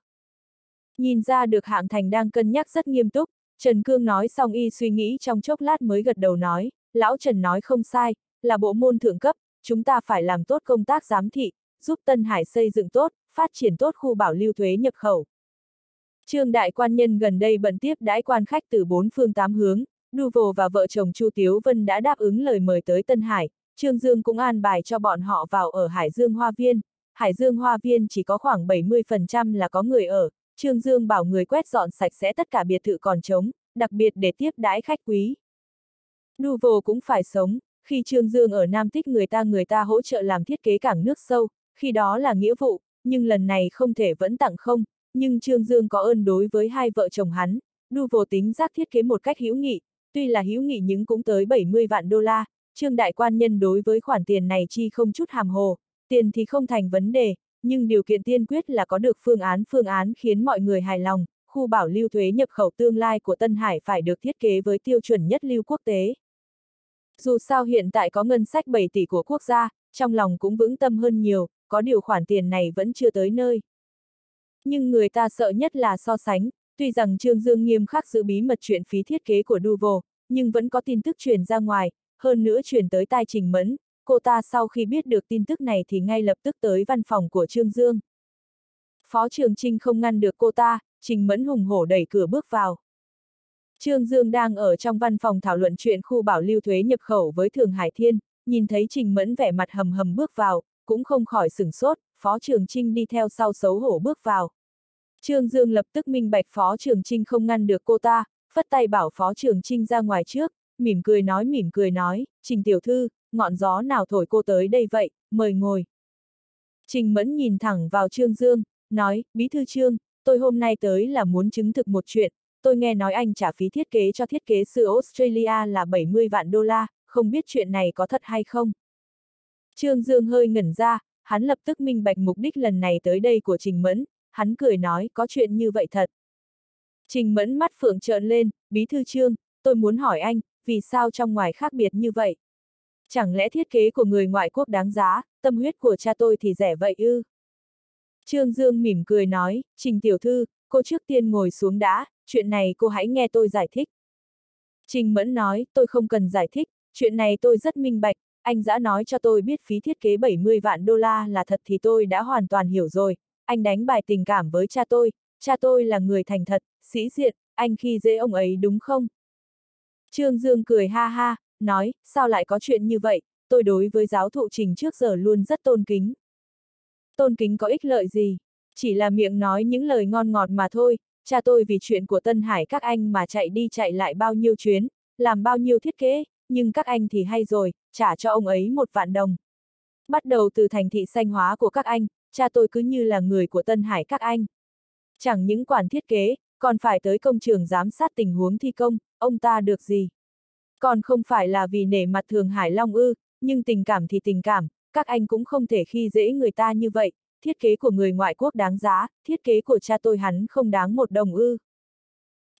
Nhìn ra được hạng thành đang cân nhắc rất nghiêm túc, Trần Cương nói xong y suy nghĩ trong chốc lát mới gật đầu nói, lão Trần nói không sai, là bộ môn thượng cấp, chúng ta phải làm tốt công tác giám thị, giúp Tân Hải xây dựng tốt, phát triển tốt khu bảo lưu thuế nhập khẩu. Trương đại quan nhân gần đây bận tiếp đãi quan khách từ bốn phương tám hướng, Duvo và vợ chồng Chu Tiếu Vân đã đáp ứng lời mời tới Tân Hải, Trương Dương cũng an bài cho bọn họ vào ở Hải Dương Hoa Viên. Hải Dương Hoa Viên chỉ có khoảng 70% là có người ở, Trương Dương bảo người quét dọn sạch sẽ tất cả biệt thự còn trống, đặc biệt để tiếp đãi khách quý. Nouveau cũng phải sống, khi Trương Dương ở Nam Tích người ta người ta hỗ trợ làm thiết kế cảng nước sâu, khi đó là nghĩa vụ, nhưng lần này không thể vẫn tặng không, nhưng Trương Dương có ơn đối với hai vợ chồng hắn, Nouveau tính giác thiết kế một cách hữu nghị, tuy là hữu nghị nhưng cũng tới 70 vạn đô la, Trương Đại Quan Nhân đối với khoản tiền này chi không chút hàm hồ, tiền thì không thành vấn đề, nhưng điều kiện tiên quyết là có được phương án phương án khiến mọi người hài lòng, khu bảo lưu thuế nhập khẩu tương lai của Tân Hải phải được thiết kế với tiêu chuẩn nhất lưu quốc tế. Dù sao hiện tại có ngân sách 7 tỷ của quốc gia, trong lòng cũng vững tâm hơn nhiều, có điều khoản tiền này vẫn chưa tới nơi. Nhưng người ta sợ nhất là so sánh, tuy rằng Trương Dương nghiêm khắc giữ bí mật chuyện phí thiết kế của Duvo, nhưng vẫn có tin tức truyền ra ngoài, hơn nữa truyền tới tai Trình Mẫn, cô ta sau khi biết được tin tức này thì ngay lập tức tới văn phòng của Trương Dương. Phó Trường Trinh không ngăn được cô ta, Trình Mẫn hùng hổ đẩy cửa bước vào. Trương Dương đang ở trong văn phòng thảo luận chuyện khu bảo lưu thuế nhập khẩu với Thường Hải Thiên, nhìn thấy Trình Mẫn vẻ mặt hầm hầm bước vào, cũng không khỏi sửng sốt, Phó Trường Trinh đi theo sau xấu hổ bước vào. Trương Dương lập tức minh bạch Phó Trường Trinh không ngăn được cô ta, phất tay bảo Phó Trường Trinh ra ngoài trước, mỉm cười nói mỉm cười nói, Trình Tiểu Thư, ngọn gió nào thổi cô tới đây vậy, mời ngồi. Trình Mẫn nhìn thẳng vào Trương Dương, nói, Bí Thư Trương, tôi hôm nay tới là muốn chứng thực một chuyện, tôi nghe nói anh trả phí thiết kế cho thiết kế sư Australia là 70 vạn đô la, không biết chuyện này có thật hay không. Trương Dương hơi ngẩn ra, hắn lập tức minh bạch mục đích lần này tới đây của Trình Mẫn, hắn cười nói, có chuyện như vậy thật. Trình Mẫn mắt phượng trợn lên, bí thư trương, tôi muốn hỏi anh, vì sao trong ngoài khác biệt như vậy? Chẳng lẽ thiết kế của người ngoại quốc đáng giá, tâm huyết của cha tôi thì rẻ vậy ư? Trương Dương mỉm cười nói, Trình Tiểu Thư, cô trước tiên ngồi xuống đã, chuyện này cô hãy nghe tôi giải thích. Trình Mẫn nói, tôi không cần giải thích, chuyện này tôi rất minh bạch, anh đã nói cho tôi biết phí thiết kế 70 vạn đô la là thật thì tôi đã hoàn toàn hiểu rồi, anh đánh bài tình cảm với cha tôi, cha tôi là người thành thật, sĩ diện, anh khi dễ ông ấy đúng không? Trương Dương cười ha ha, nói, sao lại có chuyện như vậy, tôi đối với giáo thụ trình trước giờ luôn rất tôn kính. Tôn kính có ích lợi gì? Chỉ là miệng nói những lời ngon ngọt mà thôi, cha tôi vì chuyện của Tân Hải các anh mà chạy đi chạy lại bao nhiêu chuyến, làm bao nhiêu thiết kế, nhưng các anh thì hay rồi, trả cho ông ấy một vạn đồng. Bắt đầu từ thành thị xanh hóa của các anh, cha tôi cứ như là người của Tân Hải các anh. Chẳng những quản thiết kế, còn phải tới công trường giám sát tình huống thi công, ông ta được gì? Còn không phải là vì nể mặt Thường Hải Long ư, nhưng tình cảm thì tình cảm, các anh cũng không thể khi dễ người ta như vậy, thiết kế của người ngoại quốc đáng giá, thiết kế của cha tôi hắn không đáng một đồng ư.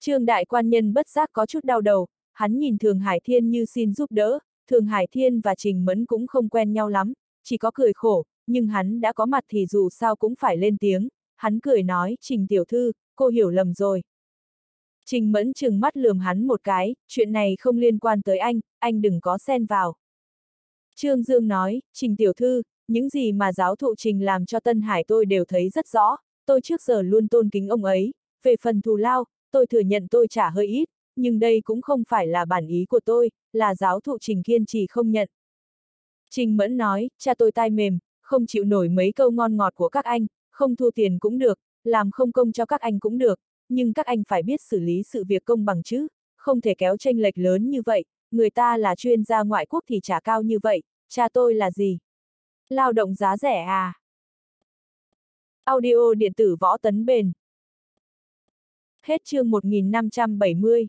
Trương đại quan nhân bất giác có chút đau đầu, hắn nhìn Thường Hải Thiên như xin giúp đỡ, Thường Hải Thiên và Trình Mẫn cũng không quen nhau lắm, chỉ có cười khổ, nhưng hắn đã có mặt thì dù sao cũng phải lên tiếng, hắn cười nói, Trình Tiểu Thư, cô hiểu lầm rồi. Trình Mẫn chừng mắt lườm hắn một cái, chuyện này không liên quan tới anh, anh đừng có xen vào. Trương Dương nói, Trình Tiểu Thư, những gì mà giáo thụ Trình làm cho Tân Hải tôi đều thấy rất rõ, tôi trước giờ luôn tôn kính ông ấy, về phần thù lao, tôi thừa nhận tôi trả hơi ít, nhưng đây cũng không phải là bản ý của tôi, là giáo thụ Trình kiên trì không nhận. Trình Mẫn nói, cha tôi tai mềm, không chịu nổi mấy câu ngon ngọt của các anh, không thu tiền cũng được, làm không công cho các anh cũng được, nhưng các anh phải biết xử lý sự việc công bằng chứ, không thể kéo tranh lệch lớn như vậy, người ta là chuyên gia ngoại quốc thì trả cao như vậy, cha tôi là gì? Lao động giá rẻ à? Audio điện tử võ tấn bền Hết chương 1570